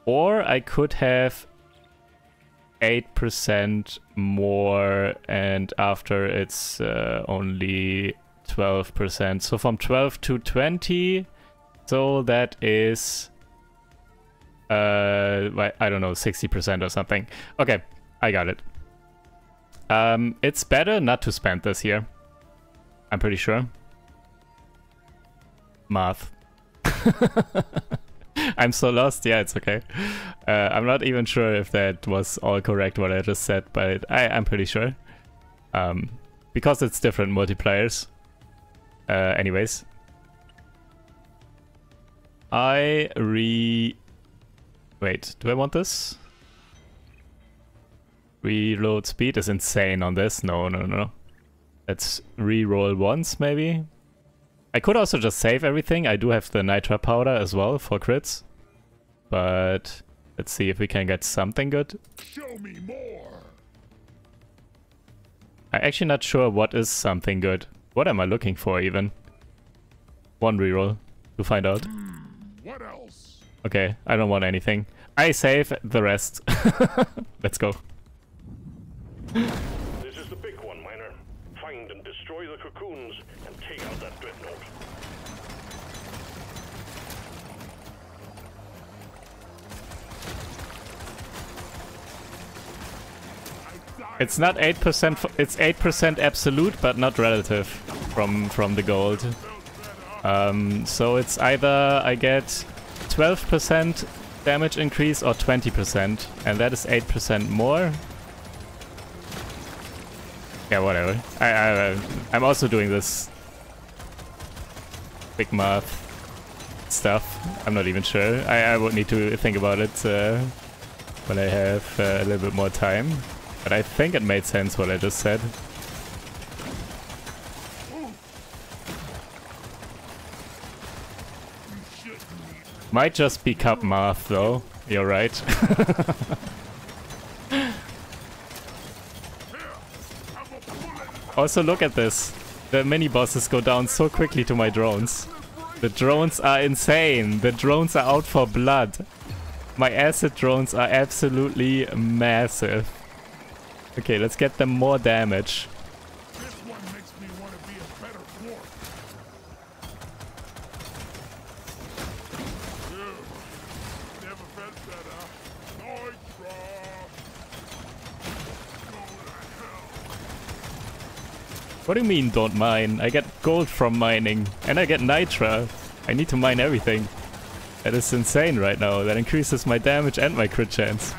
Or I could have 8% more and after it's uh, only 12%. So from 12 to 20. So that is uh I don't know, 60% or something. Okay, I got it. Um it's better not to spend this here. I'm pretty sure. Math. I'm so lost. Yeah, it's okay. Uh, I'm not even sure if that was all correct what I just said, but I, I'm pretty sure. Um, because it's different multipliers. Uh, anyways. I re... Wait, do I want this? Reload speed is insane on this. No, no, no. Let's re-roll once, maybe. I could also just save everything. I do have the Nitra powder as well for crits. But let's see if we can get something good. Show me more. I'm actually not sure what is something good. What am I looking for even? One reroll to find out. Hmm, what else? Okay, I don't want anything. I save the rest. Let's go. This is the big one, Miner. Find and destroy the cocoons and take out that dreadnought. It's not 8%, it's 8% absolute, but not relative from from the gold. Um, so it's either I get 12% damage increase or 20%, and that is 8% more. Yeah, whatever. I, I, I'm also doing this big math stuff. I'm not even sure. I, I would need to think about it uh, when I have uh, a little bit more time. But I think it made sense what I just said. Might just be cup math though. You're right. Here, have a bullet. Also look at this. The mini bosses go down so quickly to my drones. The drones are insane. The drones are out for blood. My acid drones are absolutely massive. Okay, let's get them more damage. This one makes me want to be a better dwarf. Ew. Never felt better. Nitra. Go to hell. What do you mean don't mine? I get gold from mining and I get nitra. I need to mine everything. That is insane right now. That increases my damage and my crit chance.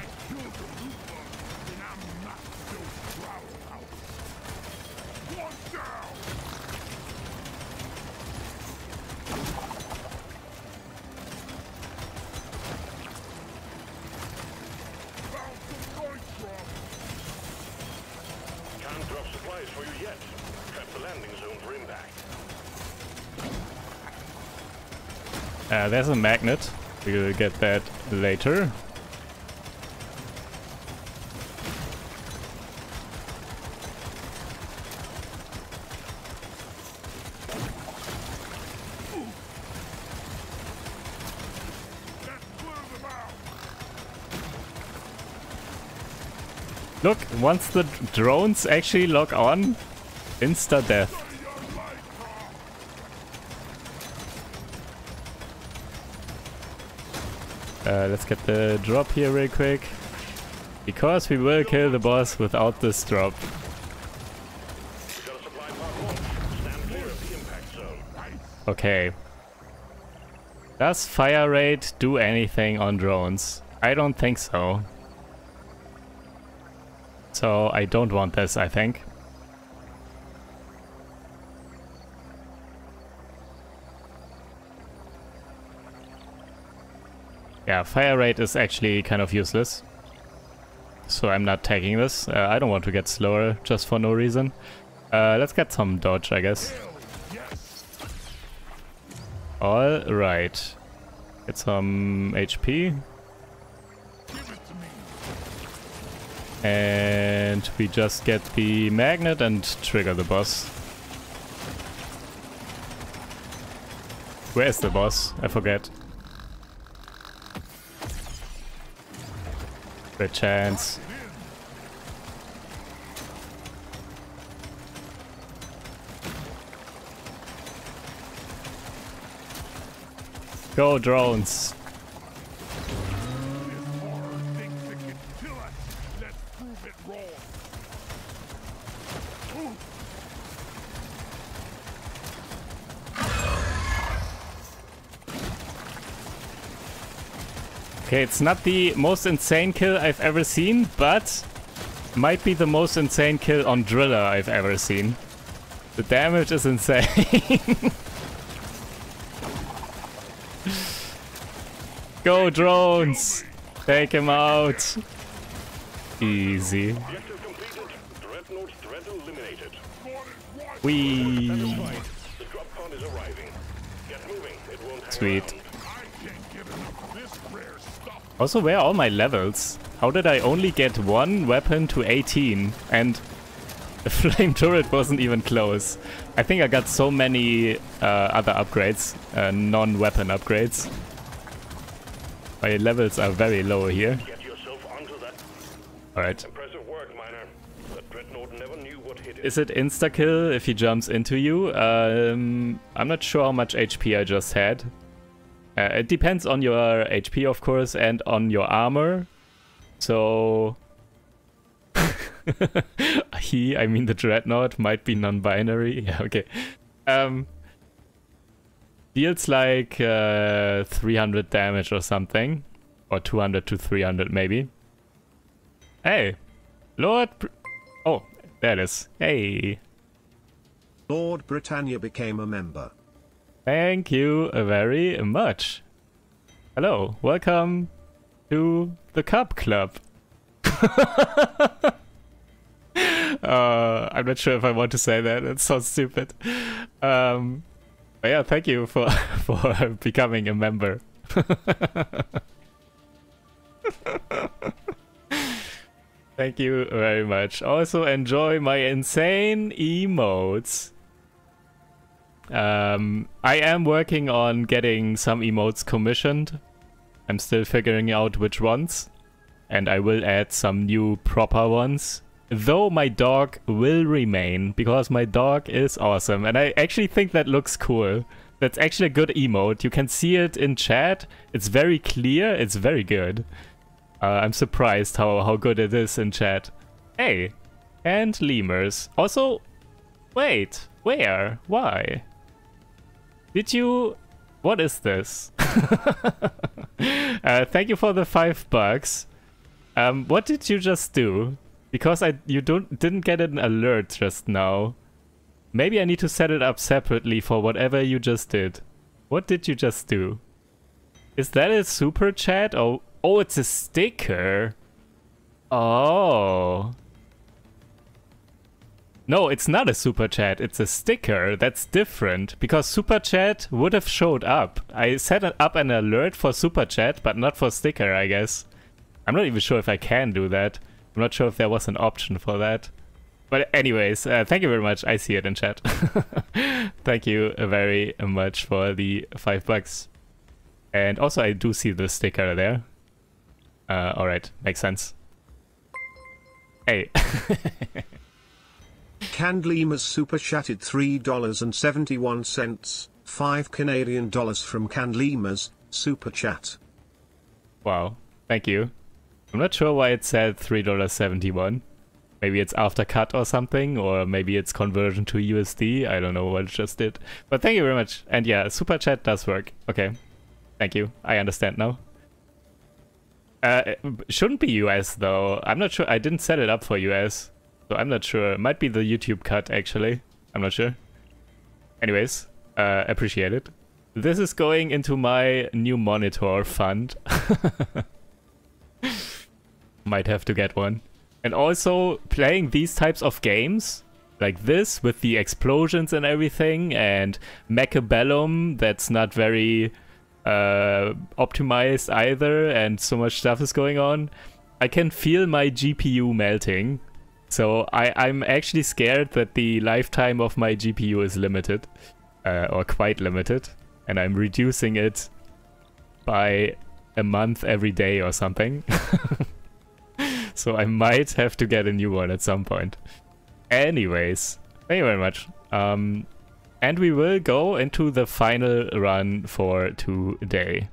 Uh, there's a magnet. We'll get that later. Look, once the drones actually lock on, insta death. Ready your light, Uh, let's get the drop here real quick. Because we will kill the boss without this drop. Okay. Does fire rate do anything on drones? I don't think so. So I don't want this, I think. Yeah, fire rate is actually kind of useless. So I'm not taking this. Uh, I don't want to get slower just for no reason. Uh, let's get some dodge, I guess. All right. Get some HP. And we just get the magnet and trigger the boss. Where is the boss? I forget. a chance. Go drones. Okay, it's not the most insane kill I've ever seen, but might be the most insane kill on Driller I've ever seen. The damage is insane. Go drones! Take him out! Easy. Wee. The Also, where are all my levels? How did I only get one weapon to 18 and the flame turret wasn't even close? I think I got so many uh, other upgrades, uh, non-weapon upgrades. My levels are very low here. Get yourself onto that. Alright. Impressive work, Miner. The Dreadnought never knew what hit it. Is it insta-kill if he jumps into you? Um, I'm not sure how much HP I just had. Uh, it depends on your HP, of course, and on your armor. So... he, I mean the Dreadnought, might be non-binary. Yeah, okay. Um, deals like uh, 300 damage or something. Or 200 to 300 maybe. Hey! Lord... Br- oh, there it is. Hey! Lord Britannia became a member. Thank you very much. Hello, welcome to the Cup Club. uh, I'm not sure if I want to say that. It sounds stupid. Um, but yeah, thank you for for becoming a member. thank you very much. Also enjoy my insane emotes. Um, I am working on getting some emotes commissioned. I'm still figuring out which ones. And I will add some new proper ones. Though my dog will remain, because my dog is awesome. And I actually think that looks cool. That's actually a good emote. You can see it in chat. It's very clear. It's very good. Uh, I'm surprised how, how good it is in chat. Hey, and lemurs. Also, wait, where? Why? Did you... What is this? uh, thank you for the five bucks. Um, what did you just do? Because I you don't didn't get an alert just now. Maybe I need to set it up separately for whatever you just did. What did you just do? Is that a super chat? Oh, oh, it's a sticker. Oh. No, it's not a super chat. It's a sticker. That's different because super chat would have showed up. I set up an alert for super chat, but not for sticker, I guess. I'm not even sure if I can do that. I'm not sure if there was an option for that. But anyways, uh, thank you very much. I see it in chat. thank you very much for the five bucks. And also, I do see the sticker there. Uh, alright, makes sense. Hey. Canned Lemurs super chatted $3.71, 5 Canadian dollars from Canned Lemurs, super chat. wow, thank you. I'm not sure why it said $3.71. Maybe it's after cut or something, or maybe it's conversion to USD. I don't know what it just did. But thank you very much. And yeah, super chat does work. Okay. Thank you. I understand now. Uh, shouldn't be US though. I'm not sure. I didn't set it up for US. So I'm not sure. Might be the YouTube cut actually. I'm not sure. Anyways, uh, appreciate it. This is going into my new monitor fund. Might have to get one. And also playing these types of games like this with the explosions and everything and Mechabellum that's not very uh, optimized either and so much stuff is going on. I can feel my GPU melting. So I, I'm actually scared that the lifetime of my GPU is limited uh, or quite limited and I'm reducing it by a month every day or something. so I might have to get a new one at some point. Anyways, thank you very much. Um, And we will go into the final run for today.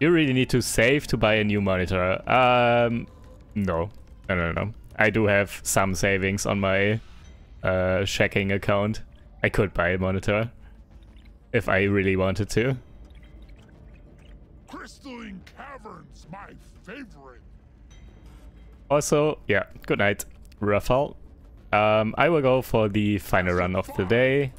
You really need to save to buy a new monitor. Um, no. No, no, no. I do have some savings on my uh, checking account. I could buy a monitor if I really wanted to. Crystalline Caverns, my favorite. Also, yeah, good night, Rafal. Um, I will go for the final run of the day.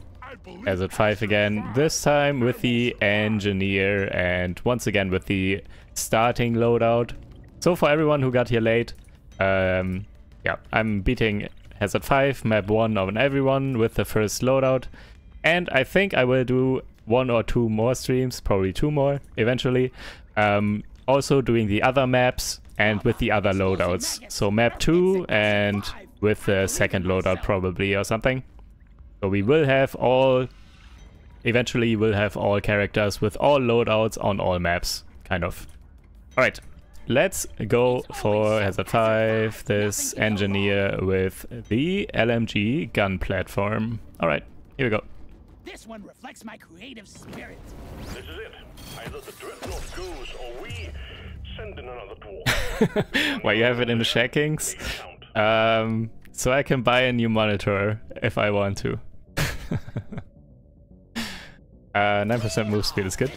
Hazard 5 again, this time with the engineer and once again with the starting loadout. So for everyone who got here late, um, yeah, I'm beating Hazard 5, map 1 on everyone with the first loadout. And I think I will do one or two more streams, probably two more eventually. Um, also doing the other maps and with the other loadouts. So map 2 and with the second loadout probably or something. So we will have all, eventually we'll have all characters with all loadouts on all maps, kind of. Alright, let's go for Hazard 5, this engineer with the LMG gun platform. Alright, here we go. This one reflects my creative spirit. This is it. Either the dreadnought goes or we send in another dwarf. Why you have it in the checkings? Count. Um, so I can buy a new monitor if I want to. uh, 9% move speed is good.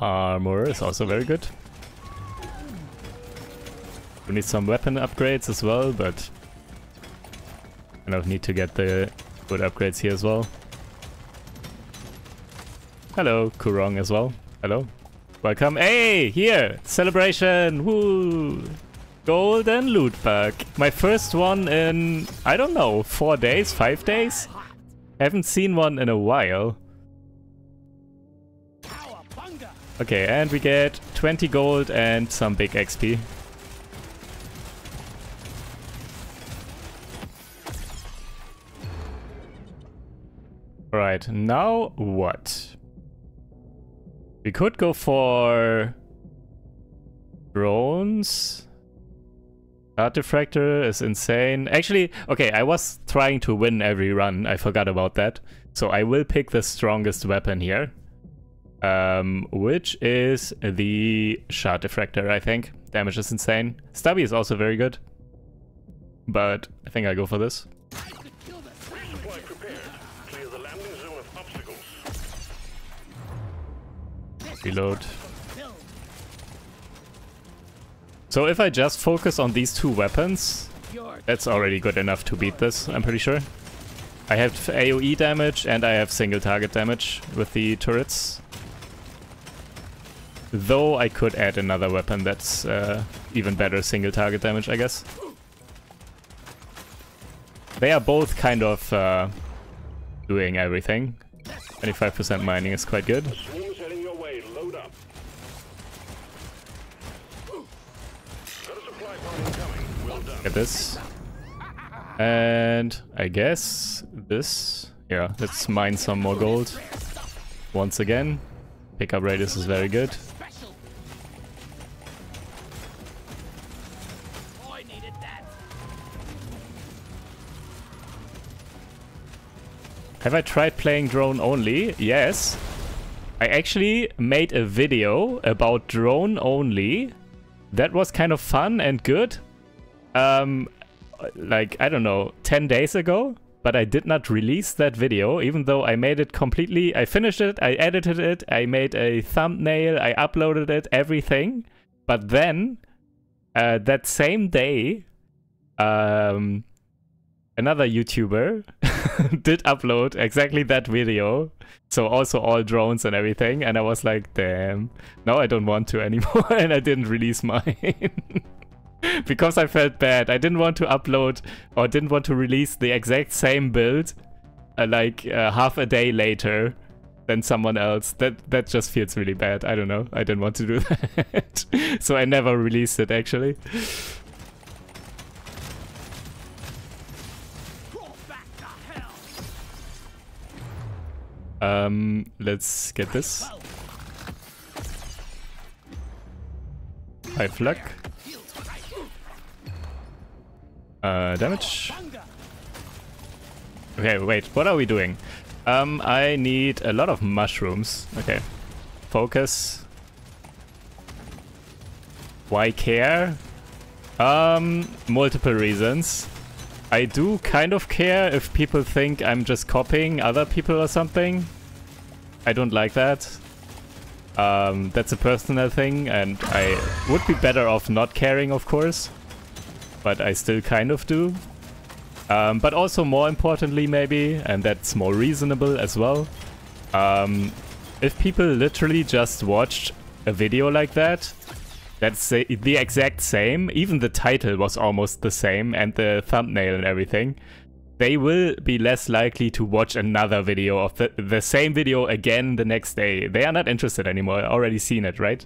Armor is also very good. We need some weapon upgrades as well, but I don't need to get the good upgrades here as well. Hello, Kurong as well. Hello. Welcome. Hey, here! Celebration! Woo! Golden loot bug. My first one in, I don't know, four days, five days? Haven't seen one in a while. Okay, and we get 20 gold and some big XP. Alright, now what? We could go for drones. Artifactor is insane. Actually, okay, I was trying to win every run. I forgot about that. So I will pick the strongest weapon here um, which is the shard diffractor, I think. Damage is insane. Stubby is also very good, but I think I go for this. Reload. So if I just focus on these two weapons, that's already good enough to beat this, I'm pretty sure. I have AoE damage and I have single target damage with the turrets. Though I could add another weapon that's uh, even better single target damage, I guess. They are both kind of uh, doing everything. 25% mining is quite good. Get this. And I guess this. Yeah, let's mine some more gold. Once again. Pickup radius is very good. Have I tried playing drone only? Yes. I actually made a video about drone only. That was kind of fun and good. Um, like, I don't know, 10 days ago. But I did not release that video, even though I made it completely. I finished it, I edited it, I made a thumbnail, I uploaded it, everything. But then, uh, that same day, um, another YouTuber did upload exactly that video. So also all drones and everything. And I was like, damn, now I don't want to anymore. and I didn't release mine. because I felt bad. I didn't want to upload or didn't want to release the exact same build uh, like uh, half a day later than someone else. That that just feels really bad. I don't know. I didn't want to do that. so I never released it actually. Um, let's get this. High luck. Uh, damage. Okay, wait, what are we doing? Um, I need a lot of mushrooms. Okay. Focus. Why care? Um, multiple reasons. I do kind of care if people think I'm just copying other people or something. I don't like that. Um, that's a personal thing and I would be better off not caring, of course. But I still kind of do. Um, but also more importantly maybe, and that's more reasonable as well, um, if people literally just watched a video like that, that's the, exact same, even the title was almost the same and the thumbnail and everything, they will be less likely to watch another video of the, the same video again the next day. They are not interested anymore, already seen it, right?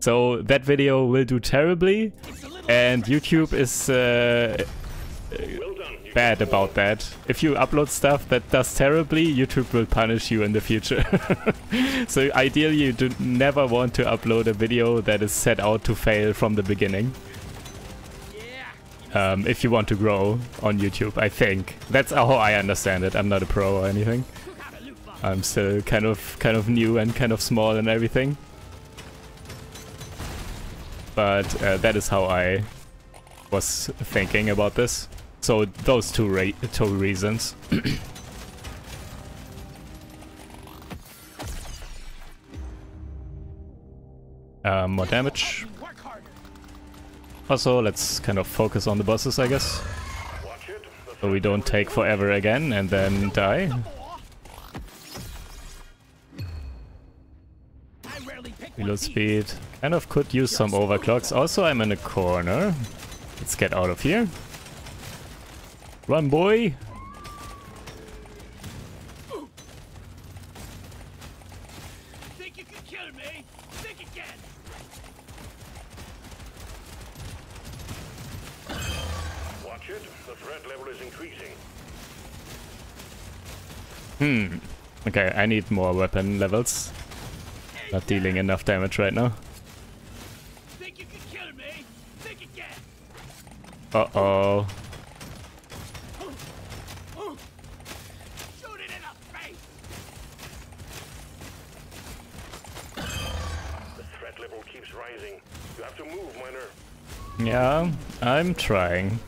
So that video will do terribly. And YouTube is uh, Well bad about that. If you upload stuff that does terribly, YouTube will punish you in the future. so ideally you do never want to upload a video that is set out to fail from the beginning. Um, if you want to grow on YouTube, I think. That's how I understand it. I'm not a pro or anything. I'm still kind of kind of new and kind of small and everything. But uh, that is how I was thinking about this. So those two two reasons. uh, more damage. Also, let's kind of focus on the bosses, I guess. So we don't take forever again and then die. Reload speed. Kind of could use some overclocks. Also, I'm in a corner. Let's get out of here. Run, boy! Think you can kill me? Think again. Watch it. The threat level is increasing. Hmm. Okay, I need more weapon levels. Not dealing enough damage right now. Think you can kill me? Think again. Uh-oh. Shoot it in the face. The threat level keeps rising. You have to move, miner. Yeah, I'm trying.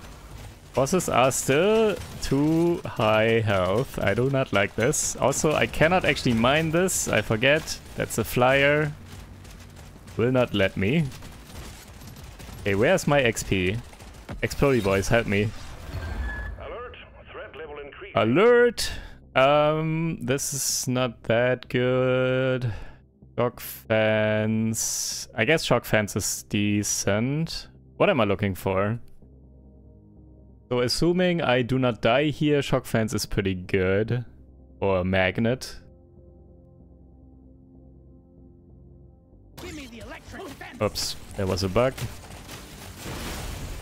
Bosses are still too high health. I do not like this. Also, I cannot actually mine this. I forget. That's a flyer. Will not let me. Hey, where's my XP? Explodey boys, help me. Alert. Threat level increasing. Alert! Um, this is not that good. Shock fence. I guess shock fence is decent. What am I looking for? So assuming I do not die here, shock fence is pretty good. Or a magnet. Give me the electric. Oops, there was a bug.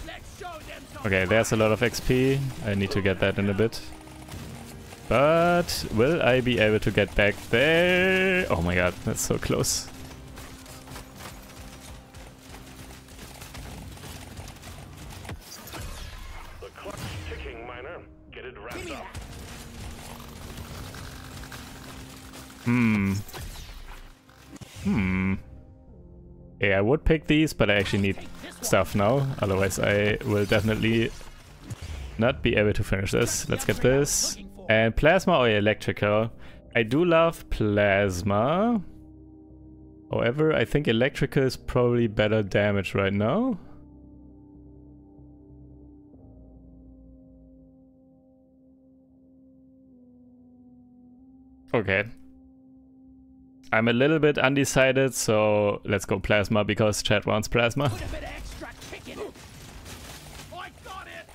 Let's show them some Okay, there's a lot of XP. I need to get that in a bit. But will I be able to get back there? Oh my god, that's so close. Pick these, but I actually need stuff now. Otherwise, I will definitely not be able to finish this. Let's get this. And plasma or electrical. I do love plasma. However, I think electrical is probably better damage right now. Okay. I'm a little bit undecided, so let's go plasma because chat wants plasma. Put a bit of extra kick in it. I got it.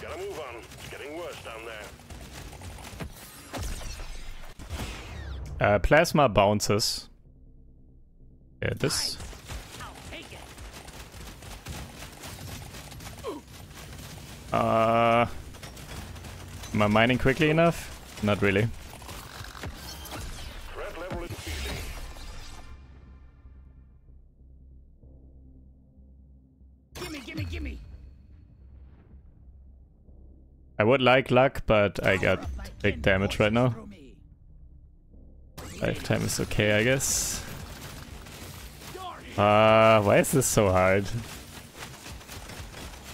Gotta move on. It's getting worse down there. Uh, plasma bounces. Yeah, this. I'll take it. Uh, Am I mining quickly enough? Not really. Gimme, gimme, gimme. I would like luck, but I got big damage right now. Lifetime is okay, I guess. Uh, why is this so hard?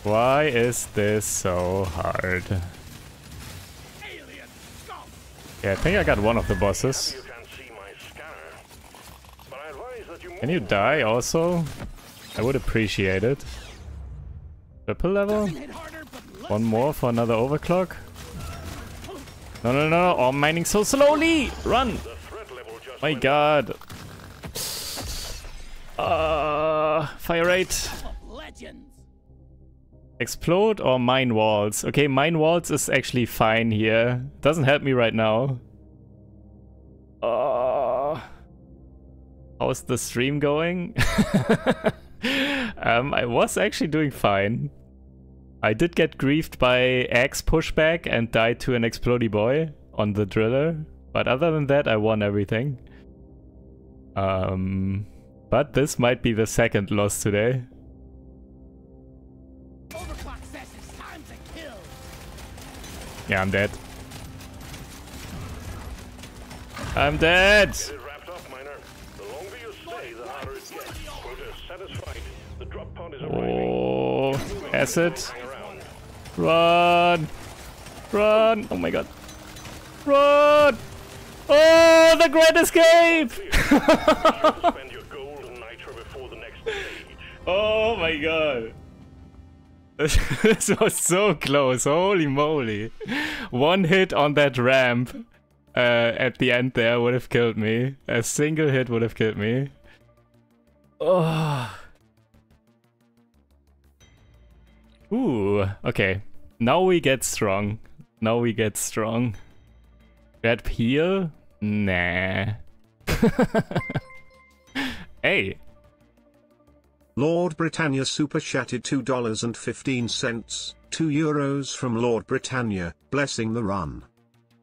Why is this so hard? Yeah, I think I got one of the bosses. Can you die also? I would appreciate it. Triple level? One more for another overclock? No, no, no, oh, I'm mining so slowly! Run! My god. Uh, fire rate. Explode or mine walls? Okay, mine walls is actually fine here. Doesn't help me right now. Uh, how's the stream going? um, I was actually doing fine. I did get griefed by Axe pushback and died to an explodey boy on the driller. But other than that, I won everything. Um, but this might be the second loss today. The drop pod is arriving. Oh, acid. Hang around. Run! Run! Oh my god. Run! Oh, the Great Escape! Spend your gold and Nitra before the next stage. Oh my god. this was so close, holy moly. One hit on that ramp uh, at the end there would have killed me. A single hit would have killed me. Oh. Ooh, okay. Now we get strong. Now we get strong. Red peel? Nah. hey, Lord Britannia super chatted $2.15, 2 euros from Lord Britannia, blessing the run.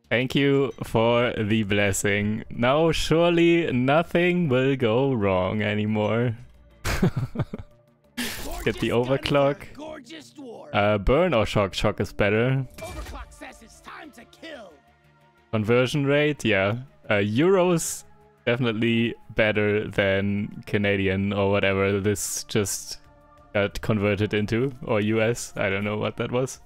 Thank you for the blessing. Now surely nothing will go wrong anymore. Get the Gorgeous gun for overclock. Uh, burn or shock? Shock is better. Overclock says it's time to kill. Conversion rate, yeah. Uh, euros, definitely better than Canadian or whatever this just got converted into. Or US, I don't know what that was.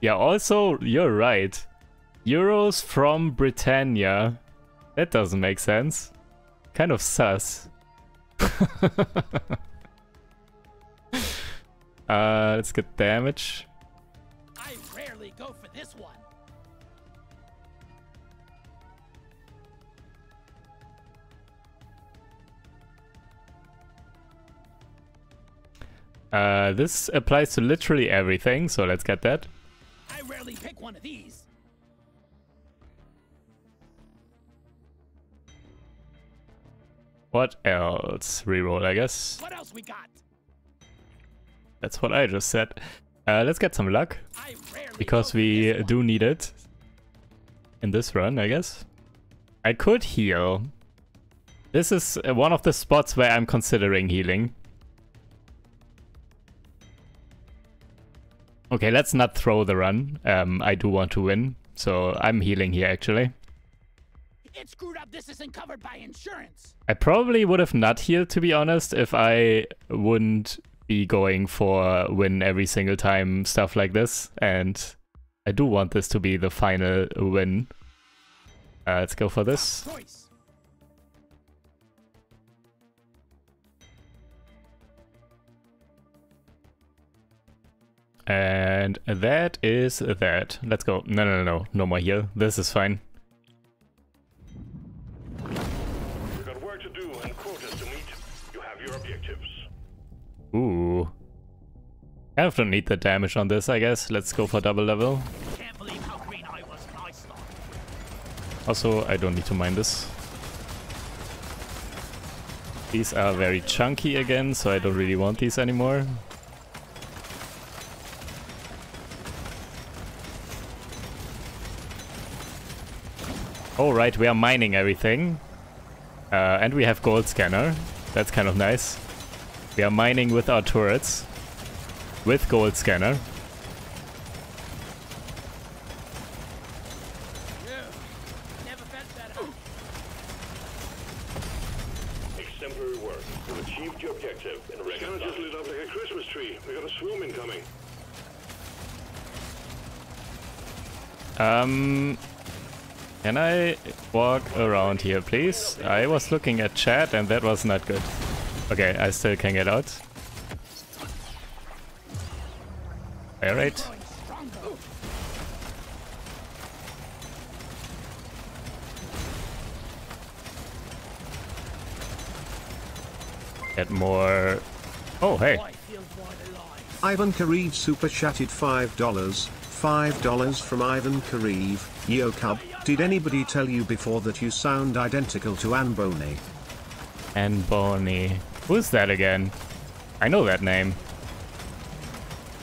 Yeah, also, you're right. Euros from Britannia. That doesn't make sense. Kind of sus. uh, let's get damage. I rarely go for this one. Uh, this applies to literally everything, so let's get that. I rarely pick one of these. What else? Reroll, I guess. What else we got? That's what I just said. Uh, let's get some luck, because we do need it in this run, I guess. I could heal. This is uh, one of the spots where I'm considering healing. Okay, let's not throw the run. Um, I do want to win, so I'm healing here actually. It's screwed up. This isn't covered by insurance. I probably would have not healed to be honest if I wouldn't be going for win every single time stuff like this and I do want this to be the final win. Uh, let's go for this. And that is that. Let's go. No, no, no, no. No more heal. This is fine. We've got work to do and quotas to meet. You have your objectives. Ooh. Kind of don't need the damage on this, I guess. Let's go for double level. Can't believe how green I was when I started. Also, I don't need to mine this. These are very chunky again, so I don't really want these anymore. Oh, right, we are mining everything. Uh, and we have gold scanner. That's kind of nice. We are mining with our turrets. With gold scanner. Never felt better. Exemplary work. You've achieved your objective in record Scanner just lit up like a Christmas tree. We got a swarm incoming. Um, can I walk around here, please? I was looking at chat and that was not good. Okay, I still can get out. Alright. Growing. Get more... Oh, hey. Boy feels more alive. Ivan Kareev super chatted $5. $5 from Ivan Kareev. Yo Cub, did anybody tell you before that you sound identical to? And Bonnie. Who's that again? I know that name.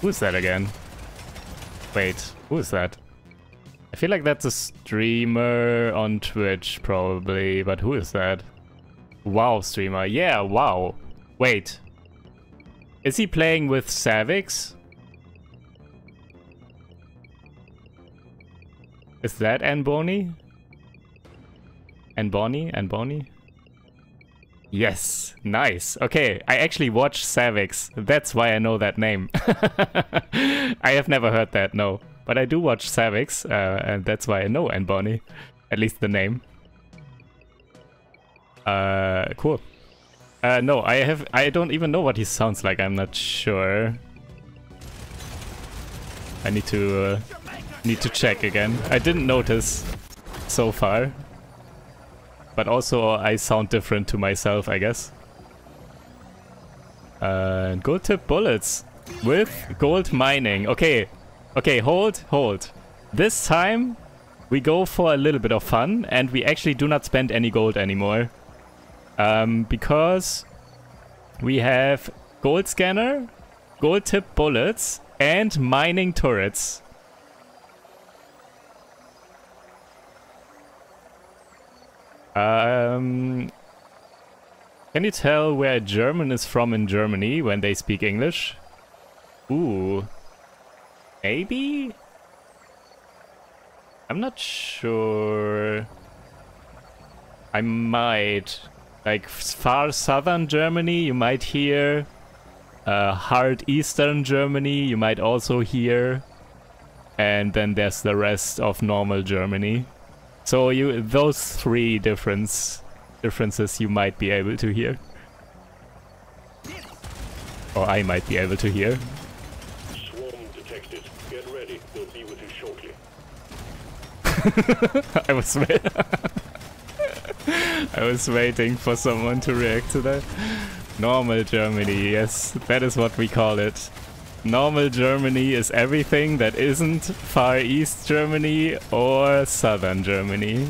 Who's that again? Wait, who is that? I feel like that's a streamer on Twitch, probably, but who is that? WoW streamer. Yeah, WoW. Wait. Is he playing with Savix? Is that Anboni? Anboni? Anboni? Yes, nice. Okay, I actually watched Savix. That's why I know that name. I have never heard that, no. But I do watch Savix, uh, and that's why I know Anboni. At least the name. Uh, cool. Uh, no, I have. I don't even know what he sounds like. I'm not sure. I need to uh, need to check again. I didn't notice so far. But also, I sound different to myself, I guess. Uh, gold tip bullets with gold mining. Okay, okay, hold, hold. This time we go for a little bit of fun and we actually do not spend any gold anymore. Um, because we have gold scanner, gold tip bullets, and mining turrets. Um, can you tell where German is from in Germany when they speak English? Ooh. Maybe? I'm not sure. I might. Like far southern Germany, you might hear. Uh, hard eastern Germany, you might also hear. And then there's the rest of normal Germany. So you those three difference differences you might be able to hear. Or I might be able to hear. Swarm detected. Get ready. We'll be with you shortly. I was I was waiting for someone to react to that. Normal Germany, yes, that is what we call it. Normal Germany is everything that isn't Far East Germany or Southern Germany.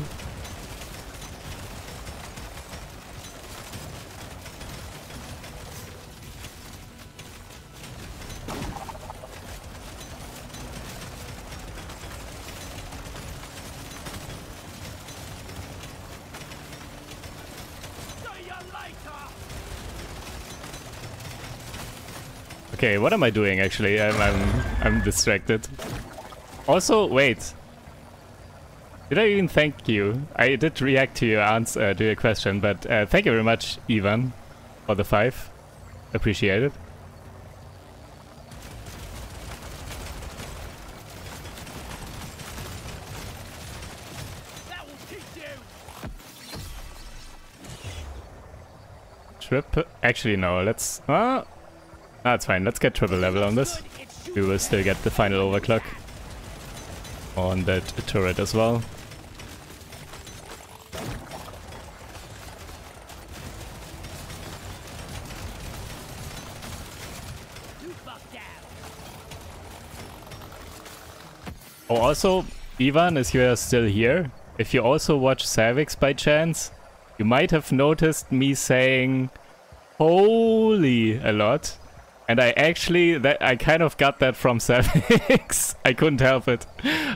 Okay, what am I doing actually? I'm I'm, I'm distracted. Also, wait. Did I even thank you? I did react to your answer uh, to your question, but uh, thank you very much, Ivan, for the five. Appreciate it. Trip. Actually, no. Let's. Uh, that's fine. Let's get triple level on this. We will still get the final overclock on that turret as well. Oh, also, Ivan, if you are still here, if you also watch Savix by chance, you might have noticed me saying holy a lot. And I actually, that I kind of got that from Savix. I couldn't help it.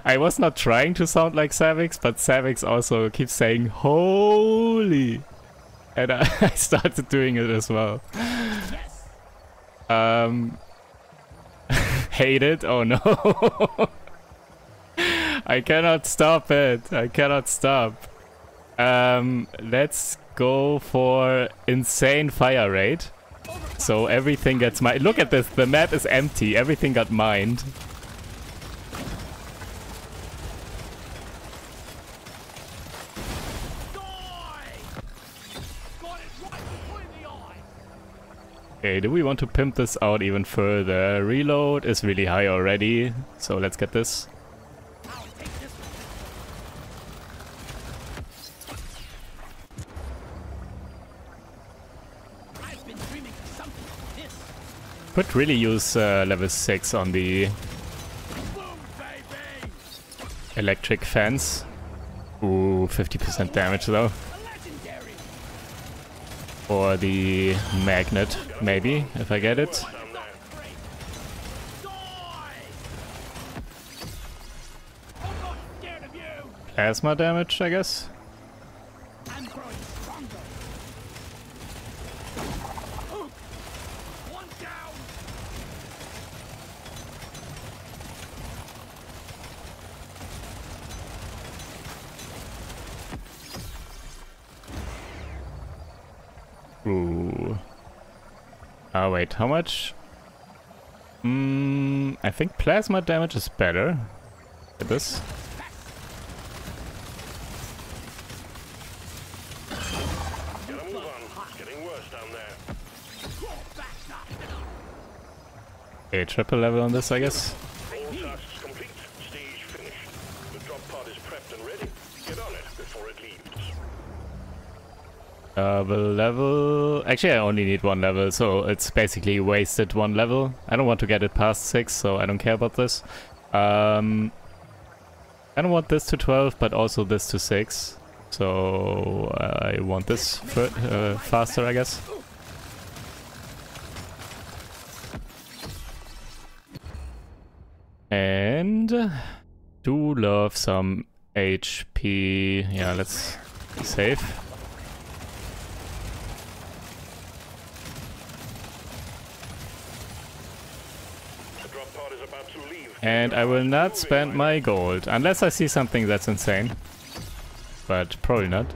I was not trying to sound like Savix, but Savix also keeps saying holy. And I, I started doing it as well. Um, hate it? Oh no. I cannot stop it. I cannot stop. Um, let's go for insane fire rate. So everything gets mined. Look at this. The map is empty. Everything got mined. Okay, do we want to pimp this out even further? Reload is really high already, so let's get this. I've been dreaming of something like this. Could really use uh, level 6 on the electric fence. Ooh, 50% damage though. Or the magnet, maybe, if I get it. Plasma damage, I guess. Ooh. Oh wait, how much? Hmm, I think plasma damage is better. At this. A triple level on this, I guess. Double level. Actually, I only need one level, so it's basically wasted one level. I don't want to get it past six, so I don't care about this. Um, I don't want this to 12, but also this to six. So uh, I want this uh, faster, I guess. And do love some HP. Yeah, let's save. The drop pod is about to leave. And I will not spend my gold, unless I see something that's insane. But probably not.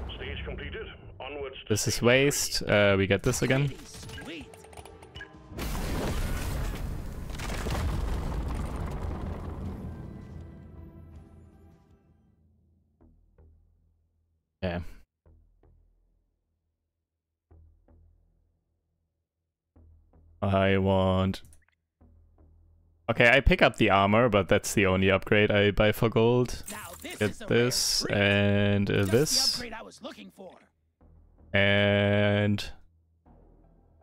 This is waste. Uh, we get this again. Yeah. I want... Okay, I pick up the armor, but that's the only upgrade I buy for gold. This Get is a rare this and uh, this upgrade I was looking for. and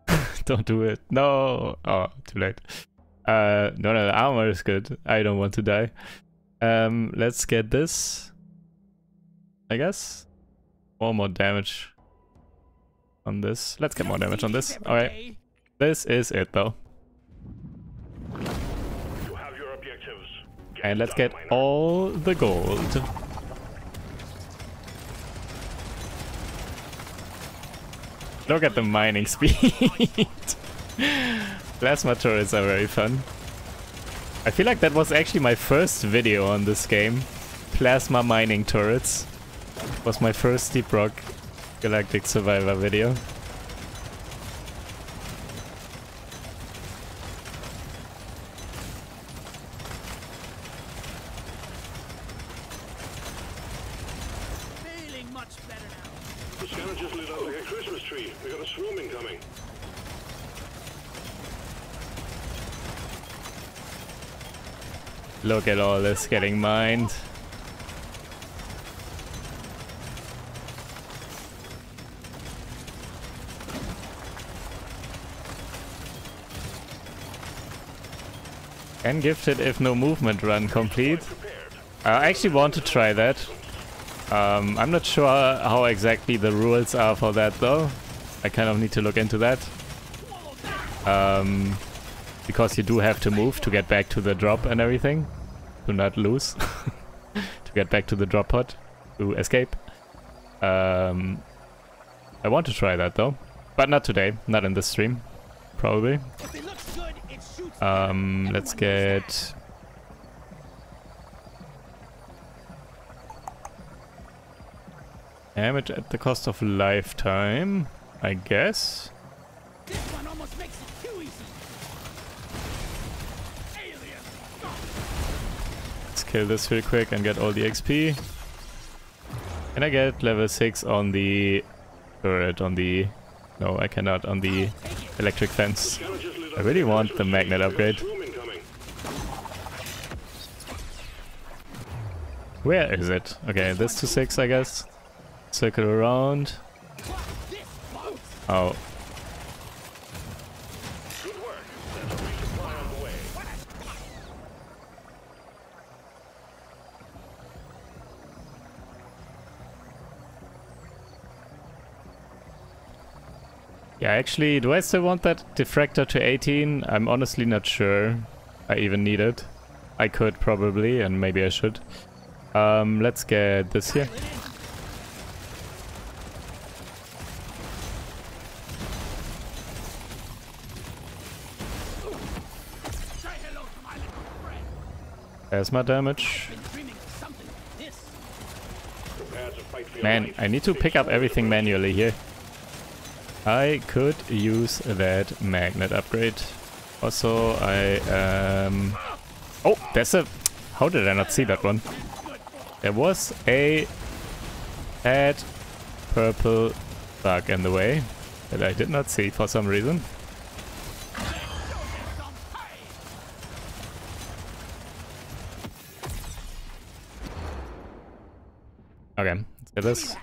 don't do it. No. Oh, too late. Uh, no, no, the armor is good. I don't want to die. Um, let's get this. I guess. One more damage on this. Let's get more damage on this. Alright. This is it though. And let's get all the gold. Look at the mining speed. Plasma turrets are very fun. I feel like that was actually my first video on this game. Plasma mining turrets. Was my first Deep Rock Galactic Survivor video. Feeling much better now. The scanner just lit up like a Christmas tree. We got a swarm incoming. Look at all this getting mined. And gifted if no movement run complete. I actually want to try that. Um, I'm not sure how exactly the rules are for that though. I kind of need to look into that. Um, Because you do have to move to get back to the drop and everything. To not lose. to get back to the drop pod. To escape. Um, I want to try that though. But not today. Not in this stream. Probably. If it looks good, it shoots. Um, let's get... Damage at the cost of lifetime, I guess. Kill this real quick and get all the XP. Can I get level 6 on the turret, on the... No, I cannot, on the electric fence. I really want the magnet upgrade. Where is it? Okay, this to 6 I guess. Circle around. Oh, Yeah, actually, do I still want that diffractor to 18? I'm honestly not sure I even need it. I could probably, and maybe I should. Um, let's get this here. There's my damage. Man. I need to pick up everything manually here. I could use that magnet upgrade. Also, I, um... Oh, there's a... How did I not see that one? There was a bad purple bug in the way that I did not see for some reason. Okay, let's get this.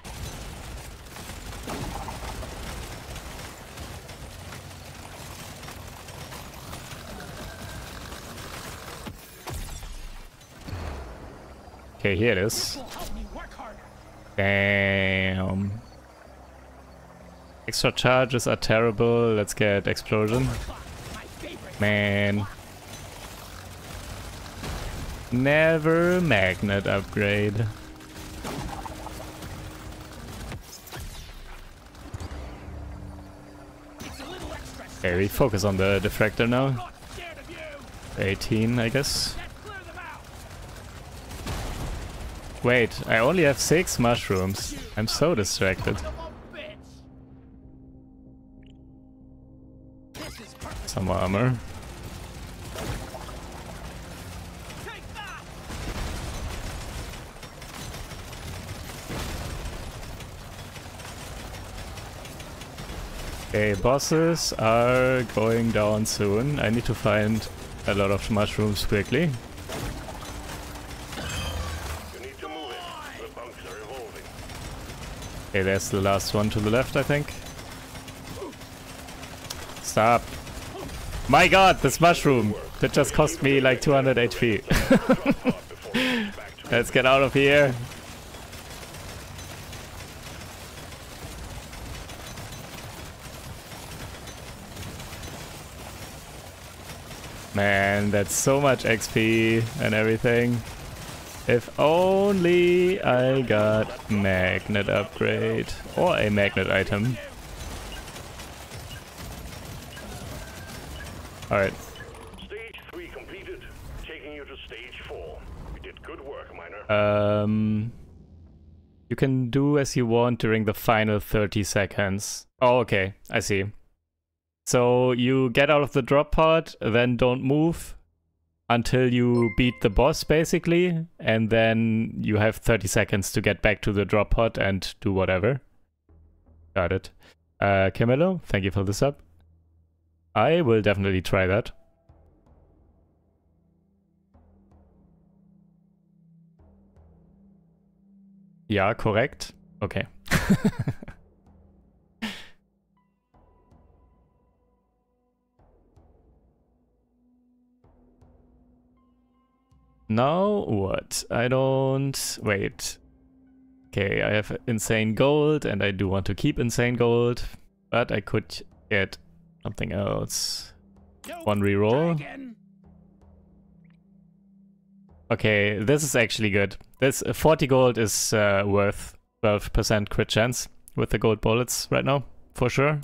Okay, here it is. Damn. Extra charges are terrible. Let's get explosion. Man. Never magnet upgrade. Okay, we focus on the diffractor now. Not scared of you. 18, I guess. Let's clear them out. Wait, I only have six mushrooms. I'm so distracted. Some armor. Okay, bosses are going down soon. I need to find a lot of mushrooms quickly. You need to move it. The bunks are evolving. Okay, there's the last one to the left, I think. Stop. My god, this mushroom! That just cost me like 200 HP. Let's get out of here. Man, that's so much XP and everything. If only I got magnet upgrade or a magnet item. Alright, Stage 3 completed. Taking you to stage 4. You did good work, Miner. Um, you can do as you want during the final 30 seconds. Oh, okay, I see. So you get out of the drop pod, then don't move until you beat the boss, basically, and then you have 30 seconds to get back to the drop pod and do whatever. Got it. Uh, Camillo, thank you for the sub. I will definitely try that. yeah correct Okay. now what? I don't... Wait. Okay, I have insane gold and I do want to keep insane gold, but I could get something else. One reroll. Okay, this is actually good. This uh, 40 gold is uh, worth 12% crit chance with the gold bullets right now, for sure.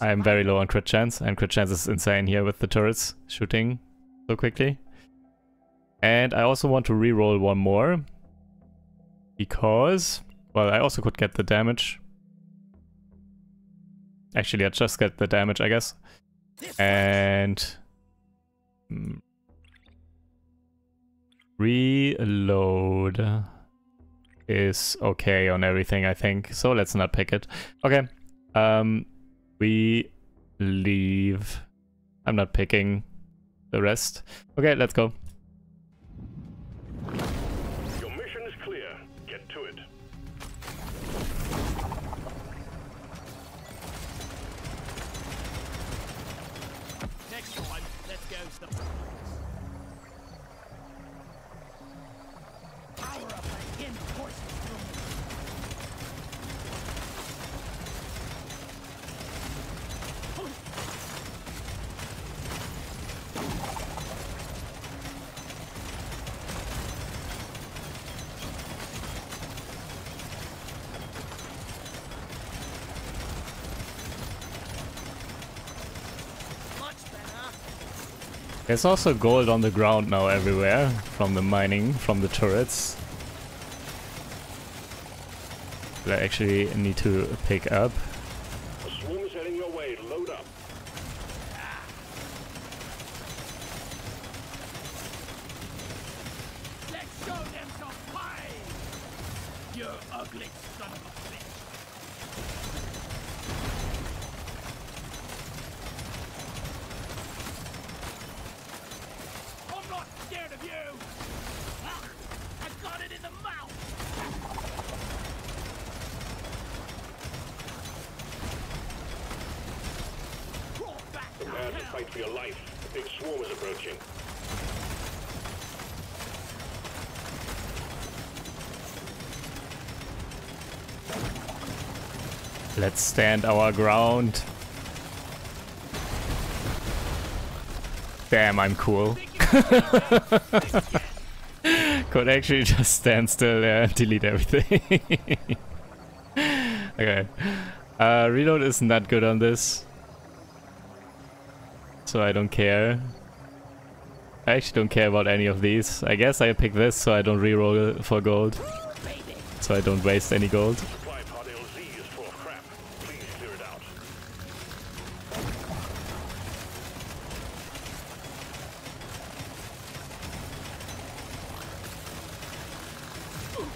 I'm very low on crit chance, and crit chance is insane here with the turrets shooting so quickly. And I also want to reroll one more. Because, well, I also could get the damage. Actually, I just get the damage, I guess. And... mm, Reload is okay on everything, I think. So let's not pick it. Okay. Um, we leave. I'm not picking the rest. Okay, let's go. There's also gold on the ground now everywhere from the mining, from the turrets. That I actually need to pick up. A swarm is heading your way. Load up. Let's show them some fight! You ugly son of a bitch! I'm not scared of you! Ah, I got it in the mouth! Crawl back to Prepare to hell! fight for your life. The big swarm is approaching. Let's stand our ground. Damn, I'm cool. Could actually just stand still there and delete everything. okay. Uh, reload isn't that good on this. So I don't care. I actually don't care about any of these. I guess I pick this so I don't reroll for gold. So I don't waste any gold. Supply pod LZ is full of crap. Please clear it out.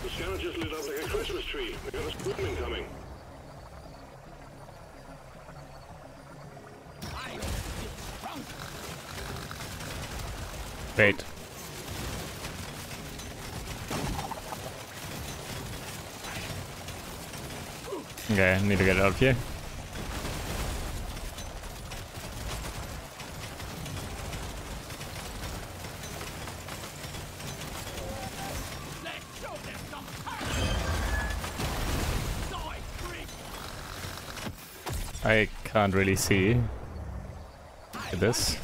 The scanner just lit up like a Christmas tree. We got a swarm incoming. I feel stronger! Wait. Okay, I need to get out of here. Let's show them some power! I can't really see this.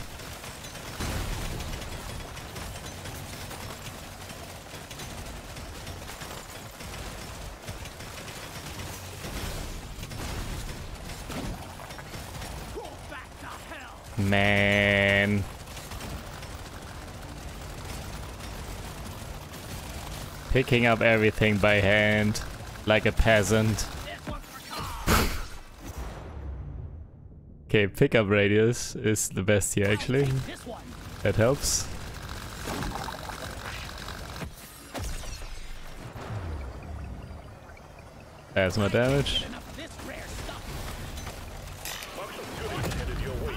Crawl back to hell! Man. Picking up everything by hand, like a peasant. Okay, pickup radius is the best here actually. That helps. There's my damage. Enough of this rare stuff! Mark some goodies headed your way,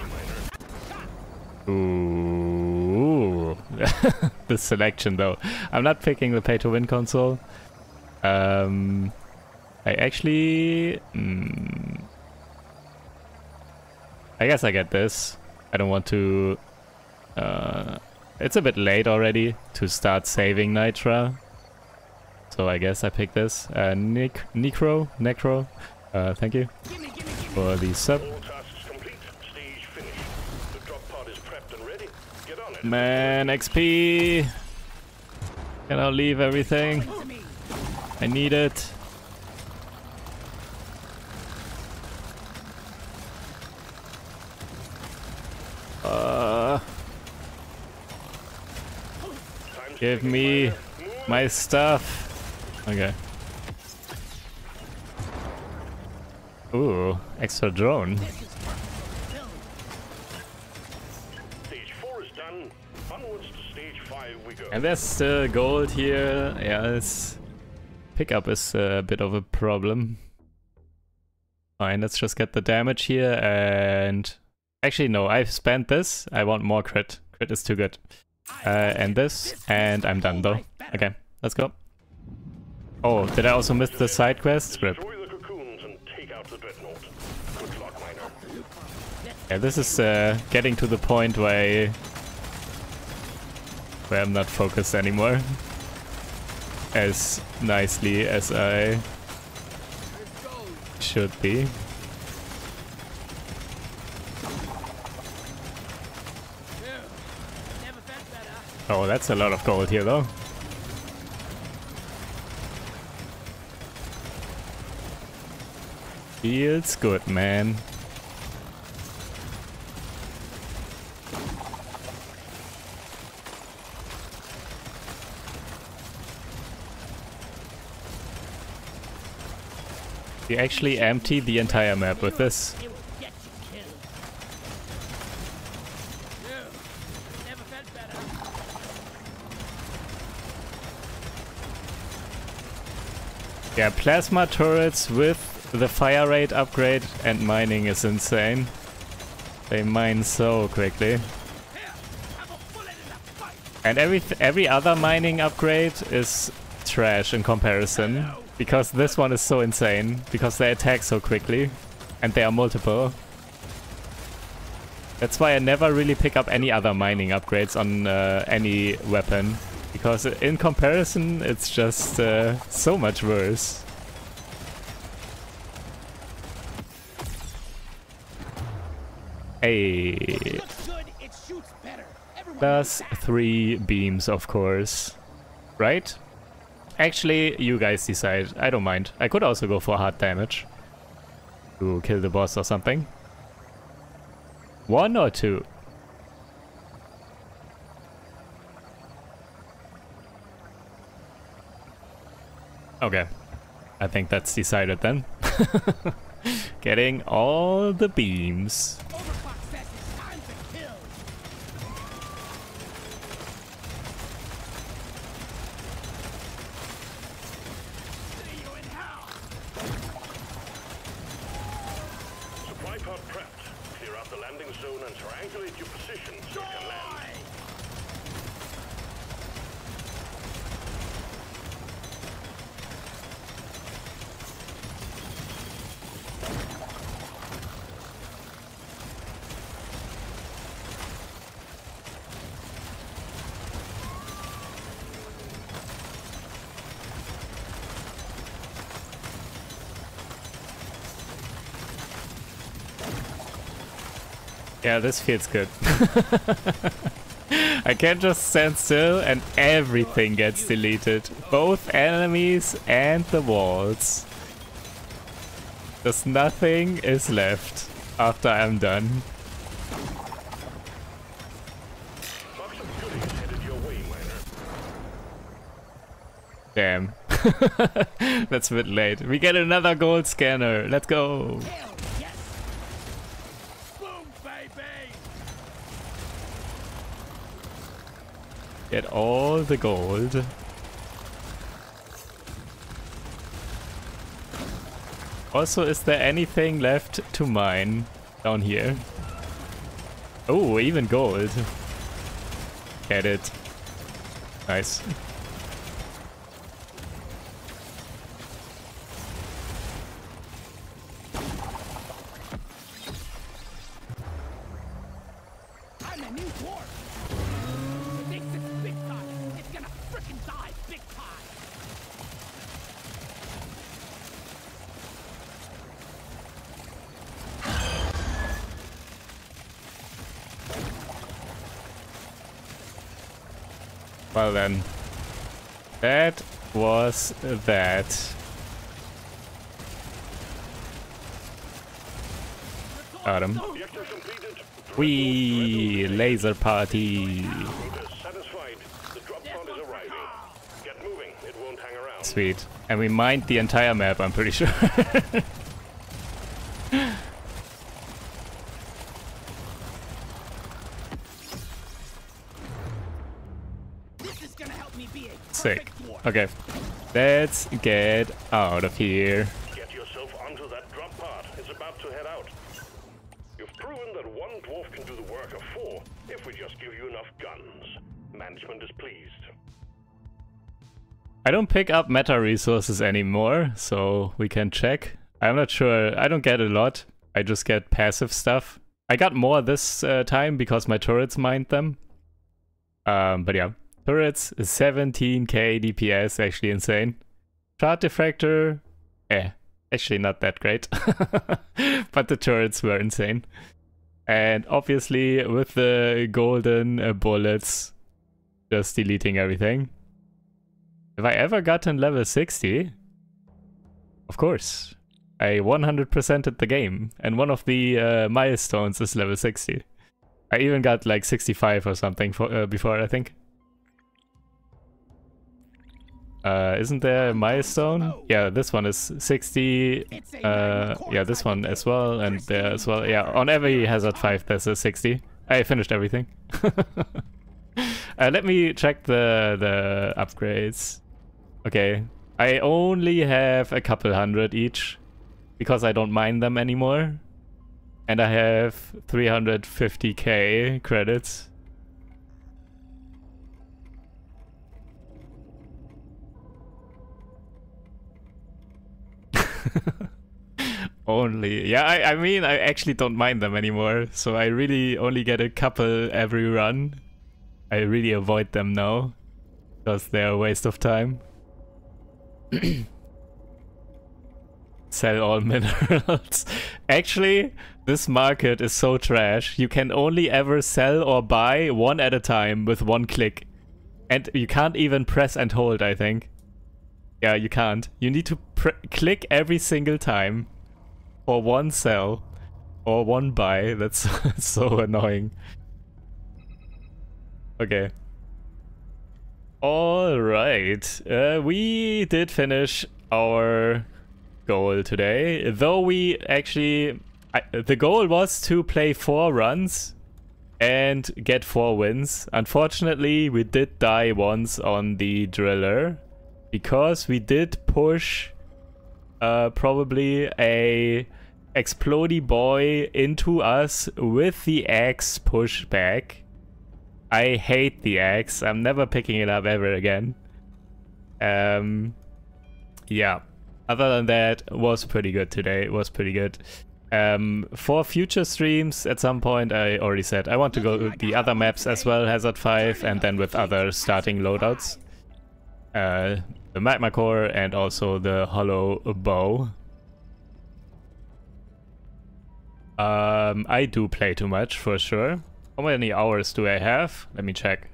the selection though. I'm not picking the pay to win console. Um, I actually. mm, I guess I get this. I don't want to. Uh, it's a bit late already to start saving Nitra. So I guess I pick this. Uh, Nick, Necro, Necro. Uh, thank you for the sub. Man, XP. Can I leave everything? I need it. Uh, give me my stuff. Okay. Ooh, extra drone. And there's still gold here. Yeah, this pickup is a bit of a problem. Fine, let's just get the damage here and... Actually, no, I've spent this. I want more crit. Crit is too good. Uh, and this, and I'm done though. Okay, let's go. Oh, did I also miss the side quest? Script. Destroy the cocoons and take out the dreadnought. Good luck, Miner. Yeah, this is uh, getting to the point where I, where I'm not focused anymore, as nicely as I should be. Oh, that's a lot of gold here, though. Feels good, man. You actually empty the entire map with this. Yeah. Plasma turrets with the fire rate upgrade and mining is insane. They mine so quickly. And every every other mining upgrade is trash in comparison. Because this one is so insane. Because they attack so quickly. And they are multiple. That's why I never really pick up any other mining upgrades on uh, any weapon. Because in comparison, it's just uh, so much worse. Hey. Plus three beams, of course. Right? Actually, you guys decide. I don't mind. I could also go for hard damage. To kill the boss or something. One or two? Okay. I think that's decided then. Getting all the beams. Overclock says it's time to kill. See you in hell. Supply pod prepped. Clear out the landing zone and triangulate your position so you can land. This feels good. I can just stand still and everything gets deleted. Both enemies and the walls. Just nothing is left after I'm done. Damn. That's a bit late. We get another gold scanner. Let's go. All the gold. Also, is there anything left to mine down here? Oh, even gold. Get it. Nice. I'm a new dwarf. It thinks it's big time. It's gonna frickin' die big time. Well then. That was that. Got him. We laser party. Progress satisfied. The drop pod is arriving. Get moving. It won't hang around. Sweet. And we mined the entire map, I'm pretty sure. This is gonna help me be a Sick. Okay. Let's get out of here. Get yourself onto that drop pod. It's about to head out. You've proven that one dwarf can do the work of four if we just give you enough guns. Management is pleased. I don't pick up meta resources anymore, so we can check. I'm not sure. I don't get a lot. I just get passive stuff. I got more this uh, time because my turrets mined them. Um, but yeah, turrets 17k DPS, actually insane. Shard diffractor, eh, actually not that great. but the turrets were insane. And obviously with the golden uh, bullets, just deleting everything. Have I ever gotten level 60? Of course. I 100%ed the game, and one of the uh, milestones is level 60. I even got like 65 or something for, uh, before, I think. Uh, isn't there a milestone? Yeah, this one is 60. Uh, yeah, this one as well, and there as well. Yeah, on every Hazard 5 there's a 60. I finished everything. uh, let me check the the upgrades. Okay, I only have a couple hundred each because I don't mind them anymore. And I have 350k credits. only. Yeah, I, I mean, I actually don't mind them anymore. So I really only get a couple every run. I really avoid them now. Because they're a waste of time. Sell all minerals. Actually, this market is so trash. You can only ever sell or buy one at a time with one click. And you can't even press and hold, I think. Yeah, you can't. You need to click every single time for one sell or one buy. That's so annoying. Okay. Alright. Uh, we did finish our goal today. Though we actually... I, the goal was to play four runs and get four wins. Unfortunately, we did die once on the driller because we did push uh, probably a explody boy into us with the axe pushback. I hate the axe. I'm never picking it up ever again. Um, yeah. Other than that, was pretty good today. It was pretty good. Um, for future streams, at some point, I already said I want to go the other maps as well, Hazard 5, and then with other starting loadouts. Uh, the Magma Core and also the Hollow Bough. Um, I do play too much, for sure. How many hours do I have? Let me check.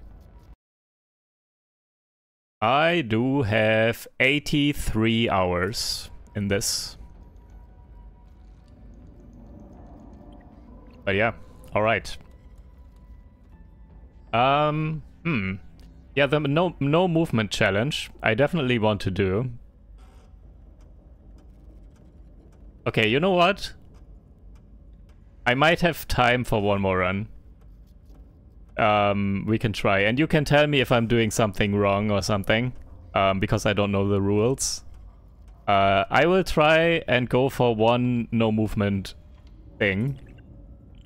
I do have 83 hours in this. But yeah, alright. Um, hmm. Yeah, the no, no movement challenge, I definitely want to do. Okay, you know what? I might have time for one more run. Um, we can try. And you can tell me if I'm doing something wrong or something. Um, because I don't know the rules. Uh, I will try and go for one no movement thing.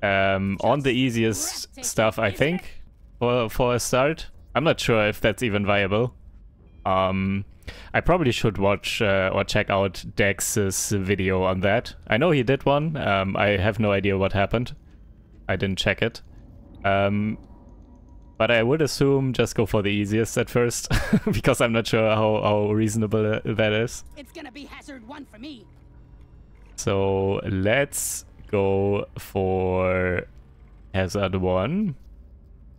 Um, on the easiest stuff, I think, for, for a start. I'm not sure if that's even viable. Um, I probably should watch uh, or check out Dex's video on that. I know he did one. Um, I have no idea what happened. I didn't check it. Um, but I would assume just go for the easiest at first, because I'm not sure how, how reasonable uh, that is. It's gonna be hazard one for me. So let's go for hazard one.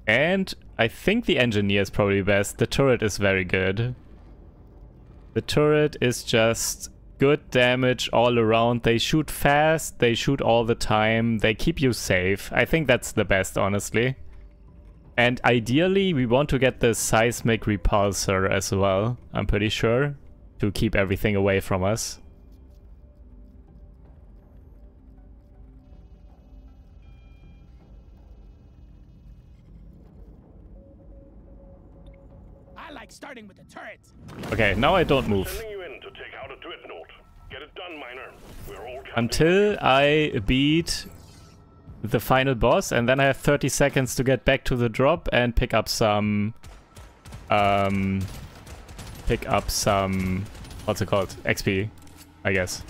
And I think the engineer is probably best. The turret is very good. The turret is just good damage all around. They shoot fast, they shoot all the time, they keep you safe. I think that's the best, honestly. And ideally, we want to get the seismic repulsor as well, I'm pretty sure, to keep everything away from us. Okay, now I don't move. Sending you in to take out a dreadnought. Get it done, miner. We're all counting Until I beat the final boss, and then I have 30 seconds to get back to the drop and pick up some... Um... Pick up some... What's it called? XP, I guess.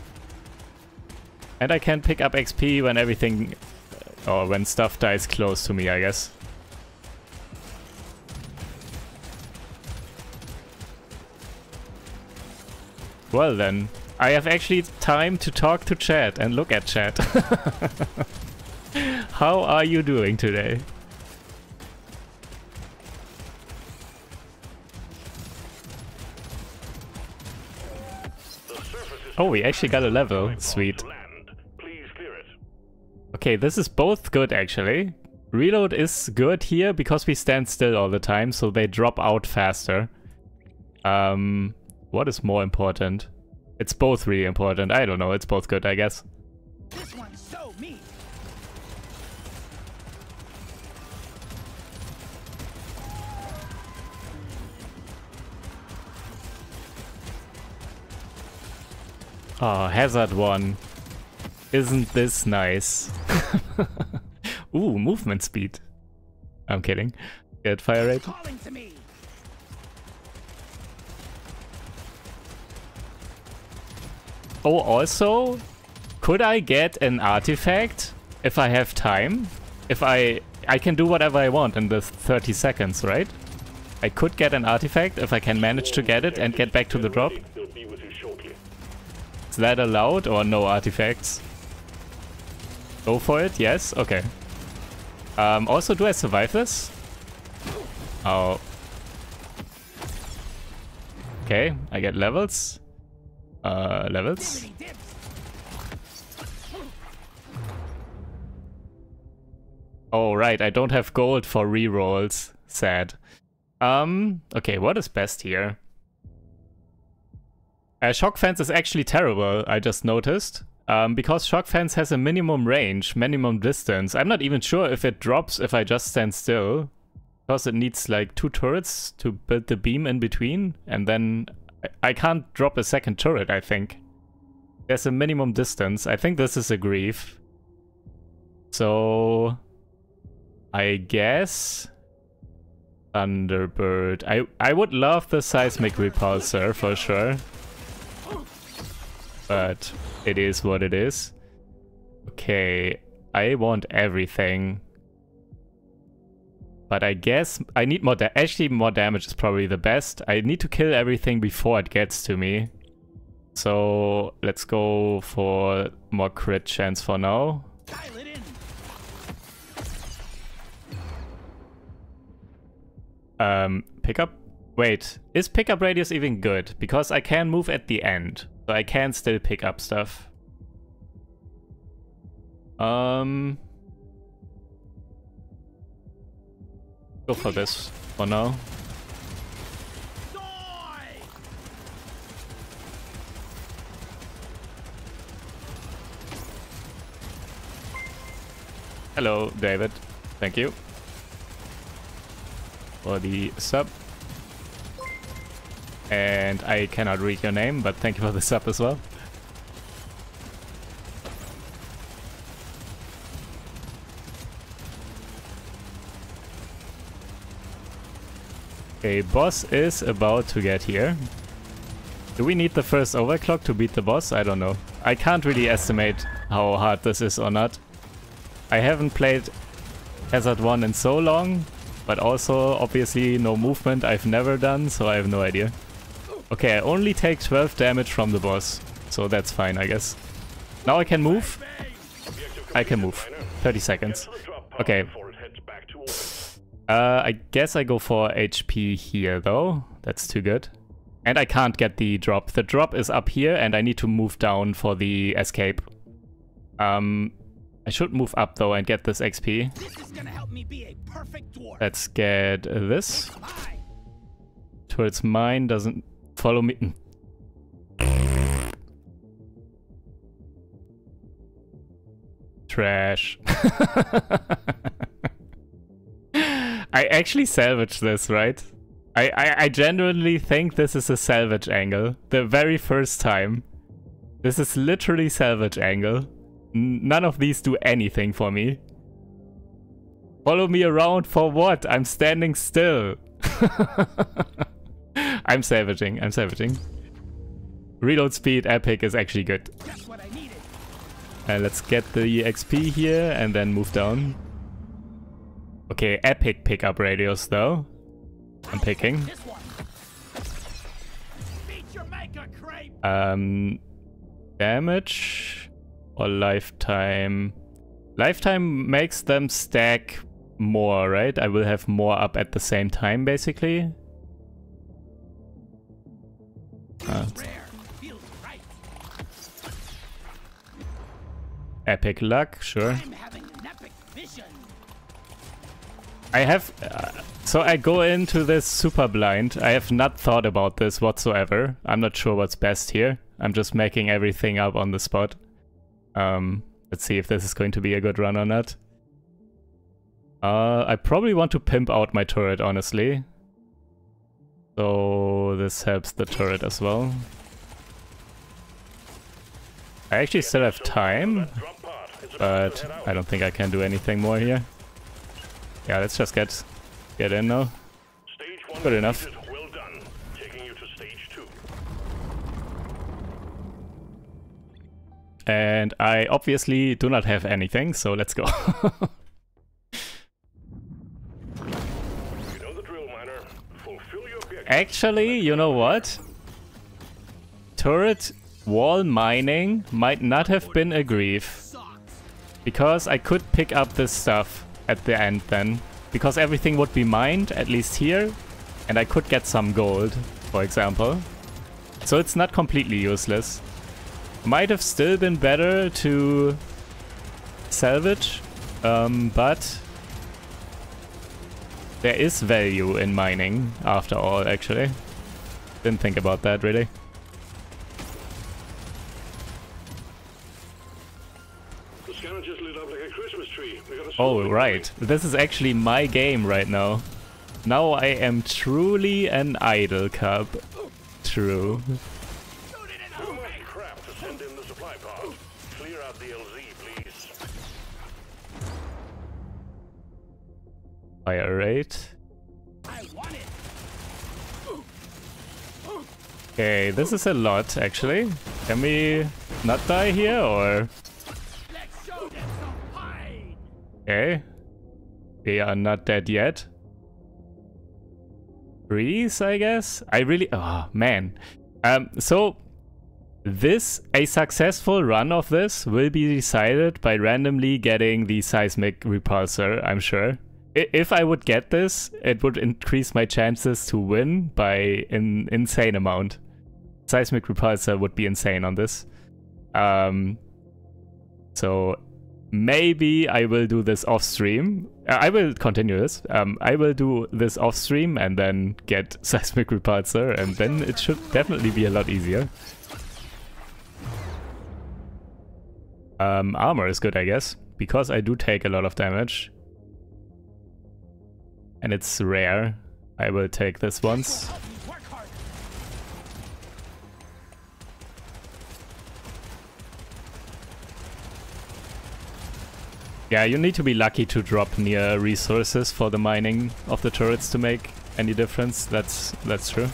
And I can pick up XP when everything... Or when stuff dies close to me, I guess. Well then, I have actually time to talk to chat and look at chat. How are you doing today? Oh, we actually got a level. Sweet. Okay, this is both good actually. Reload is good here because we stand still all the time, so they drop out faster. Um, what is more important? It's both really important. I don't know. It's both good, I guess. This one's so mean. Oh, Hazard one. Isn't this nice? Ooh, movement speed. I'm kidding. Get fire rate. Calling to me. Oh, also, could I get an artifact if I have time? If I... I can do whatever I want in the 30 seconds, right? I could get an artifact if I can manage to get it and get back to the drop. Is that allowed or no artifacts? Go for it, yes? Okay. Um, also, do I survive this? Oh. Okay, I get levels. Uh, levels. Oh, right, I don't have gold for rerolls. Sad. Um, okay, what is best here? Uh, shock fence is actually terrible, I just noticed. Um, because shock fence has a minimum range, minimum distance. I'm not even sure if it drops if I just stand still. Because it needs like two turrets to build the beam in between. And then I, can't drop a second turret, I think. There's a minimum distance. I think this is a grief. So... I guess... Thunderbird. I, I would love the seismic repulsor for sure. But it is what it is. Okay, I want everything. But I guess I need more da- actually more damage is probably the best. I need to kill everything before it gets to me. So let's go for more crit chance for now. Dial it in. Um, pickup? Wait, is pickup radius even good? Because I can move at the end, so I can still pick up stuff. Um, go for this for now. Hello, David. Thank you for the sub. And I cannot read your name, but thank you for the sub as well. Okay, boss is about to get here. Do we need the first overclock to beat the boss? I don't know. I can't really estimate how hard this is or not. I haven't played Hazard 1 in so long, but also obviously no movement I've never done, so I have no idea. Okay, I only take 12 damage from the boss, so that's fine, I guess. Now I can move. I can move. 30 seconds. Okay. Uh, I guess I go for HP here though. That's too good. And I can't get the drop. The drop is up here and I need to move down for the escape. Um, I should move up though and get this XP. This is gonna help me be a perfect dwarf. Let's get this. Towards mine doesn't follow me. Trash. I actually salvaged this, right? I, I, I genuinely think this is a salvage angle. The very first time. This is literally salvage angle. N none of these do anything for me. Follow me around for what? I'm standing still. I'm salvaging, I'm salvaging. Reload speed epic is actually good. Just what I needed. Uh, let's get the XP here and then move down. Okay, epic pickup radius though. I'm picking. Um, damage or lifetime? Lifetime makes them stack more, right? I will have more up at the same time, basically. Uh, epic luck, sure. I have... Uh, so I go into this super blind. I have not thought about this whatsoever. I'm not sure what's best here. I'm just making everything up on the spot. Um, let's see if this is going to be a good run or not. Uh, I probably want to pimp out my turret, honestly. So this helps the turret as well. I actually still have time, but. I don't think I can do anything more here. Yeah, let's just get get in now. Stage one Good enough. Well done. Taking you to stage two. And I obviously do not have anything, so let's go. You know drill, miner. Fulfill your objective. Actually, you know what? Turret wall mining might not have been a grief. Because I could pick up this stuff at the end then. Because everything would be mined, at least here. And I could get some gold, for example. So it's not completely useless. Might have still been better to salvage, um, but there is value in mining, after all, actually. Didn't think about that, really. Oh, right. This is actually my game right now. Now I am truly an idle cub. True. Fire rate. Okay, this is a lot, actually. Can we not die here, or... Okay. They are not dead yet. Freeze, I guess? I really... Oh, man. Um, so... This, a successful run of this, will be decided by randomly getting the seismic repulsor, I'm sure. I- If I would get this, it would increase my chances to win by an insane amount. Seismic repulsor would be insane on this. Um, so maybe I will do this off stream. Uh, I will continue this. Um, I will do this off stream and then get seismic repulsor, and then it should definitely be a lot easier. Um, armor is good, I guess, because I do take a lot of damage. And it's rare. I will take this once. Yeah, you need to be lucky to drop near resources for the mining of the turrets to make any difference. That's that's true.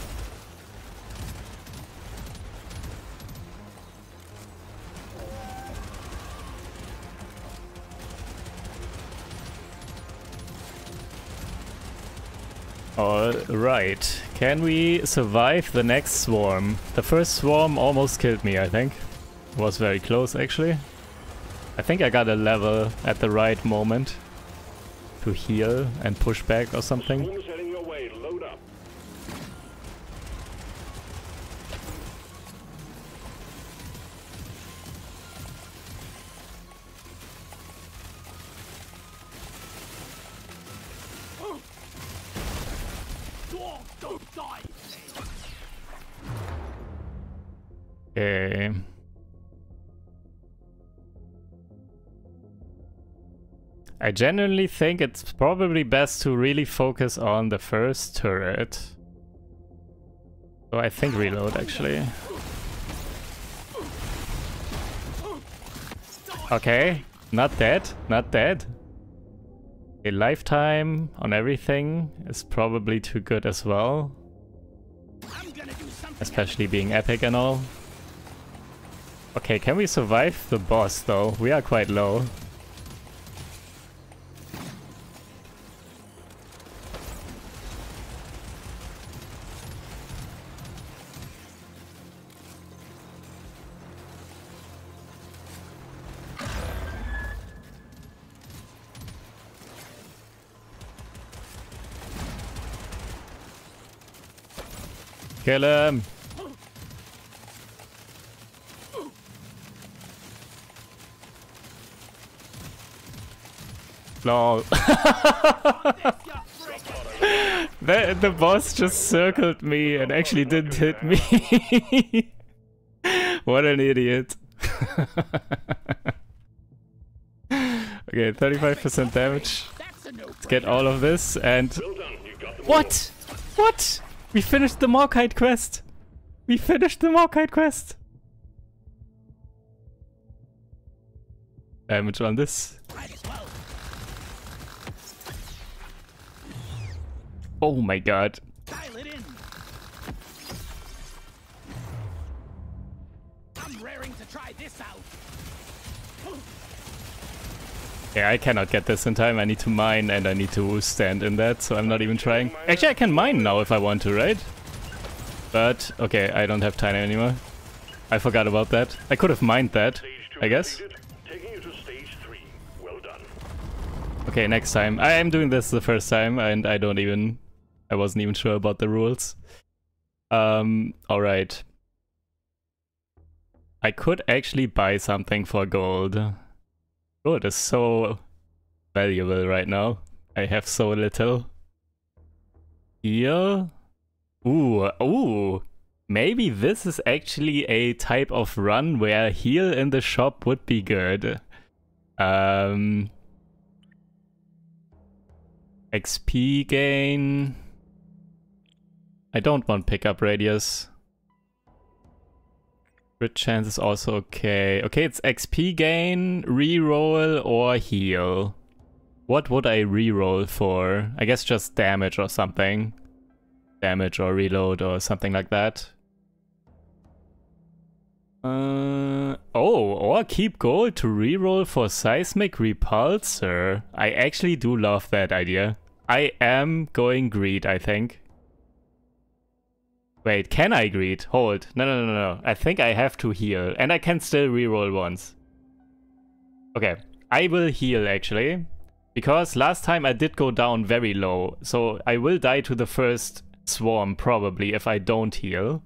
Alright, can we survive the next swarm? The first swarm almost killed me, I think. It was very close, actually. I think I got a level at the right moment to heal and push back or something. Swarm I genuinely think it's probably best to really focus on the first turret. So I think reload actually. Okay, not dead, not dead. A lifetime on everything is probably too good as well, especially being epic and all. Okay, can we survive the boss though? We are quite low. Kill him! Lol. the, the boss just circled me and actually didn't hit me. what an idiot. okay, 35% damage. That's a no Let's get all of this and... Well done. You got the What? What? We finished the Morkite quest! We finished the Morkite quest! Damage on this. Oh my god. I'm raring to try this out. Yeah, I cannot get this in time. I need to mine and I need to stand in that, so I'm not even trying. Actually, I can mine now if I want to, right? But, okay, I don't have time anymore. I forgot about that. I could have mined that, I guess. completed, Taking you to stage three. Well done. Okay, next time. I am doing this the first time and I don't even... I wasn't even sure about the rules. Um, alright. I could actually buy something for gold. Gold is so valuable right now. I have so little. Here? Ooh, ooh. Maybe this is actually a type of run where heal in the shop would be good. Um, XP gain. I don't want pickup radius. Crit chance is also okay. Okay, it's XP gain, reroll, or heal. What would I reroll for? I guess just damage or something. Damage or reload or something like that. Uh, oh, or keep gold to reroll for seismic repulsor. I actually do love that idea. I am going greed, I think. Wait, can I greed? Hold. No, no, no, no. I think I have to heal. And I can still reroll once. Okay. I will heal, actually. Because last time I did go down very low. So I will die to the first swarm, probably, if I don't heal.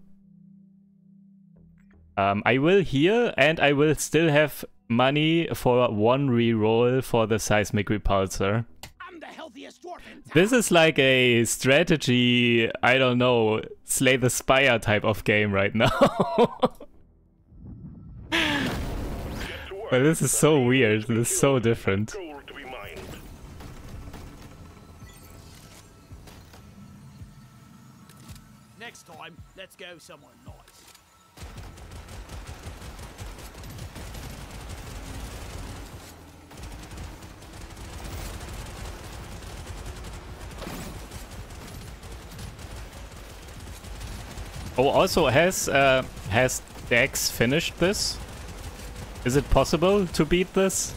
Um, I will heal, and I will still have money for one reroll for the seismic repulsor. I'm the healthiest dwarf in town. This is like a strategy, I don't know, Slay the Spire type of game right now. Get to work. but this is so weird, this is so different. Gold to be mined. Next time, let's go somewhere nice. Oh, also, has uh, has Dex finished this? Is it possible to beat this?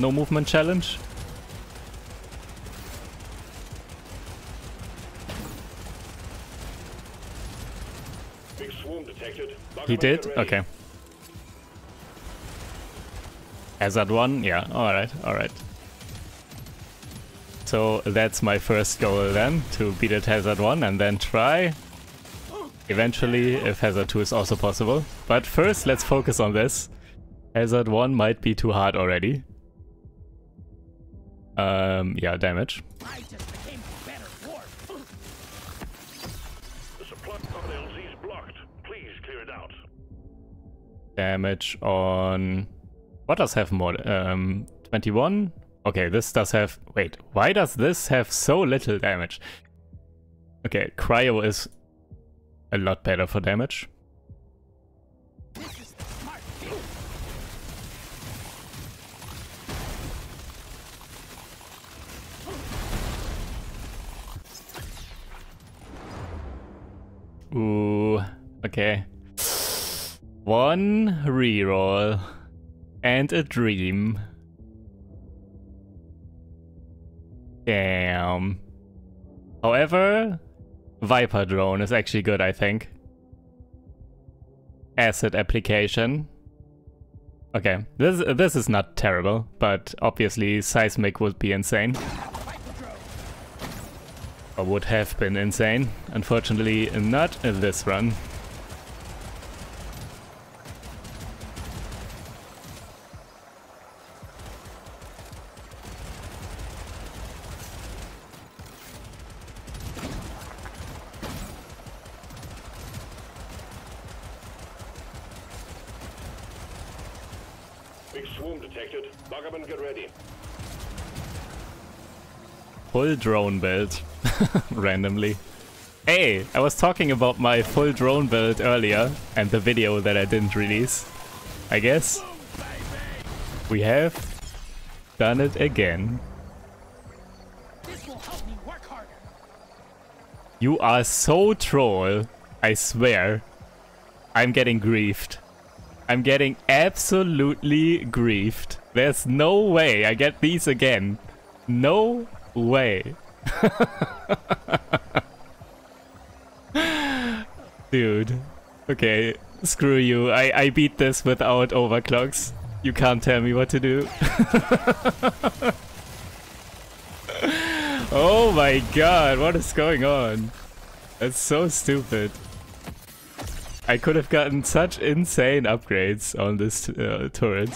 No movement challenge? Big swarm detected. He did? Okay. Hazard one? Yeah, alright, alright. So that's my first goal then, to beat at Hazard 1 and then try eventually if Hazard 2 is also possible. But first let's focus on this. Hazard 1 might be too hard already. Um, yeah, damage. I just became a better dwarf. The supply pod LZ is blocked. Please clear it out. Damage on... What does have more? Um, 21? Okay, this does have... Wait, why does this have so little damage? Okay, Cryo is a lot better for damage. Ooh, okay. One reroll and a dream. Damn. However, Viper drone is actually good, I think. Acid application. Okay, this this is not terrible, but obviously seismic would be insane. Or would have been insane. Unfortunately, not in this run. Big swarm detected. Buggerman, get ready. Full drone build. Randomly. Hey, I was talking about my full drone build earlier and the video that I didn't release. I guess we have done it again. You are so troll. I swear. I'm getting griefed. I'm getting absolutely griefed. There's no way I get these again. No way. Dude. Okay, screw you. I, I beat this without overclocks. You can't tell me what to do. oh my god, what is going on? That's so stupid. I could have gotten such insane upgrades on this uh, turret.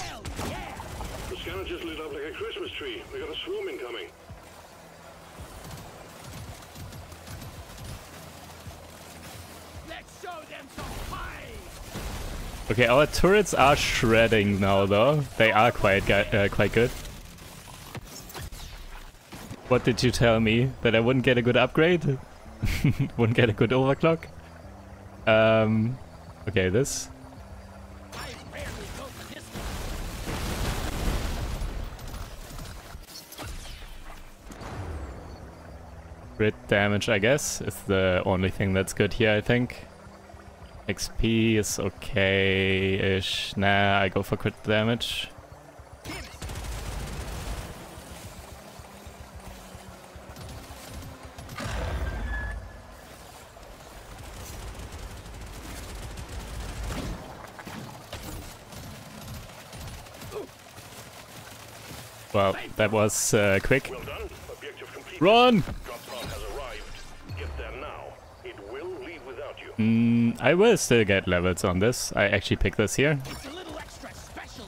Okay, our turrets are shredding now, though. They are quite uh, quite good. What did you tell me? That I wouldn't get a good upgrade? wouldn't get a good overclock? Um, okay, this. Crit damage, I guess, is the only thing that's good here, I think. XP is okay-ish. Nah, I go for crit damage. Well, that was uh, quick. Well done. Objective complete. Run! Mm, I will still get levels on this. I actually picked this here. It's a little extra special.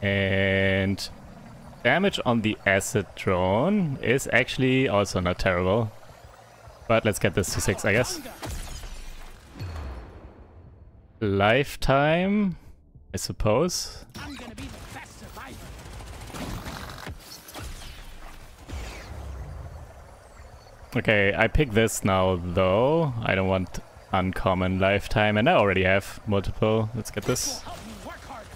And damage on the acid drone is actually also not terrible. But let's get this to 6, I guess. Lifetime, I suppose. Okay, I pick this now though. I don't want uncommon lifetime and I already have multiple. Let's get this. Help me work harder.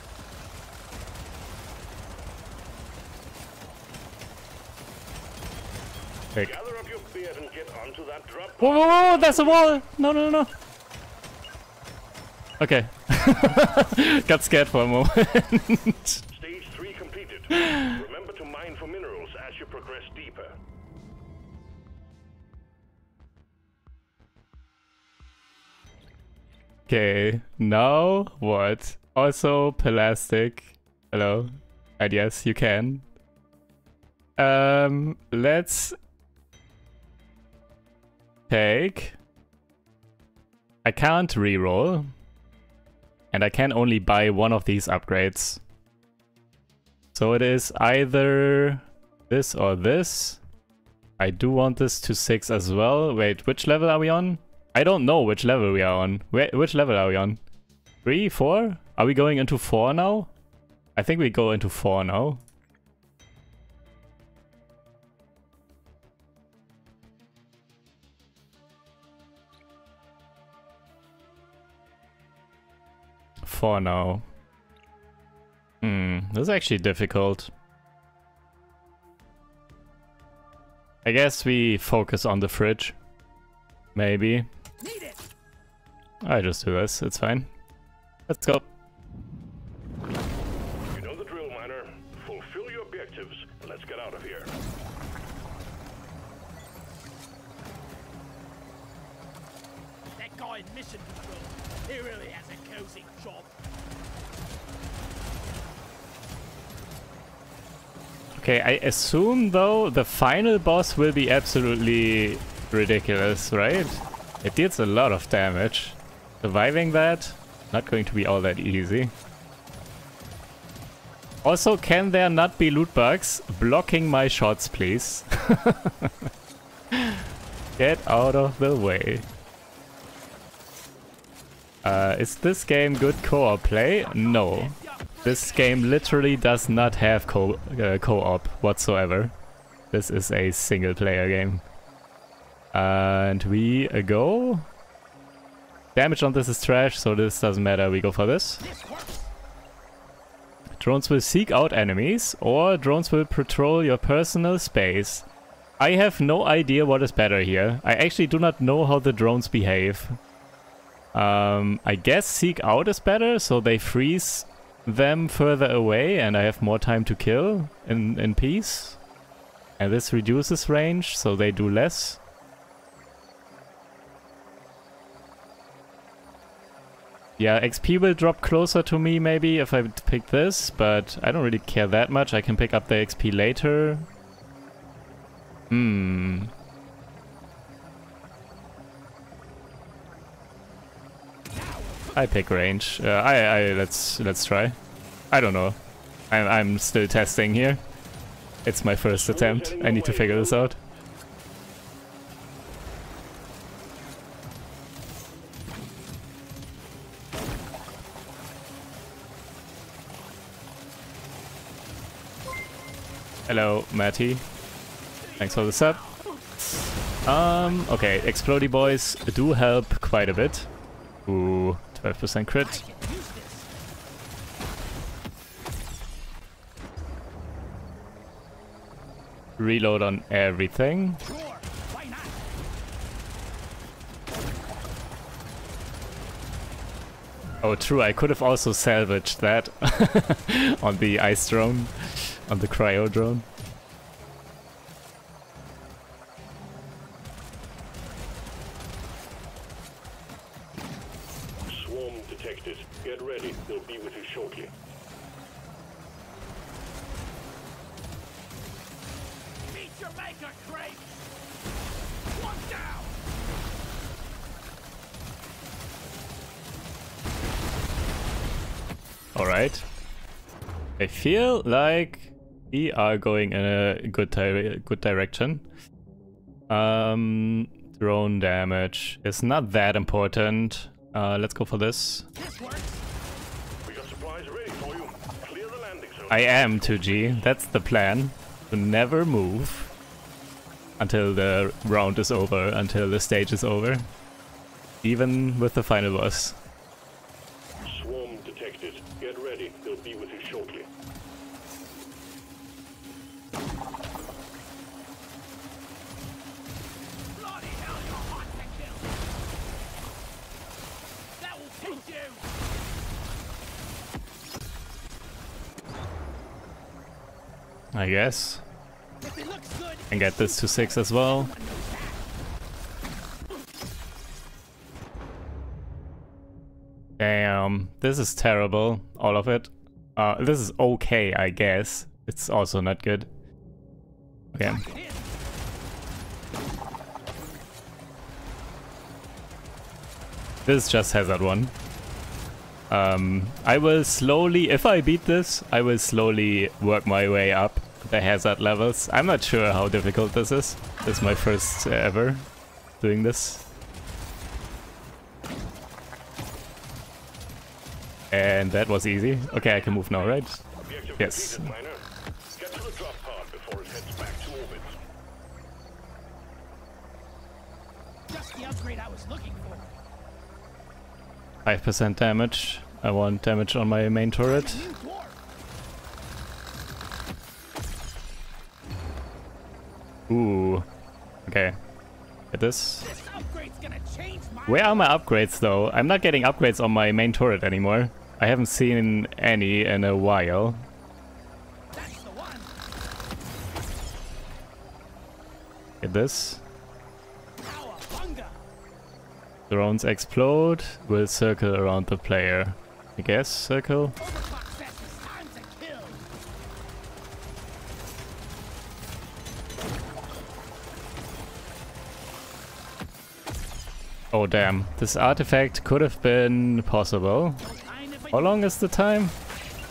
Pick. Gather up your beard and get onto that drop Whoa, whoa, whoa, there's a wall! No, no, no, no. Okay. Got scared for a moment. Stage 3 completed. Remember to mine for minerals okay, now what? Also, plastic. Hello. And yes, you can. Um, let's take. I can't reroll. And I can only buy one of these upgrades. So it is either this or this. I do want this to 6 as well. Wait, which level are we on? I don't know which level we are on. Where, which level are we on? 3? 4? Are we going into 4 now? I think we go into 4 now. Four now. Hmm, this is actually difficult. I guess we focus on the fridge. Maybe. Need it. I just do this, it's fine. Let's go. You know the drill, Miner. Fulfill your objectives, and let's get out of here. That guy in mission control. He really has a cozy job. Okay, I assume though the final boss will be absolutely ridiculous, right? It deals a lot of damage. Surviving that, not going to be all that easy. Also, can there not be loot bugs blocking my shots, please? Get out of the way. Uh, is this game good co-op play? No. This game literally does not have co uh, co-op whatsoever. This is a single player game. And we go. Damage on this is trash, so this doesn't matter. We go for this. Drones will seek out enemies, or drones will patrol your personal space. I have no idea what is better here. I actually do not know how the drones behave. Um, I guess seek out is better, so they freeze them further away and I have more time to kill in, in peace. And this reduces range, so they do less. Yeah, XP will drop closer to me maybe if I pick this, but I don't really care that much. I can pick up the XP later. Hmm. I pick range. Uh, I, I let's let's try. I don't know. I'm I'm still testing here. It's my first attempt. I need to figure this out. Hello, Matty. Thanks for the sub. Um, okay, Explody boys do help quite a bit. Ooh, 12% crit. Reload on everything. Sure. Why not? Oh, true, I could have also salvaged that on the ice drone, on the cryo drone. Swarm detected. Get ready. They'll be with you shortly. Meet your maker, Crate. One down. Alright. I feel like we are going in a good, di good direction. Um, drone damage is not that important. Uh, let's go for this. This. We got supplies ready for you. Clear the landing zone. I am 2G. That's the plan. To never move until the round is over, until the stage is over. Even with the final boss. I guess. And get this to 6 as well. Damn, this is terrible, all of it. Uh, this is okay, I guess. It's also not good. Okay. This just has that one. Um, I will slowly, if I beat this, I will slowly work my way up the hazard levels. I'm not sure how difficult this is. This is my first uh, ever doing this. And that was easy. Okay, I can move now, right? Yes. completed, Miner. Get to the drop pod before it heads back to orbit. Just the upgrade I was looking for. 5% damage. I want damage on my main turret. Ooh. Okay. Get this. This upgrade's gonna change my Where are my upgrades though? I'm not getting upgrades on my main turret anymore. I haven't seen any in a while. That's the one. Get this. Drones explode, will circle around the player. I guess circle. Oh damn, this artifact could have been possible. Time if I How long is the time?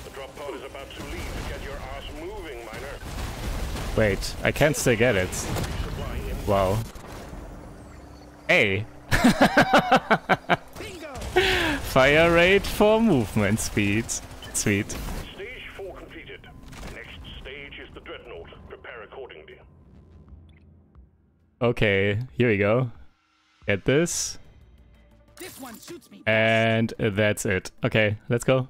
The is about to leave. Get your ass moving, Wait, I can still get it. Wow. Hey, fire rate for movement speed. Sweet. Stage 4 completed. Next stage is the Dreadnought. Prepare accordingly. Okay, here we go. Get this. This one shoots me. And that's it. Okay, let's go.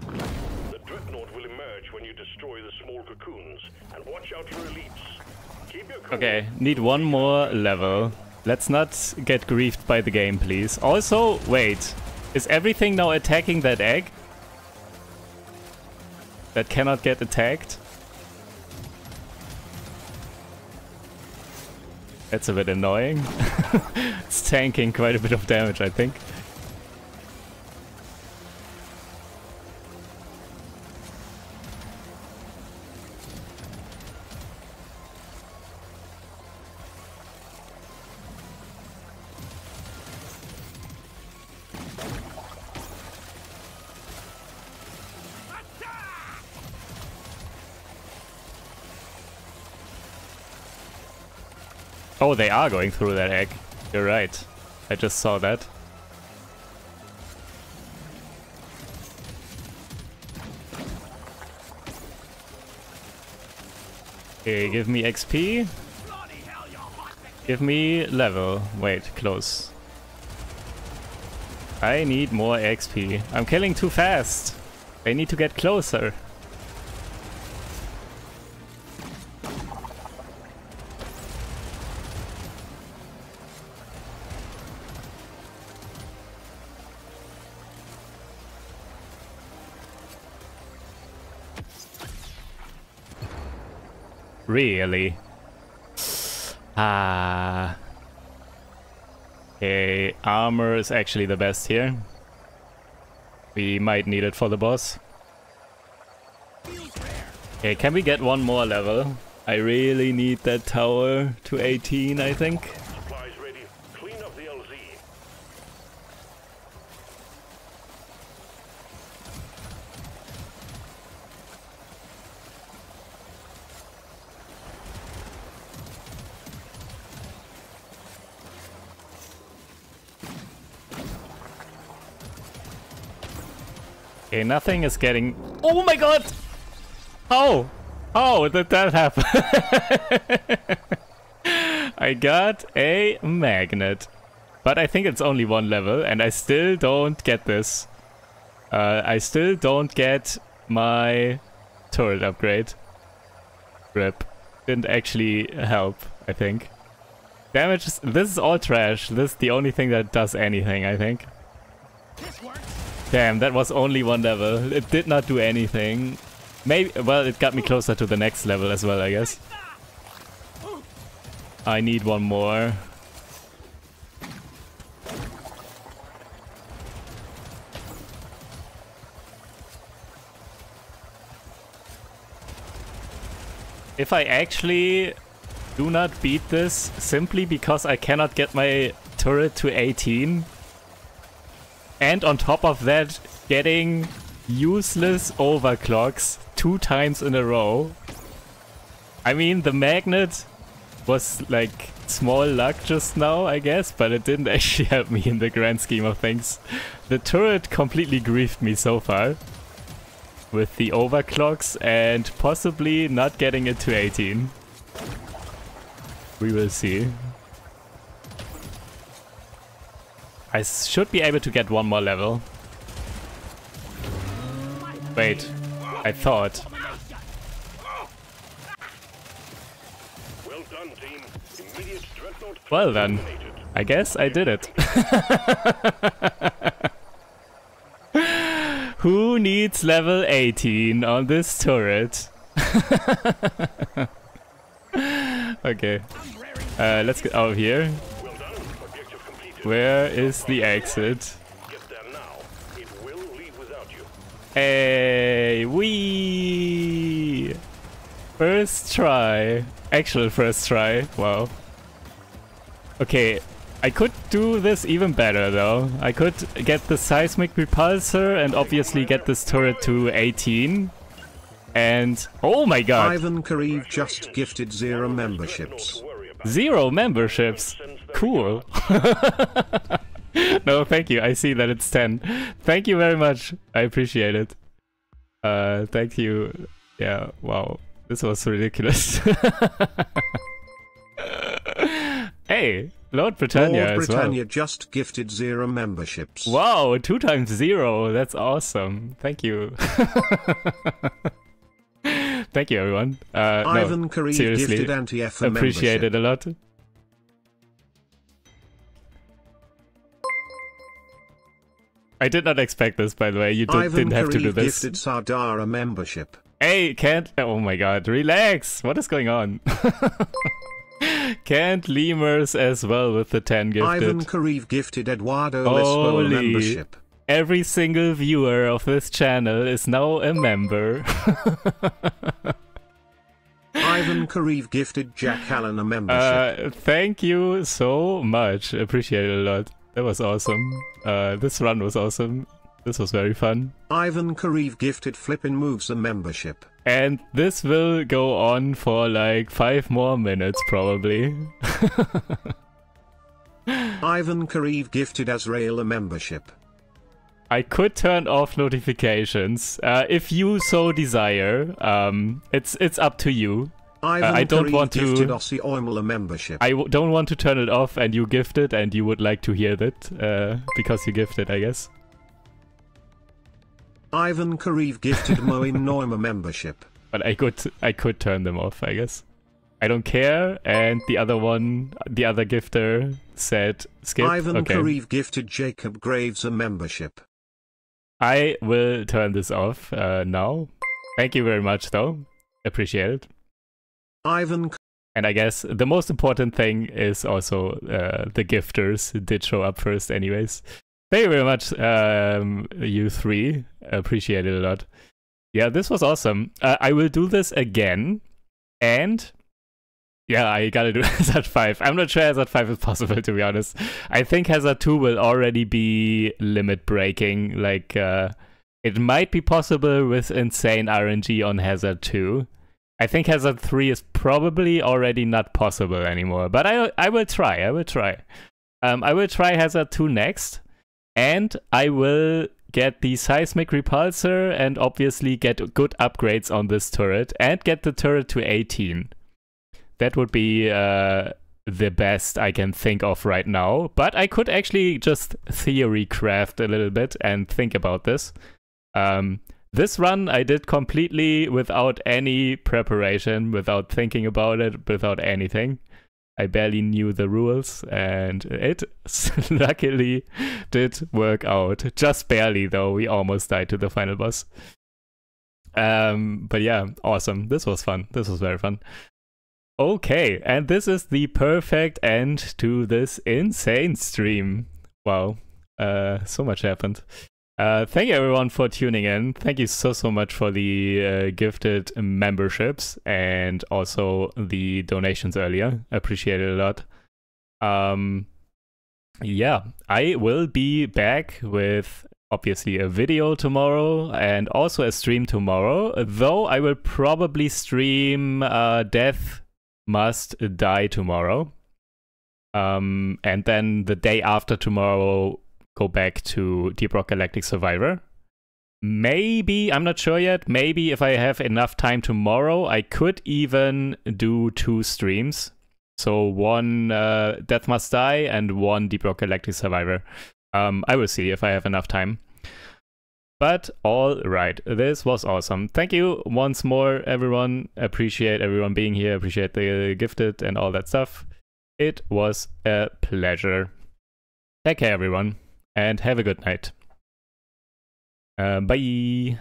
The Dreadnought will emerge when you destroy the small cocoons. And watch out for elites. Keep your cool. Okay, need one more level. Let's not get griefed by the game, please. Also, wait. Is everything now attacking that egg? That cannot get attacked? That's a bit annoying. it's tanking quite a bit of damage, I think. Oh, they are going through that egg. You're right. I just saw that. Okay, give me XP. Give me level. Wait, close. I need more XP. I'm killing too fast. I need to get closer. Really? Ah. Okay, armor is actually the best here. We might need it for the boss. Okay, can we get one more level? I really need that tower to 18, I think. Supplies ready. Clean up the LZ. Okay, nothing is getting... Oh my god! How? How did that happen? I got a magnet. But I think it's only one level, and I still don't get this. Uh, I still don't get my turret upgrade. Rip. Didn't actually help, I think. Damage is... This is all trash. This is the only thing that does anything, I think. This works. Damn, that was only one level. It did not do anything. Maybe, well, it got me closer to the next level as well, I guess. I need one more. If I actually do not beat this simply because I cannot get my turret to 18, and on top of that, getting useless overclocks two times in a row. I mean, the magnet was like small luck just now, I guess, but it didn't actually help me in the grand scheme of things. The turret completely griefed me so far with the overclocks and possibly not getting it to 18. We will see. I should be able to get one more level. Wait, I thought. Well done, team. Immediate dreadnought Well then. I guess I did it. Who needs level 18 on this turret? okay. Uh, let's get out of here. Well done. Objective completed. Where is the exit? Get there now. It will leave without you. Hey, we First try. Actual first try. Wow. Okay, I could do this even better though. I could get the seismic repulsor and obviously get this turret to 18. And oh my god, Ivan Kareev just gifted zero memberships. To worry about. zero memberships. Cool. no, thank you. I see that it's 10. Thank you very much. I appreciate it. Uh, thank you. Yeah, wow. This was ridiculous. hey, Lord Britannia Lord Britannia just gifted zero memberships. Wow, two times zero. That's awesome. Thank you. Thank you, everyone. Uh, no, Ivan Kareev seriously, gifted anti-F a appreciate membership. it a lot. I did not expect this, by the way. You did, didn't have to do this. gifted Sardar a membership. Hey, can't. Oh my god, relax. What is going on? can't lemurs as well with the 10 gifted. Ivan Kareev gifted Eduardo Holy. membership. Every single viewer of this channel is now a member. Ivan Kareev gifted Jack Allen a membership. Uh, thank you so much. Appreciate it a lot. That was awesome. Uh, this run was awesome. This was very fun. Ivan Kareev gifted Flippin' Moves a membership. And this will go on for like five more minutes, probably. Ivan Kareev gifted Azrael a membership. I could turn off notifications uh, if you so desire. Um, it's it's up to you. Ivan I don't want to- gifted Ossie Oimel membership. I w- don't want to turn it off, and you gifted, and you would like to hear that uh, because you gifted, I guess. Ivan Kareev gifted Moin Noim membership. But I could I could turn them off, I guess. I don't care. And the other one, the other gifter said skip. Ivan okay. Kareev gifted Jacob Graves a membership. I will turn this off uh, now. Thank you very much, though. Appreciate it. Ivan And I guess the most important thing is also uh, the gifters did show up first, anyways. Thank you very much, um, you three. Appreciate it a lot. Yeah, this was awesome. Uh, I will do this again. And yeah, I gotta do Hazard 5. I'm not sure Hazard 5 is possible, to be honest. I think Hazard 2 will already be limit breaking. Like, uh, it might be possible with insane RNG on Hazard 2. I think Hazard 3 is probably already not possible anymore, but I I will try. I will try. Um, I will try Hazard 2 next, and I will get the seismic repulsor and obviously get good upgrades on this turret and get the turret to 18. That would be uh, the best I can think of right now, but I could actually just theory craft a little bit and think about this. Um, this run I did completely without any preparation, without thinking about it, without anything. I barely knew the rules, and it luckily did work out. Just barely, though. We almost died to the final boss. Um, but yeah, awesome. This was fun. This was very fun. Okay, and this is the perfect end to this insane stream. Wow, uh, so much happened. Uh, thank you everyone for tuning in. Thank you so so much for the uh, gifted memberships and also the donations earlier. Appreciate it a lot. Um, yeah, I will be back with obviously a video tomorrow and also a stream tomorrow. Though I will probably stream uh, Death Must Die tomorrow. Um, and then the day after tomorrow, go back to Deep Rock Galactic Survivor. Maybe, I'm not sure yet, maybe if I have enough time tomorrow, I could even do two streams. So one uh, Death Must Die and one Deep Rock Galactic Survivor. Um, I will see if I have enough time. But all right, this was awesome. Thank you once more, everyone. Appreciate everyone being here. Appreciate the gifted and all that stuff. It was a pleasure. Take care, everyone, and have a good night. Uh, bye.